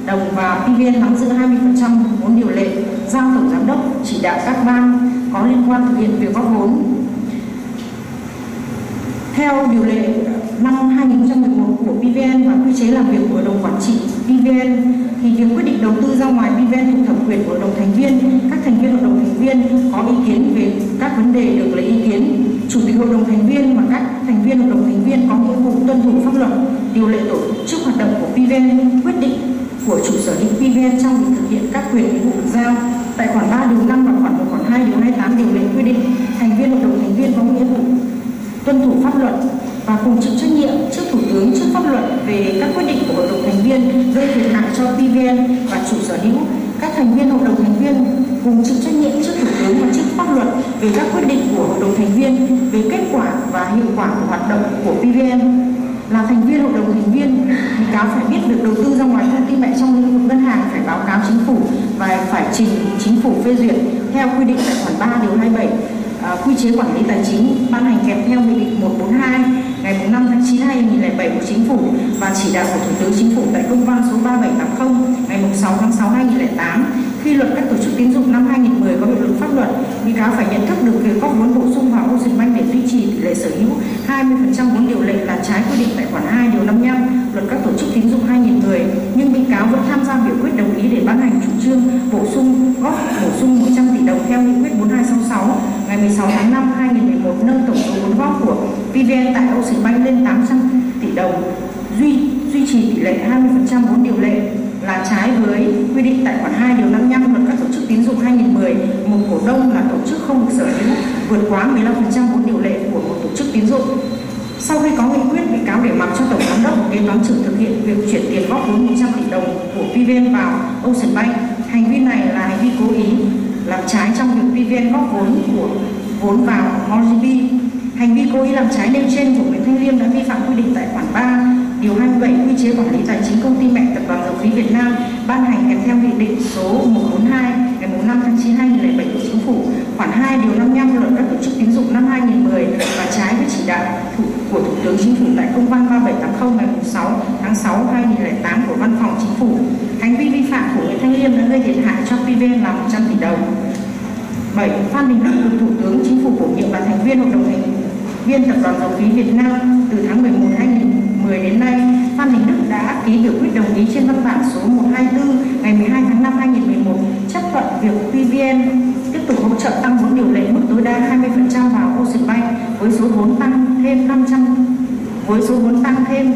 đồng và PVN nắm giữ 20% vốn điều lệ giao tổng giám đốc, chỉ đạo các ban có liên quan thực hiện việc góp vốn. Theo điều lệ năm 2011 của PVN và quy chế làm việc của hội đồng quản trị PVN thì việc quyết định đầu tư ra ngoài PVN thuộc thẩm quyền của hội đồng thành viên, các thành viên hội đồng thành viên có ý kiến về các vấn đề được lấy ý kiến. Chủ tịch hội đồng thành viên và các thành viên hội đồng thành viên có nghĩa vụ tuân thủ pháp luật, điều lệ tổ chức hoạt động của PVN, quyết định của chủ sở hữu PVN trong việc thực hiện các quyền nghĩa vụ được giao. Tại khoản 3 điều 5 và khoản 1 khoản 2 điều 28 điều lệ quy định, thành viên hội đồng thành viên có nghĩa vụ tuân thủ pháp luật và cùng chịu trách nhiệm trước Thủ tướng trước pháp luật về các quyết định của hội đồng thành viên gây thiệt hại cho PVN và chủ sở hữu. Các thành viên hội đồng thành viên cùng chịu trách nhiệm trước Thủ tướng và trước pháp luật về các quyết định của hội đồng thành viên về kết quả và hiệu quả của hoạt động của PVN. Là thành viên hội đồng thành viên, bị cáo phải biết được đầu tư ra ngoài công ty mẹ trong lĩnh vực ngân hàng phải báo cáo chính phủ và phải trình chính phủ phê duyệt theo quy định tại khoản 3 điều 27 À, quy chế quản lý tài chính ban hành kèm theo nghị định 142 ngày 5 tháng 9 năm 2007 của Chính phủ và chỉ đạo của Thủ tướng Chính phủ tại công văn số 3780 ngày 6 tháng 6 năm 2008 khi luật các tổ chức tín dụng năm 2010 có hiệu lực pháp luật, bị cáo phải nhận thức được việc góp vốn bổ sung vào Ocean Bank để duy trì tỷ lệ sở hữu. 20% vốn điều lệ là trái quy định tại khoản 2 điều 55 luật các tổ chức tín dụng 2010, nhưng bị cáo vẫn tham gia biểu quyết đồng ý để ban hành chủ trương bổ sung góp bổ sung 100 tỷ đồng theo nghị quyết 4266 ngày 16 tháng 5 2011 nâng tổng số vốn góp của PVN tại Ocean Bank lên 800 tỷ đồng, duy duy trì tỷ lệ 20% vốn điều lệ là trái với quy định tại khoản 2 điều 55 luật các tổ chức tín dụng 2010 một cổ đông là tổ chức không được sở hữu vượt quá 15% vốn điều lệ của một tổ chức tín dụng. Sau khi có nghị quyết bị cáo để mặc cho tổng giám đốc kế toán trưởng thực hiện việc chuyển tiền góp vốn 100 tỷ đồng của PVN vào Ocean Bank hành vi này là hành vi cố ý làm trái trong việc PVN góp vốn của vốn vào OGB hành vi cố ý làm trái nêu trên của Nguyễn Thanh Liêm đã vi phạm quy định tại khoản 3 điều 27 quy chế quản lý tài chính công ty mẹ tập đoàn dầu khí Việt Nam ban hành kèm theo nghị định số 142 ngày 5 tháng 9 2007 của Chính phủ khoản 2 điều 55 luật các tổ chức tín dụng năm 2010 và trái với chỉ đạo thủ, của Thủ tướng Chính phủ tại công văn 3780 ngày 6 tháng 6 2008 của Văn phòng Chính phủ. Hành vi vi phạm của Nguyễn Thanh Liêm đã gây thiệt hại cho PVN là 100 tỷ đồng. 7. Phan Đình Đức được Thủ tướng Chính phủ bổ nhiệm là thành viên hội đồng thành viên Tập đoàn Dầu khí Việt Nam từ tháng 11 2010 đến nay, Phan Đình Đức đã ký biểu quyết đồng ý trên văn bản số 124 ngày 12 tháng 5 2011 chấp thuận việc PVN tiếp tục hỗ trợ tăng vốn điều lệ mức tối đa 20% vào Ocean Bank với số vốn tăng thêm 500 với số vốn tăng thêm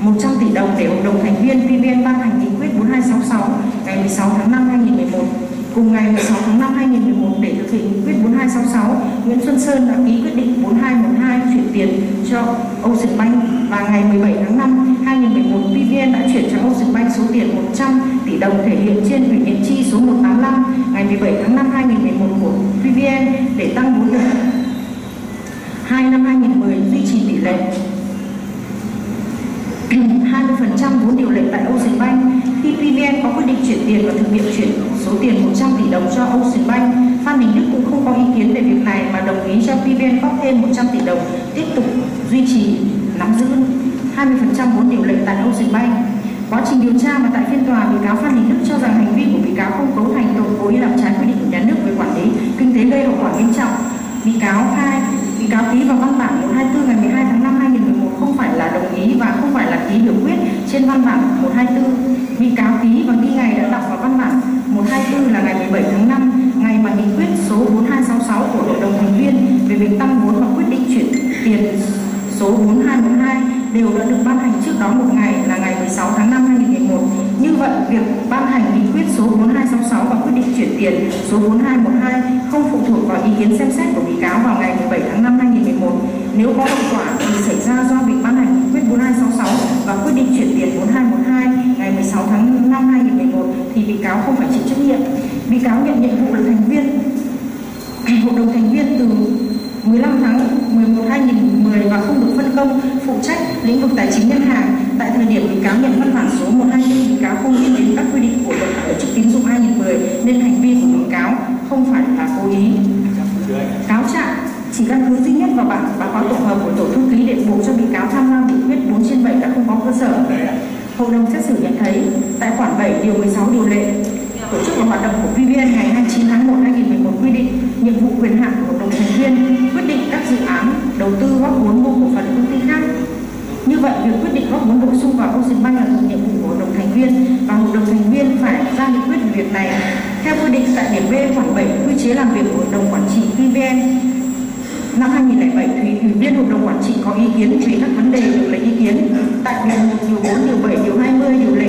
100 tỷ đồng để hội đồng thành viên PVN ban hành nghị 4266 ngày 16 tháng 5 2011 Cùng ngày 16 tháng 5 2011 để thực hiện nghị quyết 4266, Nguyễn Xuân Sơn đã ký quyết định 4212 chuyển tiền cho Ocean Bank và ngày 17 tháng 5 2011 PVN đã chuyển cho Ocean Bank số tiền 100 tỷ đồng thể hiện trên ủy nhiệm chi số 185 ngày 17 tháng 5 2011 của PVN để tăng vốn được 2 năm 2010 duy trì tỷ lệ vốn điều lệ tại Ocean Bank khi PVN có quyết định chuyển tiền và thực hiện chuyển số tiền 100 tỷ đồng cho Ocean Bank. Phan Đình Đức cũng không có ý kiến về việc này mà đồng ý cho PVN góp thêm 100 tỷ đồng tiếp tục duy trì nắm giữ 20% vốn điều lệ tại Ocean Bank. Quá trình điều tra và tại phiên tòa, bị cáo Phan Đình Đức cho rằng hành vi của bị cáo không cấu thành tội cố ý làm trái quy định của nhà nước về quản lý kinh tế gây hậu quả nghiêm trọng. Bị cáo khai, bị cáo ký vào văn bản 124 ngày 12 tháng 5 2011 không phải là đồng ý và không phải là ký biểu quyết trên văn bản 124. Bị cáo ký và ghi ngày đã đọc vào văn bản 124 là ngày 17 tháng 5, ngày mà nghị quyết số 4266 của Hội đồng thành viên về việc tăng vốn và quyết định chuyển tiền số 4212 đều đã được ban hành trước đó một ngày là ngày 16 tháng 5 2011. Như vậy, việc ban hành nghị quyết số 4266 và quyết định chuyển tiền số 4212 không phụ thuộc vào ý kiến xem xét của bị cáo vào ngày 17 tháng 5 2011. Nếu có hậu quả thì xảy ra do việc ban hành nghị quyết 4266 và quyết định chuyển tiền 4212 ngày 16 tháng 5 2011 thì bị cáo không phải chịu trách nhiệm. Bị cáo nhận nhiệm vụ là thành viên hội đồng thành viên từ 15 tháng 11 2010 và không được phân công phụ trách lĩnh vực tài chính ngân hàng. Tại thời điểm bị cáo nhận văn bản số 124, bị cáo không biết đến các quy định của luật tổ chức tín dụng 2010 nên hành vi của bị cáo không phải là cố ý. Cáo trạng chỉ căn cứ duy nhất vào bản báo cáo tổng hợp của tổ thư ký để buộc cho bị cáo tham gia nghị quyết 4 trên 7 đã không có cơ sở. Hội đồng xét xử nhận thấy tại khoản 7 điều 16 điều lệ tổ chức và hoạt động của PVN ngày 29 tháng 1 2011 quy định nhiệm vụ quyền hạn của hội đồng thành viên quyết định các dự án đầu tư góp vốn mua cổ phần công ty khác. Như vậy, việc quyết định góp vốn bổ sung vào Ocean Bank là thuộc nhiệm vụ của hội đồng thành viên và hội đồng thành viên phải ra nghị quyết về việc này. Theo quy định tại điểm B khoản 7 quy chế làm việc của hội đồng quản trị PVN năm 2007 thì ủy viên hội đồng quản trị có ý kiến về các vấn đề được lấy ý kiến tại điều 1, điều 4, điều 7, điều 20, điều lệ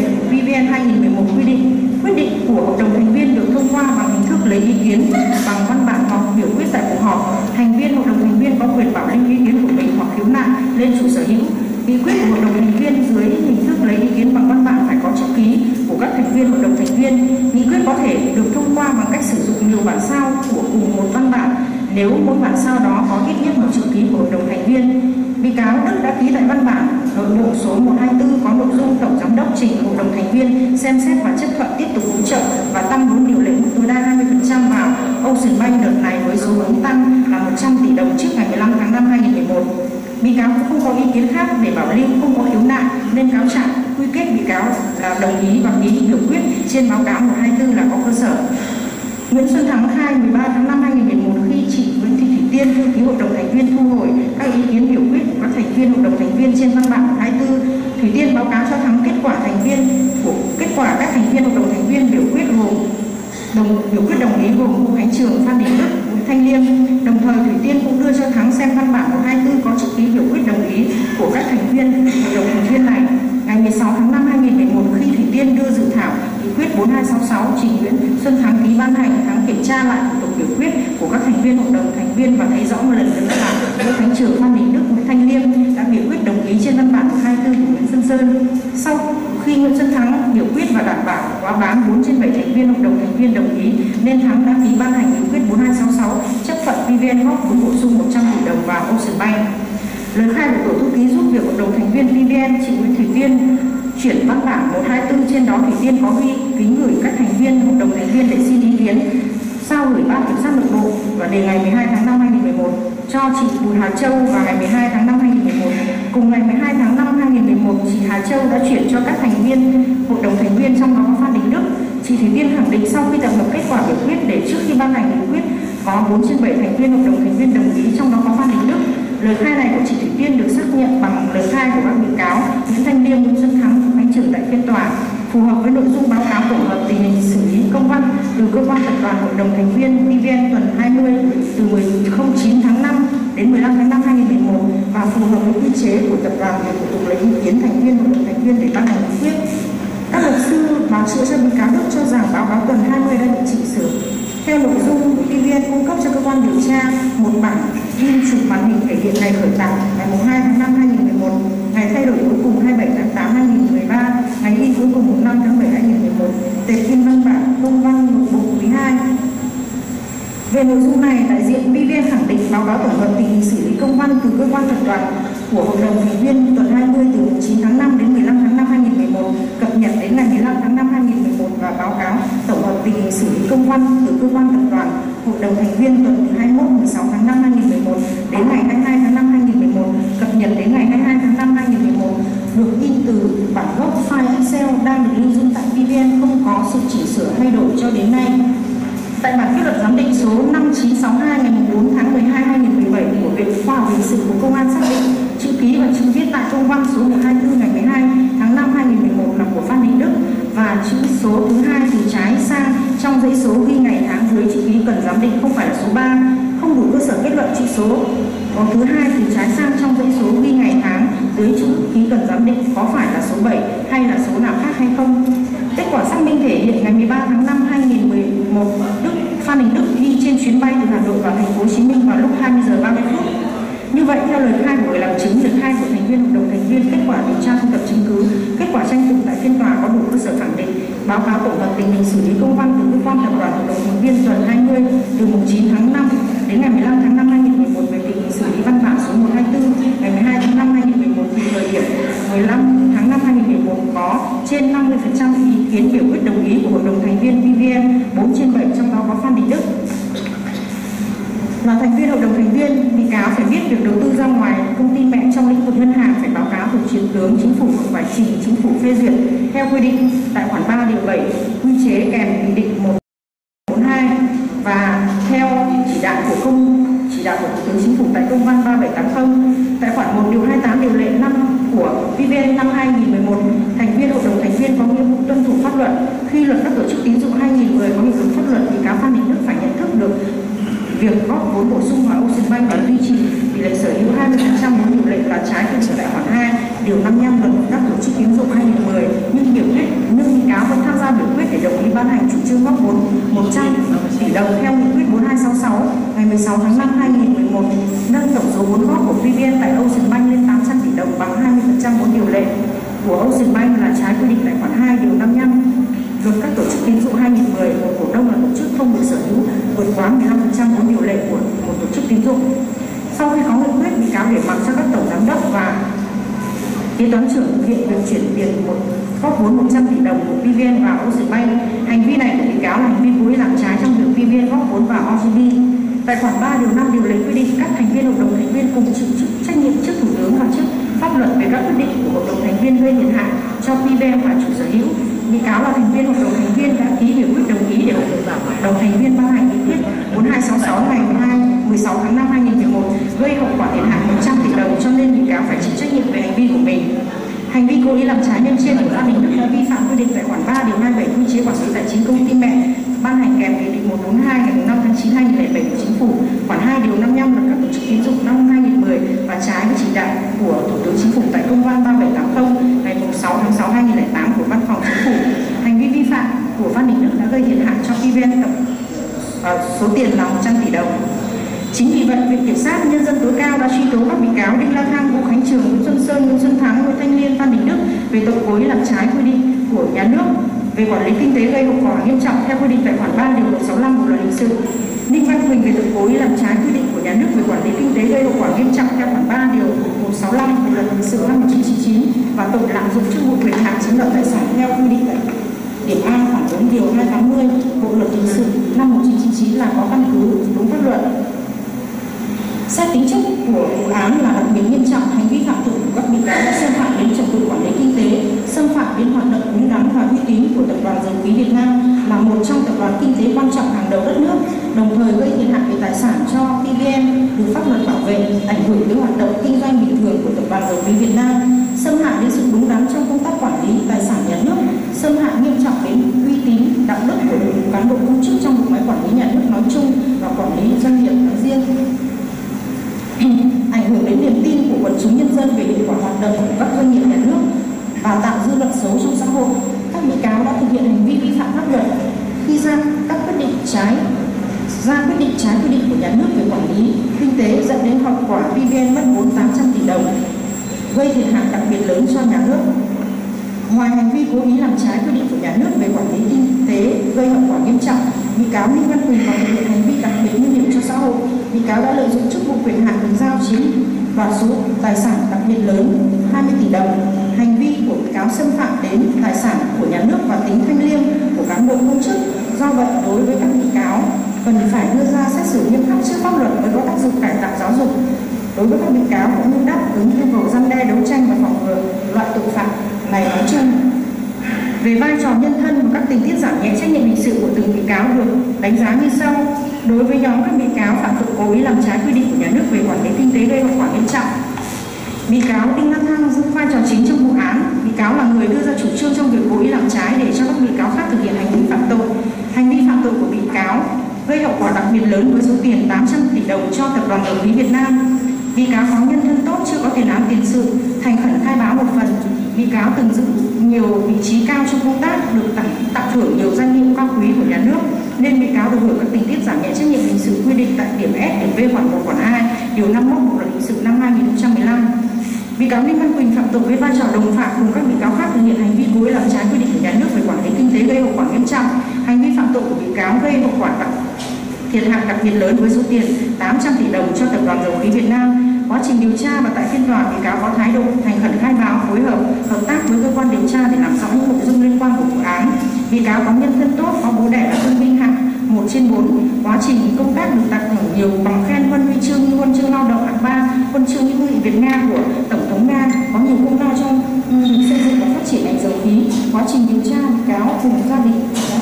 của 2011 quy định, quyết định của hội đồng thành viên được thông qua bằng hình thức lấy ý kiến, bằng văn bản hoặc biểu quyết tại cuộc họp. Thành viên hội đồng thành viên có quyền bảo lưu ý kiến của mình hoặc khiếu nại lên chủ sở hữu. Nghị quyết của hội đồng thành viên dưới hình thức lấy ý kiến bằng văn bản phải có chữ ký của các thành viên hội đồng thành viên. Nghị quyết có thể được thông qua bằng cách sử dụng nhiều bản sao của cùng một văn bản. Nếu mỗi bản sao đó có ít nhất một chữ ký của hội đồng thành viên, bị cáo Đức đã ký tại văn bản, nội bộ số 124 có nội dung tổng giám đốc trình hội đồng thành viên xem xét và chấp thuận tiếp tục hỗ trợ và tăng vốn điều lệ mức tối đa 20% vào Ocean Bank đợt này với số vốn tăng là 100 tỷ đồng trước ngày 15 tháng 5 2011. Bị cáo cũng không có ý kiến khác để bảo lưu không có khiếu nại, nên cáo trạng quy kết bị cáo là đồng ý và ký biểu quyết trên báo cáo 124 là có cơ sở. Nguyễn Xuân Thắng khai 13 tháng 5 2011 khi chị Nguyễn Thị Thủy Tiên thư ký hội đồng thành viên, thu hồi các ý kiến biểu quyết của các thành viên hội đồng thành viên trên văn bản viên của kết quả các thành viên hội đồng thành viên biểu quyết gồm đồng biểu quyết đồng ý gồm Ngô Khánh Trường, Phan Đình Đức, Nguyễn Thanh Liêm. Đồng thời Thủy Tiên cũng đưa cho Thắng xem văn bản 124 có chữ ký biểu quyết đồng ý của các thành viên hội đồng thành viên này. Ngày 16 tháng 5 2011 khi Thủy Tiên đưa dự thảo nghị quyết 4266 trình Nguyễn Xuân Thắng ký ban hành, Thắng kiểm tra lại thủ tục biểu quyết của các thành viên hội đồng thành viên và thấy rõ một lần nữa là Ngô Khánh Trường, Phan Đình Đức, Nguyễn Thanh Liêm đã biểu quyết đồng ý trên văn bản 124 của Nguyễn Xuân Sơn. Sau khi Nguyễn Xuân Thắng biểu quyết và đảm bảo quá bán 4 trên 7 thành viên hội đồng thành viên đồng ý, nên Thắng đã ký ban hành nghị quyết 4266 chấp thuận PVN góp vốn bổ sung 100 tỷ đồng vào Ocean Bank. Lời khai của tổ thư ký giúp việc hội đồng thành viên PVN, chị Nguyễn Thủy Tiên chuyển văn bản 124 trên đó Thủy Tiên có ghi kính gửi các thành viên hội đồng thành viên để xin ý kiến sau gửi ban kiểm sát nội bộ và đề ngày 12 tháng 5 2011 cho chị Bùi Hà Châu vào ngày 12 tháng 5 2011. Cùng ngày 12 tháng 5 2011, chị Hà Châu đã chuyển cho các thành viên hội đồng thành viên trong đó có Phan Đình Đức. Chị Thủy Tiên khẳng định sau khi tập hợp kết quả biểu quyết để trước khi ban hành nghị quyết có 4 trên 7 thành viên hội đồng thành viên đồng ý trong đó có Phan Đình Đức. Lời khai này của chị Thủy Tiên được xác nhận bằng lời khai của các bị cáo Nguyễn Thanh Liêm, Nguyễn Xuân Thắng, Khánh trưởng tại phiên tòa phù hợp với nội dung báo cáo tổng hợp tình hình xử lý công văn từ cơ quan tập đoàn hội đồng thành viên PVN tuần 20 từ 09 tháng 5 đến 15 tháng 5 2011 và phù hợp với quy chế của tập đoàn về thủ tục lấy ý kiến thành viên hội đồng thành viên để ban hành nghị quyết. Các luật sư báo chữa cho bị cáo Đức cho rằng báo cáo tuần 20 đã bị chỉnh sửa. Theo nội dung, PVN cung cấp cho cơ quan điều tra một bản in chụp màn hình thể hiện ngày khởi tạo ngày 2 tháng 5 2011, ngày thay đổi cuối cùng 27 tháng 8 2013, ngày in cuối cùng 5 tháng 7 2011, tệp in văn bản công văn nội bộ quý 2. Về nội dung này, đại diện PVN khẳng định báo cáo tổng hợp tình hình xử lý công văn từ cơ quan tập đoàn của Hội đồng thành viên tuần 20 từ 9 tháng 5 đến 15 tháng 5 2011 cập nhật đến ngày 15 tháng 5 2011 và báo cáo tổng hợp tình hình xử lý công văn từ cơ quan tập đoàn Hội đồng thành viên tuần từ 21 16 tháng 5 2011 đến ngày 22 tháng 5 2011 cập nhật đến ngày 22 tháng 5 2011 được in từ bản gốc file Excel đang được lưu giữ tại PVN không có sự chỉnh sửa thay đổi cho đến nay. Tại bản kết luận giám định số 5962 ngày 4 tháng 12 2017 của Viện Khoa học Hình sự của Công an xác định chữ ký và chữ viết tại công văn số 124 ngày 12 tháng 5 2011 là của Phan Đình Đức và chữ số thứ hai từ trái sang trong giấy số ghi ngày tháng dưới chữ ký cần giám định không phải là số 3, không đủ cơ sở kết luận chữ số. Có thứ hai từ trái sang trong giấy số ghi ngày tháng dưới chữ ký cần giám định có phải là số 7 hay là số nào khác hay không. Kết quả xác minh thể hiện ngày 13 tháng 5 2011, Phan Đình Đức đi trên chuyến bay từ Hà Nội vào thành phố Hồ Chí Minh vào lúc 20 giờ 30 phút. Như vậy, theo lời khai của người làm chứng, lời khai của thành viên hội đồng thành viên, kết quả điều tra thu thập chứng cứ, kết quả tranh tụng tại phiên tòa có đủ cơ sở khẳng định, báo cáo tổng hợp tình hình xử lý công văn từ cơ quan tập đoàn hội đồng thành viên tuần 20 từ mùng 9 tháng 5 đến ngày 15 tháng 5 2011 về tình hình xử lý văn bản số 124 ngày 12 tháng 5 2011 thì thời điểm 15 tháng 5 2011 có trên 50% ý kiến biểu quyết đồng ý của hội đồng thành viên PVN 4 trên 7 trong đó có Phan Đình Đức là thành viên hội đồng thành viên cáo phải biết việc đầu tư ra ngoài. Công ty mẹ trong lĩnh vực ngân hàng phải báo cáo thủ chiến tướng chính phủ và trình chính phủ phê duyệt theo quy định tại khoản 3 điều 7 quy chế kèm nghị định 142 và theo chỉ đạo của công, chỉ đạo của thủ tướng chính phủ tại công văn 3780 tại khoản 1 điều 28 điều lệ 5 của PVN năm 2011 thành viên hội đồng thành viên có nghĩa vụ tuân thủ pháp luật. Khi luật các tổ chức tín dụng 2010 có hiệu lực pháp luật bị cáo Phan Đình Đức phải nhận thức được việc góp vốn bổ sung vào Ocean Bank để duy trì tỷ lệ sở hữu 20% vốn điều lệ là trái quy định tại khoản 2 điều 55 luật các tổ chức tín dụng 2010 nhưng biểu quyết nhưng bị cáo vẫn tham gia biểu quyết để đồng ý ban hành chủ trương góp vốn 100 tỷ đồng theo nghị quyết 4266 ngày 16 tháng 5 2011 nâng tổng số vốn góp của PVN tại Ocean Bank lên 800 tỷ đồng bằng 20% vốn điều lệ. Của Ocean Bank là trái quy định tại khoản 2 điều 55 luật các tổ chức tín dụng 2010 một cổ đông là tổ chức không được sở hữu vượt quá 15% vốn điều lệ của một tổ chức tín dụng. Sau khi có nghị quyết, bị cáo để mặc cho các tổng giám đốc và kế toán trưởng thực hiện việc chuyển tiền một góp vốn 100 tỷ đồng của PVN vào Ocean Hành vi này của bị cáo là hành vi cố ý làm trái trong việc PVN góp vốn vào OCB. Tại khoản 3 điều 5 điều lệ quy định các thành viên hội đồng thành viên cùng chịu trách nhiệm trước thủ tướng và trước pháp luật về các quyết định của hội đồng thành viên gây thiệt hại cho PVN và chủ sở hữu bị cáo là thành viên hội đồng thành viên đã ký biểu quyết đồng ý để hội đồng thành viên ban hành nghị quyết 4266 ngày 12 16 tháng 5 2011 gây hậu quả thiệt hại 100 tỷ đồng cho nên bị cáo phải chịu trách nhiệm về hành vi của mình. Hành vi cố ý làm trái nêu trên của gia đình Đức đã vi phạm quy định tại khoản 3 điều 27 quy chế quản lý tài chính công ty mẹ ban hành kèm nghị định 142 ngày 5 tháng 9 2007 của chính phủ, khoản 2 điều 55 luật các tổ chức tín dụng năm 2010 và trái với chỉ đạo của Thủ tướng Chính phủ tại công văn 3780 ngày 6 tháng 6 2008 của Văn phòng Chính phủ. Hành vi vi phạm của Phan Đình Đức đã gây thiệt hại cho PVN tổng uh, số tiền là 100 tỷ đồng. Chính vì vậy, Viện Kiểm sát Nhân dân tối cao đã truy tố các bị cáo Đinh La Thăng, Vũ Khánh Trường, Nguyễn Xuân Sơn, Nguyễn Xuân Thắng, Nguyễn Thanh Liên, Phan Đình Đức về tội cố ý làm trái quy định của nhà nước về quản lý kinh tế gây hậu quả nghiêm trọng theo quy định tại khoản 3 điều 165 bộ luật hình sự. Ninh Văn Quỳnh về tội cố ý làm trái quy định của nhà nước về quản lý kinh tế gây hậu quả nghiêm trọng theo khoản 3 điều 165 bộ luật hình sự năm 1999 và tội lạm dụng chức vụ quyền hạn chiếm đoạt tài sản theo quy định tại điểm A khoảng 4 điều 280 bộ luật hình sự năm 1999 là có căn cứ đúng pháp luật. Xét tính chất của vụ án là đặc biệt nghiêm trọng, hành vi phạm tội của các bị cáo đã xâm phạm đến trật tự quản lý kinh tế, xâm phạm đến hoạt động đúng đắn và uy tín của tập đoàn dầu khí Việt Nam là một trong tập đoàn kinh tế quan trọng hàng đầu đất nước, đồng thời gây thiệt hại về tài sản cho PVN được pháp luật bảo vệ, ảnh hưởng tới hoạt động kinh doanh bình thường của tập đoàn dầu khí Việt Nam, xâm hại đến sự đúng đắn trong công tác quản lý tài sản nhà nước, xâm hại nghiêm trọng đến uy tín, đạo đức của đội ngũ cán bộ công chức trong bộ máy quản lý nhà nước nói chung và quản lý doanh nghiệp nói riêng ảnh hưởng đến niềm tin của quần chúng nhân dân về hiệu quả hoạt động của các doanh nghiệp nhà nước và tạo dư luận xấu trong xã hội. Các bị cáo đã thực hiện hành vi vi phạm pháp luật khi ra các quyết định trái ra quyết định trái quy định của nhà nước về quản lý kinh tế dẫn đến hậu quả PVN mất vốn 800 tỷ đồng, gây thiệt hại đặc biệt lớn cho nhà nước. Ngoài hành vi cố ý làm trái quy định của nhà nước về quản lý kinh tế gây hậu quả nghiêm trọng, bị cáo Ninh Văn Quỳnh còn thực hiện hành vi đặc biệt nguy hiểm cho xã hội. Bị cáo đã lợi dụng chức vụ quyền hạn được giao chiếm đoạt số tài sản đặc biệt lớn 20 tỷ đồng. Hành vi của bị cáo xâm phạm đến tài sản của nhà nước và tính thanh liêm của cán bộ công chức. Do vậy, đối với các bị cáo cần phải đưa ra xét xử nghiêm khắc trước pháp luật mới có tác dụng cải tạo giáo dục. Đối với các bị cáo cũng như đáp ứng yêu cầu răn đe đấu tranh và phòng ngừa loại tội phạm này nói chung về vai trò nhân thân và các tình tiết giảm nhẹ trách nhiệm hình sự của từng bị cáo được đánh giá như sau. Đối với nhóm các bị cáo phạm tội cố ý làm trái quy định của nhà nước về quản lý kinh tế gây hậu quả nghiêm trọng, bị cáo Đinh Văn Thăng giữ vai trò chính trong vụ án. Bị cáo là người đưa ra chủ trương trong việc cố ý làm trái để cho các bị cáo khác thực hiện hành vi phạm tội. Hành vi phạm tội của bị cáo gây hậu quả đặc biệt lớn với số tiền 800 tỷ đồng cho tập đoàn dầu khí Việt Nam. Bị cáo có nhân thân tốt chưa có tiền án tiền sự, thành khẩn khai báo một phần. Bị cáo từng giữ nhiều vị trí cao trong công tác, được tặng, tặng thưởng nhiều danh hiệu cao quý của nhà nước, nên bị cáo được hưởng các tình tiết giảm nhẹ trách nhiệm hình sự quy định tại điểm S, điểm v khoản 1 khoản 2, điều 51 Bộ luật hình sự năm 2015. Bị cáo Ninh Văn Quỳnh phạm tội với vai trò đồng phạm cùng các bị cáo khác thực hiện hành vi cố ý làm trái quy định của nhà nước về quản lý kinh tế gây hậu quả nghiêm trọng. Hành vi phạm tội của bị cáo gây hậu quả đặc thiệt hại đặc biệt lớn với số tiền 800 tỷ đồng cho tập đoàn dầu khí Việt Nam. Quá trình điều tra và tại phiên tòa, bị cáo có thái độ thành khẩn khai báo, phối hợp, hợp tác với cơ quan điều tra để làm rõ những nội dung liên quan của vụ án. Bị cáo có nhân thân tốt, có bố đẻ là thương binh hạng một trên bốn. Quá trình công tác được tặng thưởng nhiều bằng khen huân huy chương như huân chương lao động hạng ba, huân chương hữu nghị Việt Nga của Tổng thống Nga, có nhiều công lao trong việc ừ, xây dựng và phát triển ngành dầu khí. Quá trình điều tra, bị cáo cùng gia đình đã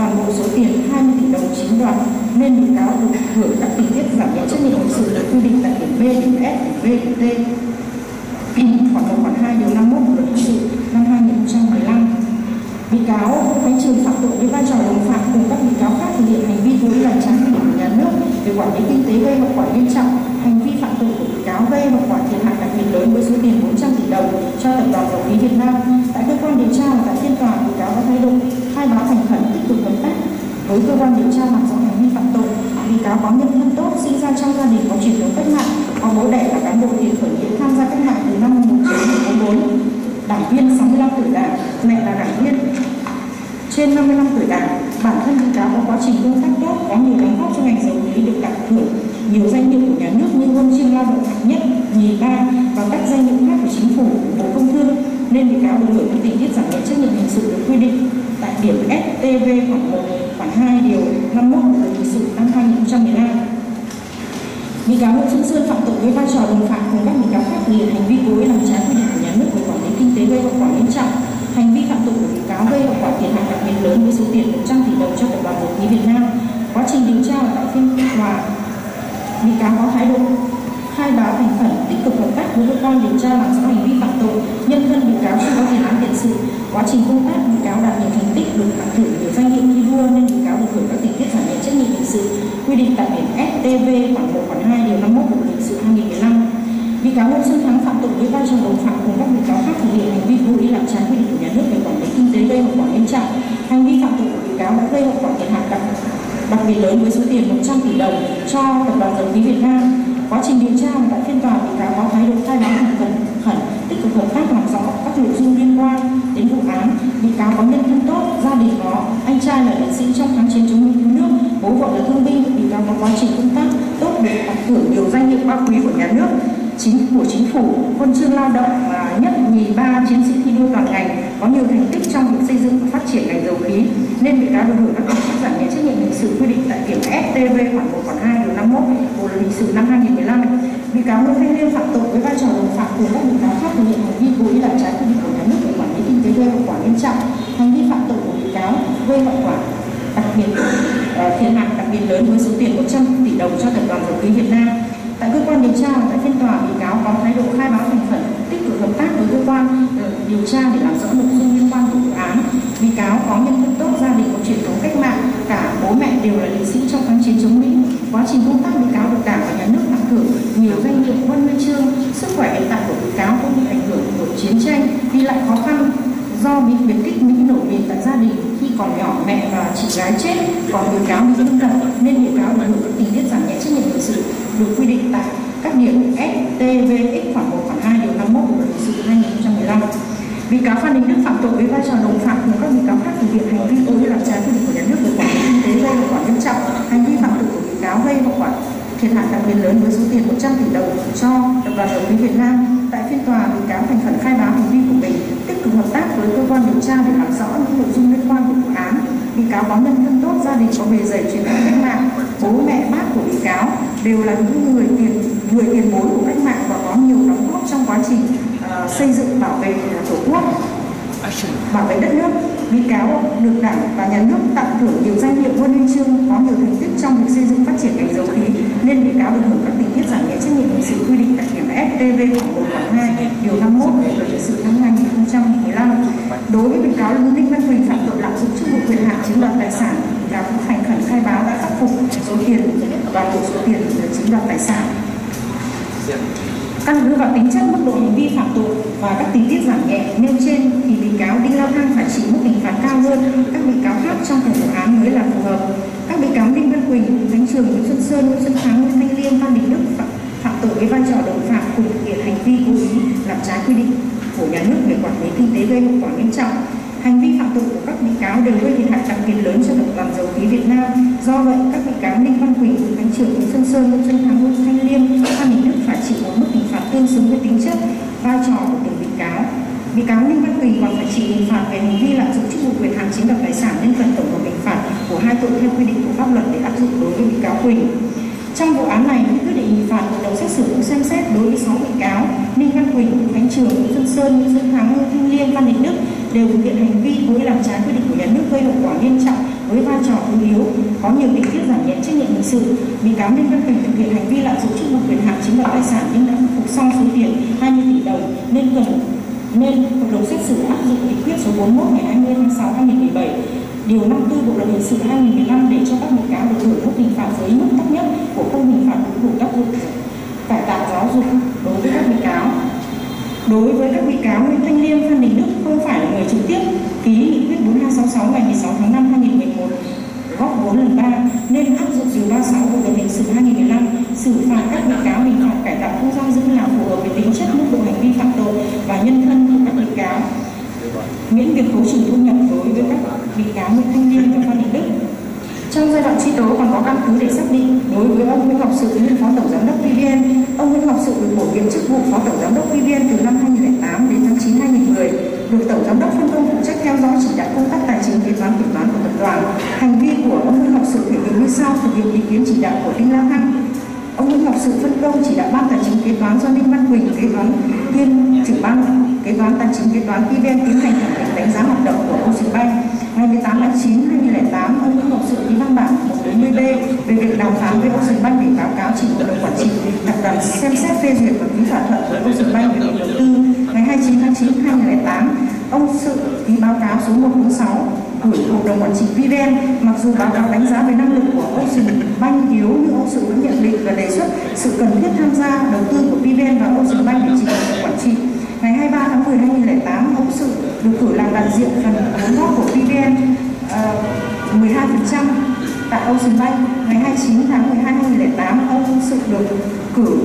toàn bộ số tiền 20 tỷ đồng chiếm đoạt nên bị cáo được hưởng các tình tiết giảm nhẹ trách nhiệm hình sự được quy định tại điểm B, điểm S, điểm V, điểm T. khoảng một khoản 2 điều 51 của luật hình sự năm 2015. Bị cáo Vũ Khánh Trường phạm tội với vai trò đồng phạm cùng các bị cáo khác thực hiện hành vi cố ý làm trái quy định của nhà nước về quản lý kinh tế gây hậu quả nghiêm trọng. Hành vi phạm tội của bị cáo gây hậu quả thiệt hại đặc biệt lớn với số tiền 400 tỷ đồng cho tập đoàn dầu khí Việt Nam. Tại cơ quan điều tra và tại phiên độ khai báo thành khẩn tích cực hợp tác với cơ quan điều tra làm rõ hành vi phạm tội. Bị cáo có nhân thân tốt, sinh ra trong gia đình có truyền thống cách mạng, có bố đẻ là cán bộ tiền khởi nghĩa tham gia cách mạng từ năm 1944 đảng viên 65 tuổi đảng, mẹ là đảng viên trên 55 tuổi đảng. Bản thân bị cáo có quá trình công tác tốt, có nhiều đóng góp cho ngành dầu khí được tặng thưởng nhiều danh hiệu của nhà nước như huân chương lao động hạng nhất, nhì ba và các danh hiệu khác của chính phủ, bộ công thương nên bị cáo được hưởng các tình tiết giảm nhẹ trách nhiệm hình sự được quy định tại điểm STV khoảng 1, khoảng 2 điều 51 Bộ luật hình sự năm 2015. Bị cáo Nguyễn Xuân Sơn phạm tội với vai trò đồng phạm cùng các bị cáo khác vì hành vi cố ý làm trái quy định của nhà nước về quản lý kinh tế gây hậu quả nghiêm trọng. Hành vi phạm tội của bị cáo gây hậu quả thiệt hại đặc biệt lớn với số tiền 100 tỷ đồng cho tập đoàn dầu khí Việt Nam. Quá trình điều tra và tại phiên tòa, bị cáo có thái độ khai báo thành khẩn tích cực hợp tác với cơ quan điều tra làm rõ hành vi phạm tội, nhân thân bị cáo chưa có tiền án tiền sự. Quá trình công tác, bị cáo đạt nhiều thành tích được tặng thưởng nhiều danh hiệu thi đua nên bị cáo được hưởng các tình tiết giảm nhẹ trách nhiệm hình sự. Quy định tại điểm STV khoản 1 khoản 2 điều 51 Bộ luật hình sự 2015 bị cáo Nguyễn Xuân Thắng phạm tội với vai trò đồng phạm cùng các bị cáo khác thực hiện hành vi cố ý làm trái quy định của nhà nước về quản lý kinh tế gây hậu quả nghiêm trọng. Hành vi phạm tội của bị cáo đã gây hậu quả thiệt hại đặc đặc biệt lớn với số tiền 100 tỷ đồng cho tập đoàn dầu khí Việt Nam quá trình điều tra và tại phiên tòa bị cáo có thái độ khai báo thành khẩn khẩn, tích cực hợp tác làm rõ các nội dung liên quan đến vụ án. Bị cáo có nhân thân tốt, gia đình có, anh trai là liệt sĩ trong kháng chiến chống mỹ cứu nước, bố vợ là thương binh. Bị cáo có quá trình công tác tốt được tặng thưởng nhiều danh hiệu cao quý của nhà nước, chính của chính phủ. Huân chương lao động và nhất nhì ba chiến sĩ thi đua toàn ngành có nhiều thành tích trong việc xây dựng và phát triển ngành dầu khí. Nên bị cáo được hưởng các tình tiết giảm nhẹ trách nhiệm hình sự quy định tại điểm STV khoản 1 khoản 2 điều 51 Bộ luật hình sự năm 2015 bị cáo Nguyễn Thanh Liêm phạm tội với vai trò đồng phạm cùng các bị cáo khác thực hiện hành vi cố ý làm trái quy định của nhà nước về quản lý kinh tế, gây hậu quả nghiêm trọng. Hành vi phạm tội của bị cáo gây hậu quả đặc biệt ờ, thiệt hại đặc biệt lớn với số tiền 100 tỷ đồng cho tập đoàn dầu khí Việt Nam. Tại cơ quan điều tra và tại phiên tòa, bị cáo có thái độ khai báo thành khẩn, tích cực hợp tác với cơ quan ờ, điều tra để làm rõ nội dung liên quan của vụ án. Bị cáo có nhân thân tốt gia đình có truyền thống cách mạng, cả bố mẹ đều là liệt sĩ trong kháng chiến chống mỹ. Quá trình công tác bị cáo được đảng và nhà nước hưởng nhiều danh hiệu huân huy chương sức khỏe hiện tại của bị cáo cũng bị ảnh hưởng của chiến tranh đi lại khó khăn do bị biệt kích mỹ nổ mìn tại gia đình khi còn nhỏ mẹ và chị gái chết còn bị cáo bị thương tật nên bị cáo được hưởng tình tiết giảm nhẹ trách nhiệm hình sự được quy định tại các điểm S, T, V, X khoảng 1 khoảng 2 điều 51 Bộ luật hình sự 2015. Bị cáo Phan Đình Đức phạm tội với vai trò đồng phạm cùng các bị cáo khác thực hiện hành vi cố làm trái quy định của nhà nước về quản lý kinh tế gây hậu quả nghiêm trọng. Hành vi phạm tội của bị cáo gây hậu quả thiệt hại đặc biệt lớn với số tiền 100 tỷ đồng cho tập đoàn dầu khí Việt Nam. Tại phiên tòa, bị cáo thành khẩn khai báo hành vi của mình, tích cực hợp tác với cơ quan điều tra để làm rõ những nội dung liên quan đến vụ án. Bị cáo có nhân thân tốt, gia đình có bề dày truyền thống cách mạng, bố mẹ bác của bị cáo đều là những người tiền người tiền bối của cách mạng và có nhiều đóng góp trong quá trình uh, xây dựng bảo vệ tổ quốc bảo vệ đất nước bị cáo được đảng và nhà nước tặng thưởng nhiều danh hiệu huân huy chương, có nhiều thành tích trong việc xây dựng phát triển ngành dầu khí, nên bị cáo được hưởng các tình tiết giảm nhẹ trách nhiệm hình sự quy định tại điểm STV khoảng 1 khoảng 2 điều 51 của luật hình sự năm 2015 đối với bị cáo Lương Đinh Văn Quỳnh phạm tội lạm dụng chức vụ quyền hạn chiếm đoạt tài sản, bị cáo cũng thành khẩn khai báo đã khắc phục số tiền toàn bộ số tiền chiếm đoạt tài sản căn cứ vào tính chất mức độ hành vi phạm tội và các tình tiết giảm nhẹ nêu trên thì bị cáo đinh la thăng phải chịu mức hình phạt cao hơn. Các bị cáo khác trong cùng vụ án mới là phù hợp. Các bị cáo đinh văn quỳnh thánh trường nguyễn xuân sơn nguyễn xuân thắng nguyễn thanh liêm phan đình đức phạm, phạm tội với vai trò đồng phạm cùng thực hiện hành vi cố ý làm trái quy định của nhà nước về quản lý kinh tế gây hậu quả nghiêm trọng. Hành vi phạm tội của các bị cáo đều gây thiệt hại đặc biệt lớn cho tập đoàn dầu khí Việt Nam. Do vậy, các bị cáo Ninh Văn Quỳnh, Thánh Trường, Nguyễn Xuân Sơn, Nguyễn Xuân Thắng, Nguyễn Thanh Liêm, Phan Đình Đức phải chịu một mức tương xứng với tính chất, vai trò của từng bị cáo. Bị cáo Ninh Văn Quỳnh còn phải chịu hình phạt về hành vi lạm dụng chức vụ quyền hạn chiếm đoạt tài sản nên cần tổng hợp hình phạt của hai tội theo quy định của pháp luật để áp dụng đối với bị cáo Quỳnh. Trong vụ án này, quyết định hình phạt hội đồng xét xử cũng xem xét đối với 6 bị cáo Ninh Văn Quỳnh, Khánh Trường, Nguyễn Xuân Sơn, Nguyễn Xuân Thắng, Nguyễn Thanh Liêm, Phan Đình Đức đều thực hiện hành vi cố ý làm trái quy định của nhà nước gây hậu quả nghiêm trọng với vai trò thứ yếu có nhiều tình tiết giảm nhẹ trách nhiệm hình sự. Bị cáo ninh văn cảnh thực hiện hành vi lạm dụng chức vụ quyền hạn chiếm đoạt tài sản nhưng đã khắc phục xong số tiền 20 tỷ đồng nên cần nên hội đồng xét xử áp dụng nghị quyết số 41 ngày 20 tháng 6 năm 2017 điều 54 bộ luật hình sự 2015 để cho các bị cáo được hưởng mức hình phạt dưới mức thấp nhất của khung hình phạt đủ tác dụng. Cải tạo giáo dục đối với các bị cáo. Đối với các bị cáo Nguyễn Thanh Liêm, Phan Đình Đức không phải là người trực tiếp ký 266 ngày 16 tháng 5 2011 góp 4 lần 3 nên áp dụng điều 36 Bộ luật hình sự 2015 xử phạt các bị cáo hình phạt cải tạo không giam giữ nào phù hợp với tính chất mức độ hành vi phạm tội và nhân thân của các bị cáo. Miễn việc khấu trừ thu nhập đối với các bị cáo Nguyễn Thanh Liêm và Phan Đình Đức. Trong giai đoạn truy tố còn có căn cứ để xác định đối với ông Nguyễn Ngọc Sự nguyên phó tổng giám đốc PVN, ông Nguyễn Ngọc Sự được bổ nhiệm chức vụ phó tổng giám đốc PVN từ năm 2008 đến tháng 9 2010, được tổng giám đốc phân phụ trách theo dõi chỉ đạo công tác tài chính kế toán kiểm toán của tập đoàn. Hành vi của ông Nguyễn Ngọc Sự thể hiện như sau thực hiện ý kiến chỉ đạo của Đinh La Thăng, ông Nguyễn Ngọc Sự phân công chỉ đạo ban tài chính kế toán do Đinh Văn Quỳnh kế toán kiêm trưởng ban kế toán tài chính kế toán PVN tiến hành thẩm định đánh giá hoạt động của Ocean Bank. Ngày 18 tháng 9 2008 ông Nguyễn Ngọc Sự ký văn bản 140B về việc đàm phán với Ocean Bank để báo cáo trình hội đồng quản trị tập đoàn xem xét phê duyệt và ký thỏa thuận với Ocean Bank về đầu tư. Ngày 29 tháng 9 2008 ông Sự ký báo cáo số 146 gửi hội đồng quản trị VVN mặc dù báo cáo đánh giá về năng lực của Ocean Bank yếu nhưng ông Sự vẫn nhận định và đề xuất sự cần thiết tham gia đầu tư của VVN và Ocean Bank để chỉ hội quản trị. Ngày 23 tháng 10 2008 ông Sự được cử làm đại diện phần vốn góp của VVN uh, 12% tại Ocean Bank. Ngày 29 tháng 12 2008 ông Sự được cử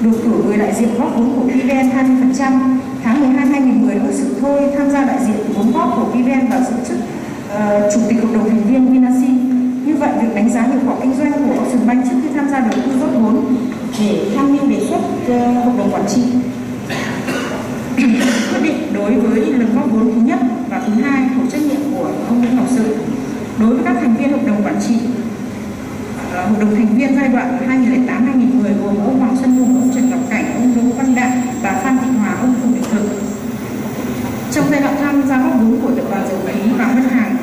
được cử người đại diện góp vốn của VVN 20% tháng 12 2010 ông Sự thôi tham gia đại diện vốn góp của PVN vào giữ chức uh, chủ tịch hội đồng thành viên Vinasi như vậy việc đánh giá hiệu quả kinh doanh của Ocean Bank trước khi tham gia đầu tư góp vốn để tham mưu đề xuất uh, hội đồng quản trị. Quyết định đối với lần góp vốn thứ nhất và thứ hai thuộc trách nhiệm của ông Nguyễn Ngọc Sự. Đối với các thành viên hội đồng quản trị ờ, hội đồng thành viên giai đoạn 2008-2010 gồm ông Hoàng Xuân Hùng, ông Trần Ngọc Cảnh, ông Đỗ Văn Đại và Phan Thị Hòa, ông Phùng Đình Thực. Trong giai đoạn tham gia góp vốn của tập đoàn dầu khí và ngân hàng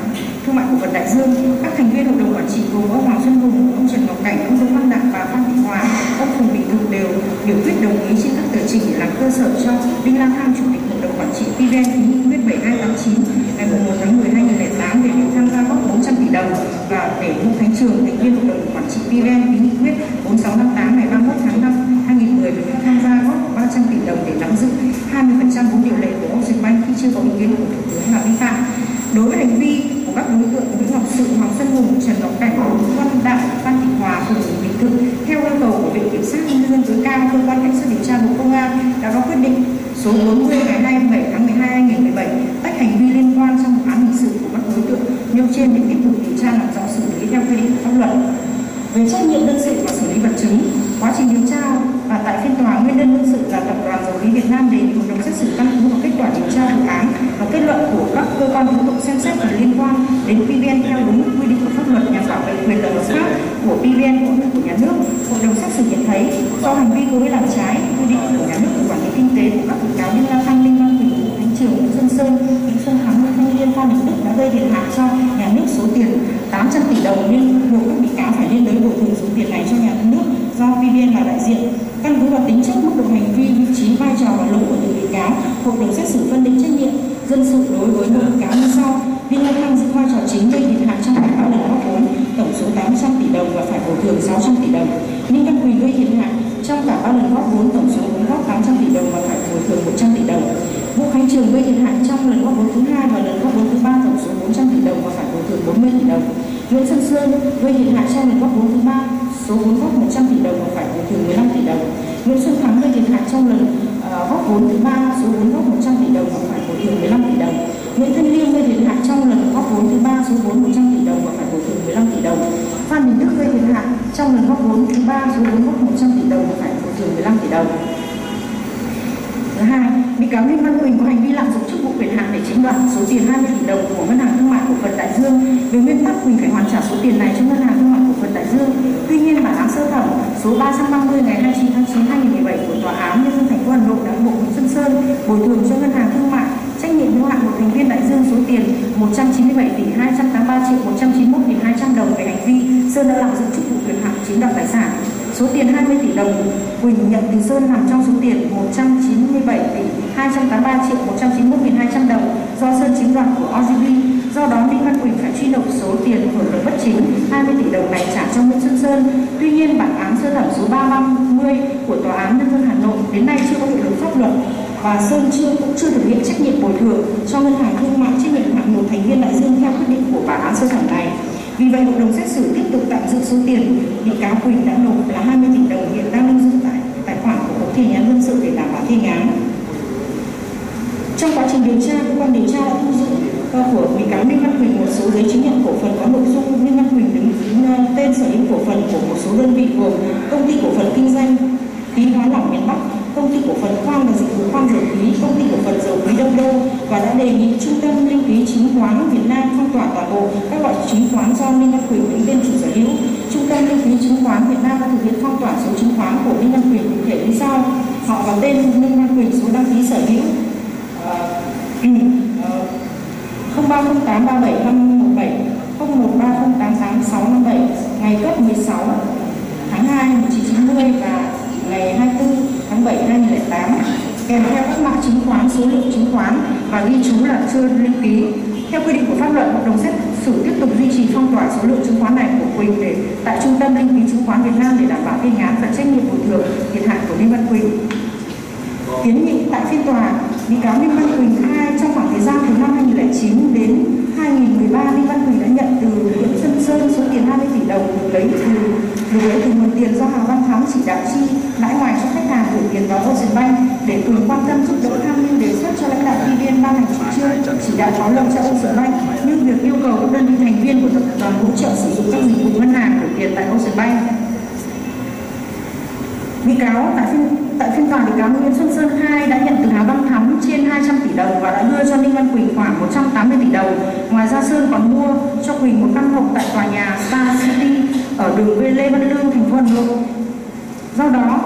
thương mại cổ phần Đại Dương, các thành viên hội đồng quản trị gồm ông Hoàng Xuân Hùng, ông Trần Ngọc Cảnh, ông dương Văn Đạt và Phan Thị Hòa, ông Phùng bình Thực đều biểu quyết đồng ý trên các tờ trình để làm cơ sở cho Đinh Lan Thăng, chủ tịch hội đồng quản trị PVN ký nghị quyết 7289 ngày 1 tháng 10 2008 về việc tham gia góp 400 tỷ đồng và để Ngô Khánh Trường, thành viên hội đồng quản trị PVN ký nghị quyết 4658 ngày 31 tháng 5 2010 về việc tham gia góp 300 tỷ đồng để nắm giữ 20% vốn điều lệ của Ocean Bank khi chưa có ý kiến của Thủ tướng là vi phạm. Đối với hành vi của các đối tượng Nguyễn Ngọc Sự, Hoàng Xuân Hùng, Trần Ngọc Cảnh, Nguyễn Văn Đạo Phan Thị Hòa cùng Bình Thực theo yêu cầu của Viện Kiểm sát Nhân dân tối cao, cơ quan cảnh sát điều tra Bộ Công an đã có quyết định số 40 ngày 27 tháng 12 2017 tách hành vi liên quan trong vụ án hình sự của các đối tượng nêu trên để tiếp tục điều tra làm rõ xử lý theo quy định của pháp luật về trách nhiệm dân sự và xử lý vật chất chứng quá trình điều tra và tại phiên tòa nguyên đơn đương sự là tập đoàn dầu khí Việt Nam đề nghị hội đồng xét xử căn cứ vào kết quả điều tra vụ án và kết luận của các tụng xem xét và liên quan đến PVN theo đúng quy định của pháp luật nhằm bảo vệ quyền lợi hợp pháp của PVN cũng như của nhà nước. Hội đồng xét xử nhận thấy do hành vi cố ý làm trái quy định của nhà nước về quản lý kinh tế của các bị cáo như La Thanh, Linh Văn Thủy, Vũ Trường, Nguyễn Xuân Sơn, Nguyễn Xuân Thắng, Nguyễn Thanh Liên, Phan Đình Đức đã gây thiệt hại cho nhà nước số tiền 800 tỷ đồng nên buộc các bị cáo phải liên đới bồi thường số tiền này cho nhà nước do PVN là đại diện. Căn cứ vào tính chất mức độ hành vi, vị trí, vai trò và lỗi của từng bị cáo, hội đồng xét xử phân định trách nhiệm dân sự đối với một bị cáo như sau. Đinh La Thăng giữ vai trò chính gây thiệt hại trong cả ba lần góp vốn tổng số 800 tỷ đồng và phải bồi thường 600 tỷ đồng. Ninh Văn Quỳnh gây thiệt hại trong lần góp vốn tổng số vốn góp 800 tỷ đồng và phải bồi thường 100 tỷ đồng. Vũ Khánh Trường gây thiệt hại trong lần góp vốn thứ hai và lần góp vốn thứ ba tổng số 400 tỷ đồng và phải bồi thường 40 tỷ đồng. Nguyễn Xuân Sơn gây thiệt hại trong lần góp vốn thứ ba số vốn góp 100 tỷ đồng và phải bồi thường 15 tỷ đồng. Nguyễn Xuân Thắng gây thiệt hại trong lần uh, góp vốn thứ ba số vốn góp 100 tỷ đồng và phải bồi thường 15 tỷ đồng. Nguyễn Thanh Liêm gây thiệt hại trong lần góp vốn thứ ba số vốn 100 tỷ đồng và phải bồi thường 15 tỷ đồng. Phan Đình Đức gây thiệt hại trong lần góp vốn thứ ba số vốn góp 100 tỷ đồng và phải bồi 15 tỷ đồng. Thứ hai, bị cáo Nguyễn Văn Quỳnh có hành vi lạm dụng chức vụ quyền hạn để chiếm đoạt số tiền 20 tỷ đồng của Ngân hàng Thương mại Cổ phần Đại Dương. Về nguyên tắc Quỳnh phải hoàn trả số tiền này cho Ngân hàng Thương mại Cổ phần Đại Dương. Tuy nhiên, bản án sơ thẩm số 330 ngày 29 tháng 9 2017 của Tòa án Nhân dân thành phố Hà Nội đã buộc Nguyễn Xuân Sơn bồi thường cho Ngân hàng Thương mại trách nhiệm hữu hạn một thành viên đại dương số tiền 197 tỷ 283 triệu 191 nghìn 200 đồng về hành vi Sơn đã lạm dụng chức vụ quyền hạn chiếm đoạt tài sản. Số tiền 20 tỷ đồng Quỳnh nhận từ Sơn nằm trong số tiền 197 tỷ 283 triệu 191 nghìn 200 đồng do Sơn chiếm đoạt của OGB. Do đó Đinh Văn Quỳnh phải truy nộp số tiền hưởng lợi bất chính 20 tỷ đồng này trả cho Nguyễn Xuân Sơn. Tuy nhiên, bản án sơ thẩm số 330 của Tòa án Nhân dân Hà Nội đến nay chưa có hiệu lực pháp luật và Sơn chưa, cũng chưa thực hiện trách nhiệm bồi thường cho ngân hàng thương mại trách nhiệm hạn một thành viên đại dương theo quyết định của bản án sơ thẩm này. Vì vậy, hội đồng xét xử tiếp tục tạm giữ số tiền bị cáo Quỳnh đã nộp là 20 tỷ đồng hiện đang lưu giữ tại tài khoản của Cục thi hành dân sự để đảm bảo thi hành án. Trong quá trình điều tra, cơ quan điều tra đã thu giữ của bị cáo Ninh Văn Quỳnh một số giấy chứng nhận cổ phần có nội dung Ninh Văn Quỳnh đứng tên sở hữu cổ phần của một số đơn vị gồm công ty cổ phần kinh doanh khí hóa lỏng miền Bắc, công ty cổ phần khoan và dịch vụ khoan dầu khí, công ty cổ phần dầu khí Đông Đô và đã đề nghị trung tâm lưu ký chứng khoán Việt Nam phong tỏa toàn bộ các loại chứng khoán do Ninh Văn Quỳnh đứng tên chủ sở hữu. Trung tâm lưu ký chứng khoán Việt Nam đã thực hiện phong tỏa số chứng khoán của Ninh Văn Quỳnh cụ thể như sau: họ và tên Ninh Văn Quỳnh số đăng ký sở hữu uh, 0308375517 0130888657 ngày cấp 16 tháng 2 1990 và ngày 24 tháng 7 2008 kèm theo các mã chứng khoán, số lượng chứng khoán và ghi chú là chưa lưu ký. Theo quy định của pháp luật, hội đồng xét xử tiếp tục duy trì phong tỏa số lượng chứng khoán này của Quỳnh để tại trung tâm đăng ký chứng khoán Việt Nam để đảm bảo thi án và trách nhiệm bồi thường thiệt hại của Đinh Văn Quỳnh. Kiến nghị tại phiên tòa, bị cáo Đinh Văn Quỳnh khai trong khoảng thời gian từ năm 2009 đến 2013, Đinh Văn Quỳnh đã nhận từ Nguyễn Xuân Sơn số tiền 20 tỷ đồng được lấy từ Đối với từ nguồn tiền do Hà Văn Thắng chỉ đạo chi lãi ngoài cho khách hàng gửi tiền vào Ocean Bank để cùng quan tâm giúp đỡ tham mưu đề xuất cho lãnh đạo PVN ban hành chủ trương, chỉ đạo tháo lợi cho Ocean Bank nhưng việc yêu cầu các đơn vị thành viên của tập đoàn hỗ trợ sử dụng các dịch vụ ngân hàng gửi tiền tại Ocean Bank bị cáo tại phiên tại phiên tòa bị cáo Nguyễn Xuân Sơn khai đã nhận từ Hà Văn Thắm trên 200 tỷ đồng và đã đưa cho Ninh Văn Quỳnh khoảng 180 tỷ đồng. Ngoài ra Sơn còn mua cho Quỳnh một căn hộ tại tòa nhà Star City ở đường Lê Lê Văn Lương, thành phố Hà Nội. Do đó,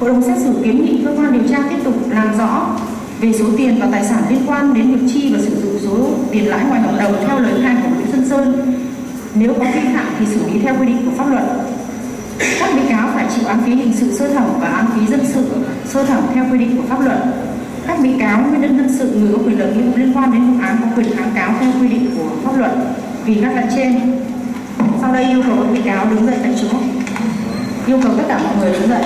hội đồng xét xử kiến nghị cơ quan điều tra tiếp tục làm rõ về số tiền và tài sản liên quan đến việc chi và sử dụng số tiền lãi ngoài hợp đồng theo lời khai của Nguyễn Xuân Sơn. Nếu có vi phạm thì xử lý theo quy định của pháp luật các bị cáo phải chịu án phí hình sự sơ thẩm và án phí dân sự sơ thẩm theo quy định của pháp luật các bị cáo nguyên đơn dân sự người có quyền lợi nghĩa vụ liên quan đến vụ án có quyền kháng cáo theo quy định của pháp luật vì các lẽ trên sau đây yêu cầu các bị cáo đứng dậy tại chỗ. Yêu cầu tất cả mọi người đứng dậy.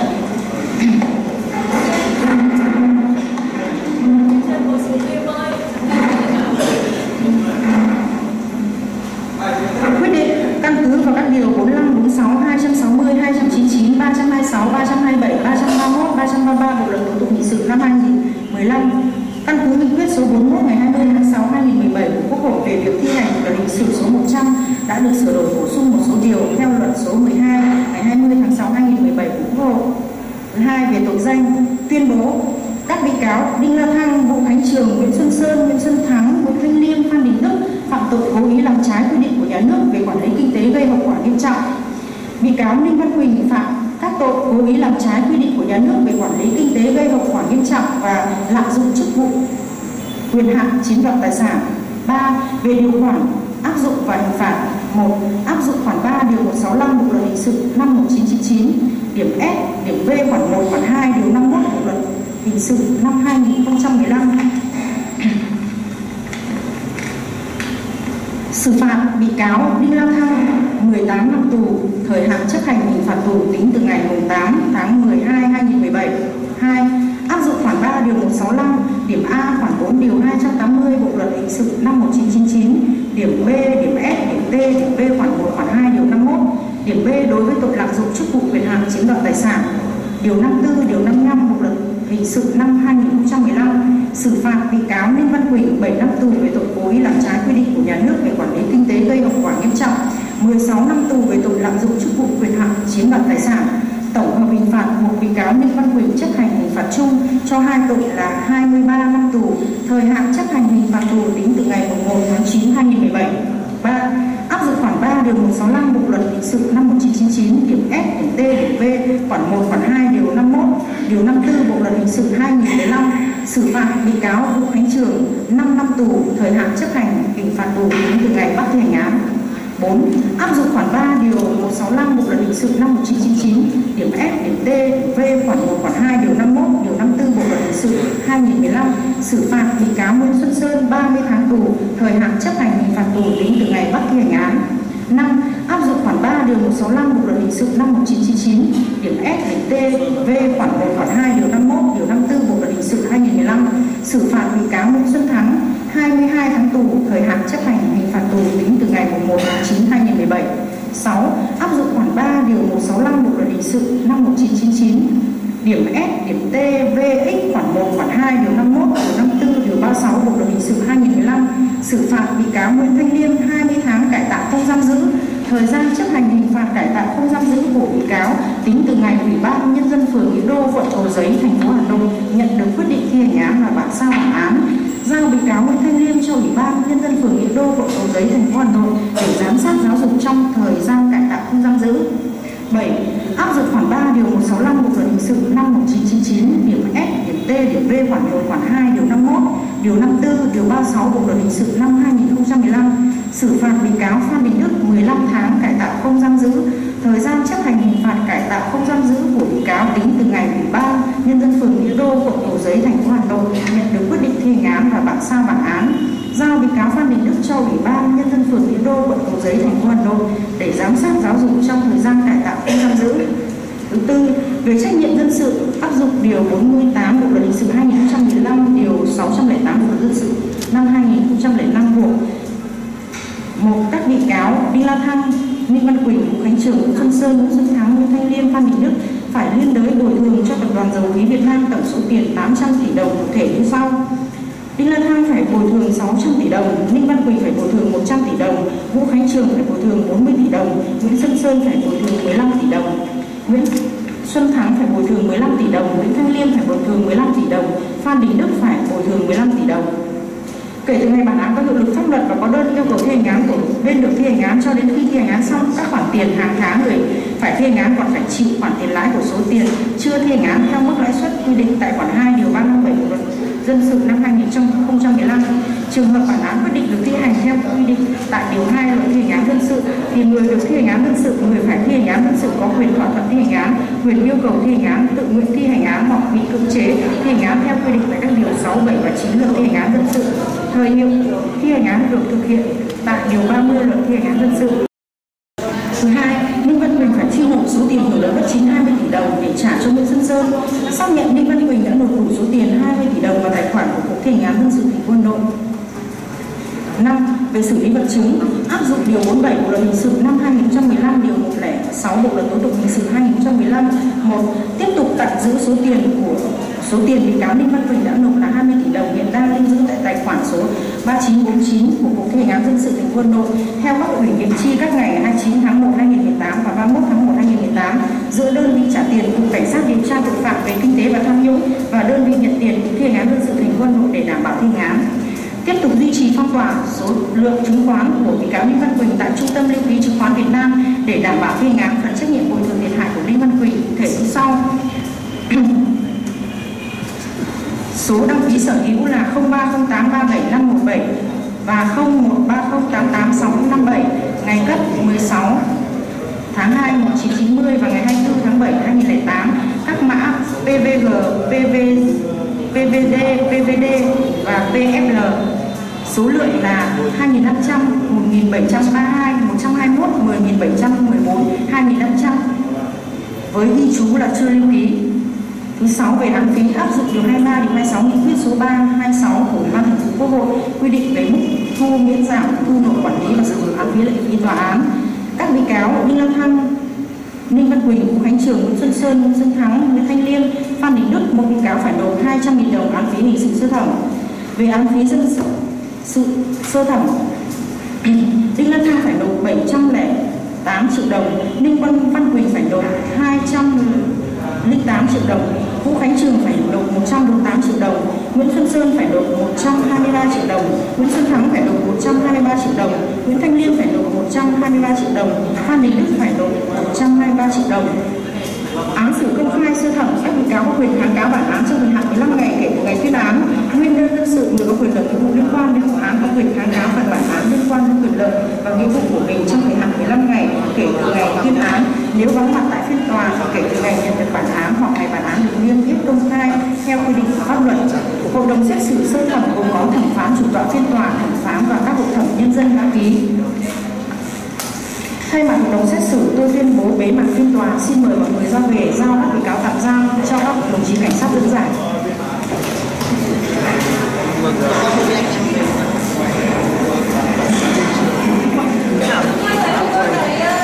Quyết định căn cứ vào các điều 45, 46, 260, 299, 326, 327, 331, 333 Bộ luật tố tụng hình sự năm 2015 căn cứ nghị quyết số 41 ngày 20 của hội về việc thi hành luật hình sự số 100 đã được sửa đổi bổ sung một số điều theo luật số 12 ngày 20 tháng 6 2017 của Thứ hai về tội danh tuyên bố các bị cáo Đinh La Thăng, Vũ Khánh Trường, Nguyễn Xuân Sơn, Nguyễn Xuân Thắng, Nguyễn Thanh Liêm, Phan Đình Đức phạm tội cố ý làm trái quy định của nhà nước về quản lý kinh tế gây hậu quả nghiêm trọng. Bị cáo Ninh Văn Quỳnh phạm các tội cố ý làm trái quy định của nhà nước về quản lý kinh tế gây hậu quả nghiêm trọng và lạm dụng chức vụ quyền hạn chiếm đoạt tài sản. 3. Về điều khoản áp dụng và hình phạt 1. Áp dụng khoản 3 điều 165 Bộ luật hình sự năm 1999 điểm S, điểm V khoản 1, khoản 2 điều 51 Bộ luật hình sự năm 2015 xử phạt bị cáo Đinh La Thăng 18 năm tù, thời hạn chấp hành hình phạt tù tính từ ngày 8 tháng 12 2017. 2. Áp dụng khoản 3 điều 165, điểm A khoản 4 điều 280 Bộ luật hình sự năm 1999, điểm B, điểm S, điểm T, điểm B khoản 1 khoản 2 điều 51, điểm B đối với tội lạm dụng chức vụ quyền hạn chiếm đoạt tài sản. Điều 54, điều 55 Bộ luật hình sự năm 2015 xử phạt bị cáo Ninh Văn Quỳnh 7 năm tù về tội cố ý làm trái quy định của nhà nước về quản lý kinh tế gây hậu quả nghiêm trọng, 16 năm tù về tội lạm dụng chức vụ quyền hạn chiếm đoạt tài sản. Phạt buộc bị cáo Ninh Văn Quỳnh chấp hành hình phạt chung cho hai tội là 23 năm tù, thời hạn chấp hành hình phạt tù tính từ ngày 1 tháng 9 2017. 3. Áp dụng khoản 3 điều 165 Bộ luật hình sự năm 1999 điểm F điểm T, điểm V, khoản 1, khoản 2 điều 51, điều 54 Bộ luật hình sự 2015 xử phạt bị cáo Vũ Khánh Trường 5 năm tù, thời hạn chấp hành hình phạt tù tính từ ngày bắt thi hành án. 4. Áp dụng khoản 3 điều 165 Bộ luật hình sự năm 1999 điểm F, điểm D, V khoản 1, khoản 2 điều 51, điều 54 Bộ luật hình sự 2015 xử phạt bị cáo Nguyễn Xuân Sơn 30 tháng tù, thời hạn chấp hành hình phạt tù tính từ ngày bắt thi hành án. 5. Áp dụng khoản 3 điều 165 Bộ luật hình sự năm 1999 điểm F, điểm T, V khoản 1, khoản 2 điều 51, điều 54 Bộ luật hình sự 2015 xử phạt bị cáo Nguyễn Xuân Thắng 22 tháng tù, thời hạn chấp hành hình phạt tù tính từ ngày 1 tháng 9 2017. 6. Áp dụng khoản 3 điều 165 Bộ luật hình sự năm 1999 điểm S, điểm T, V, X khoản 1, khoản 2, điều 51, điều 54, điều 36 Bộ luật hình sự 2015 xử phạt bị cáo Nguyễn Thanh Liêm 20 tháng cải tạo không giam giữ thời gian chấp hành hình phạt cải tạo không giam giữ của bị cáo tính từ ngày Ủy ban nhân dân phường Nghĩa Đô, quận Cầu Giấy, thành phố Hà Nội nhận được quyết định thi hành án và bản sao bản án giao bị cáo Nguyễn Thanh Liêm cho Ủy ban nhân dân phường Nghĩa Đô, quận Cầu Giấy, thành phố Hà Nội để giám sát giáo dục trong thời gian cải tạo không giam giữ. 7. Áp dụng khoản 3 điều 165 Bộ luật hình sự năm 1999 điểm S, điểm T, điểm V khoản 1, khoản 2, điều 51, điều 54, điều 36 Bộ luật hình sự năm 2015 xử phạt bị cáo Phan Đình Đức 15 tháng cải tạo không giam giữ. Thời gian chấp hành hình phạt cải tạo không giam giữ của bị cáo tính từ ngày Ủy ban nhân dân phường Nghĩa Đô, quận Cầu Giấy, thành phố Hà Nội thi hành án và bản sao bản án giao bị cáo Phan Đình Đức cho Ủy ban nhân dân phường Nghĩa Đô, quận Cầu Giấy, thành phố Hà Nội để giám sát giáo dục trong thời gian cải tạo không giam giữ. Thứ tư, về trách nhiệm dân sự áp dụng điều 48 Bộ luật hình sự 2015, điều 608 Bộ luật dân sự năm 2005 gồm một các bị cáo Đinh La Thăng, Ninh Văn Quỳnh, Vũ Khánh Trường, Nguyễn Xuân Sơn, Nguyễn Xuân Thắng, Nguyễn Thanh Liêm, Phan Đình Đức phải liên đới bồi thường cho tập đoàn dầu khí Việt Nam tổng số tiền 800 tỷ đồng cụ thể như sau. Đinh La Thăng phải bồi thường 600 tỷ đồng, Ninh Văn Quỳnh phải bồi thường 100 tỷ đồng, Vũ Khánh Trường phải bồi thường 40 tỷ đồng, Nguyễn Xuân Sơn phải bồi thường 15 tỷ đồng, Nguyễn Xuân Thắng phải bồi thường 15 tỷ đồng, Nguyễn Thanh Liêm phải bồi thường 15 tỷ đồng, Phan Đình Đức phải bồi thường 15 tỷ đồng. Kể từ ngày bản án có hiệu lực pháp luật và có đơn yêu cầu thi hành án của bên được thi hành án cho đến khi thi hành án xong, các khoản tiền hàng tháng người phải thi hành án còn phải chịu khoản tiền lãi của số tiền chưa thi hành án theo mức lãi suất quy định tại khoản 2 điều 357 của luật dân sự năm 2015 trường hợp bản án quyết định được thi hành theo quy định tại điều 2 luật thi hành án dân sự thì người được thi hành án dân sự người phải thi hành án dân sự có quyền thỏa thuận thi hành án quyền yêu cầu thi hành án tự nguyện thi hành án hoặc bị cưỡng chế thi hành án theo quy định tại các điều 6, 7 và 9 luật thi hành án dân sự thời hiệu thi hành án được thực hiện tại điều 30 luật thi hành án dân sự Thứ hai, Ninh Văn Quỳnh phải chi đã mất tiền hưởng lợi bất chính 20 tỷ đồng để trả cho Nguyễn Xuân Sơn. Xác nhận Đinh Văn Quỳnh đã nộp đủ số tiền 20 tỷ đồng vào tài khoản của Cục Thi hành án dân sự thành phố Hà Nội. 5. Về xử lý vật chứng, áp dụng điều 47 Bộ luật hình sự năm 2015, điều 106 Bộ luật tố tụng hình sự 2015. 1. Tiếp tục tạm giữ số tiền của số tiền bị cáo Đinh Văn Quỳnh đã nộp là 20 tỷ đồng hiện đang lưu giữ tại tài khoản số 3949 của Cục thi hành án dân sự thành phố Hà Nội theo các ủy kiểm chi các ngày 29 tháng 1 2018 và 31 tháng 1 2018 giữa đơn vị trả tiền Cục Cảnh sát điều tra tội phạm về kinh tế và tham nhũng và đơn vị nhận tiền Cục thi hành án dân sự thành phố Hà Nội để đảm bảo thi hành án. Tiếp tục duy trì phong tỏa số lượng chứng khoán của bị cáo Đinh Văn Quỳnh tại Trung tâm lưu ký chứng khoán Việt Nam để đảm bảo thi hành án phần trách nhiệm bồi thường thiệt hại của Đinh Văn Quỳnh. Thể như sau số đăng ký sở hữu là 0308375517 và 0130888657 ngày cấp 16 tháng 2 1990 và ngày 24 tháng 7 2008 các mã PVG, PV, PVD, PVD và PFL số lượng là 2.500, 1.732, 121, 10.714, 2.500 với ghi chú là chưa lưu ký. Thứ sáu về án phí áp dụng điều 23 điều 26 nghị quyết số 326 của Ủy ban Thường vụ Quốc hội quy định về mức thu miễn giảm thu nộp quản lý và sử dụng án phí lệ phí tòa án. Các bị cáo Đinh Lan Thăng, Ninh Văn Quỳnh, Vũ Khánh Trường, Nguyễn Xuân Sơn, Nguyễn Xuân Thắng, Nguyễn Thanh Liêm, Phan Đình Đức, một bị cáo phải nộp 200.000 đồng án phí hình sự sơ thẩm. Về án phí dân sự, sự sơ thẩm, Đinh Lan Thăng phải nộp 708 triệu đồng, Ninh Văn Văn Quỳnh phải nộp 108 triệu đồng, Vũ Khánh Trường phải nộp 108 triệu đồng, Nguyễn Xuân Sơn phải nộp 123 triệu đồng, Nguyễn Xuân Thắng phải nộp 123 triệu đồng, Nguyễn Thanh Liêm phải nộp 123 triệu đồng, Phan Đình Đức phải nộp 123 triệu đồng. Án xử công khai sơ thẩm các bị cáo có quyền kháng cáo bản án trong thời hạn 15 ngày kể từ ngày tuyên án. Nguyên đơn dân sự người có quyền lợi nghĩa vụ liên quan đến vụ án có quyền kháng cáo phần bản án liên quan đến quyền lợi và nghĩa vụ của mình trong thời hạn 15 ngày kể từ ngày tuyên án. Nếu vắng mặt tại phiên tòa thì kể từ ngày nhận được bản án hoặc ngày bản án được niêm yết công khai theo quy định của pháp luật. Hội đồng xét xử sơ thẩm gồm có thẩm phán chủ tọa phiên tòa, thẩm phán và các hội thẩm nhân dân đã ký. Thay mặt hội đồng xét xử, tôi tuyên bố bế mạc phiên tòa. Xin mời mọi người ra về giao các bị cáo tạm giam cho các đồng chí cảnh sát dẫn giải. Thank you.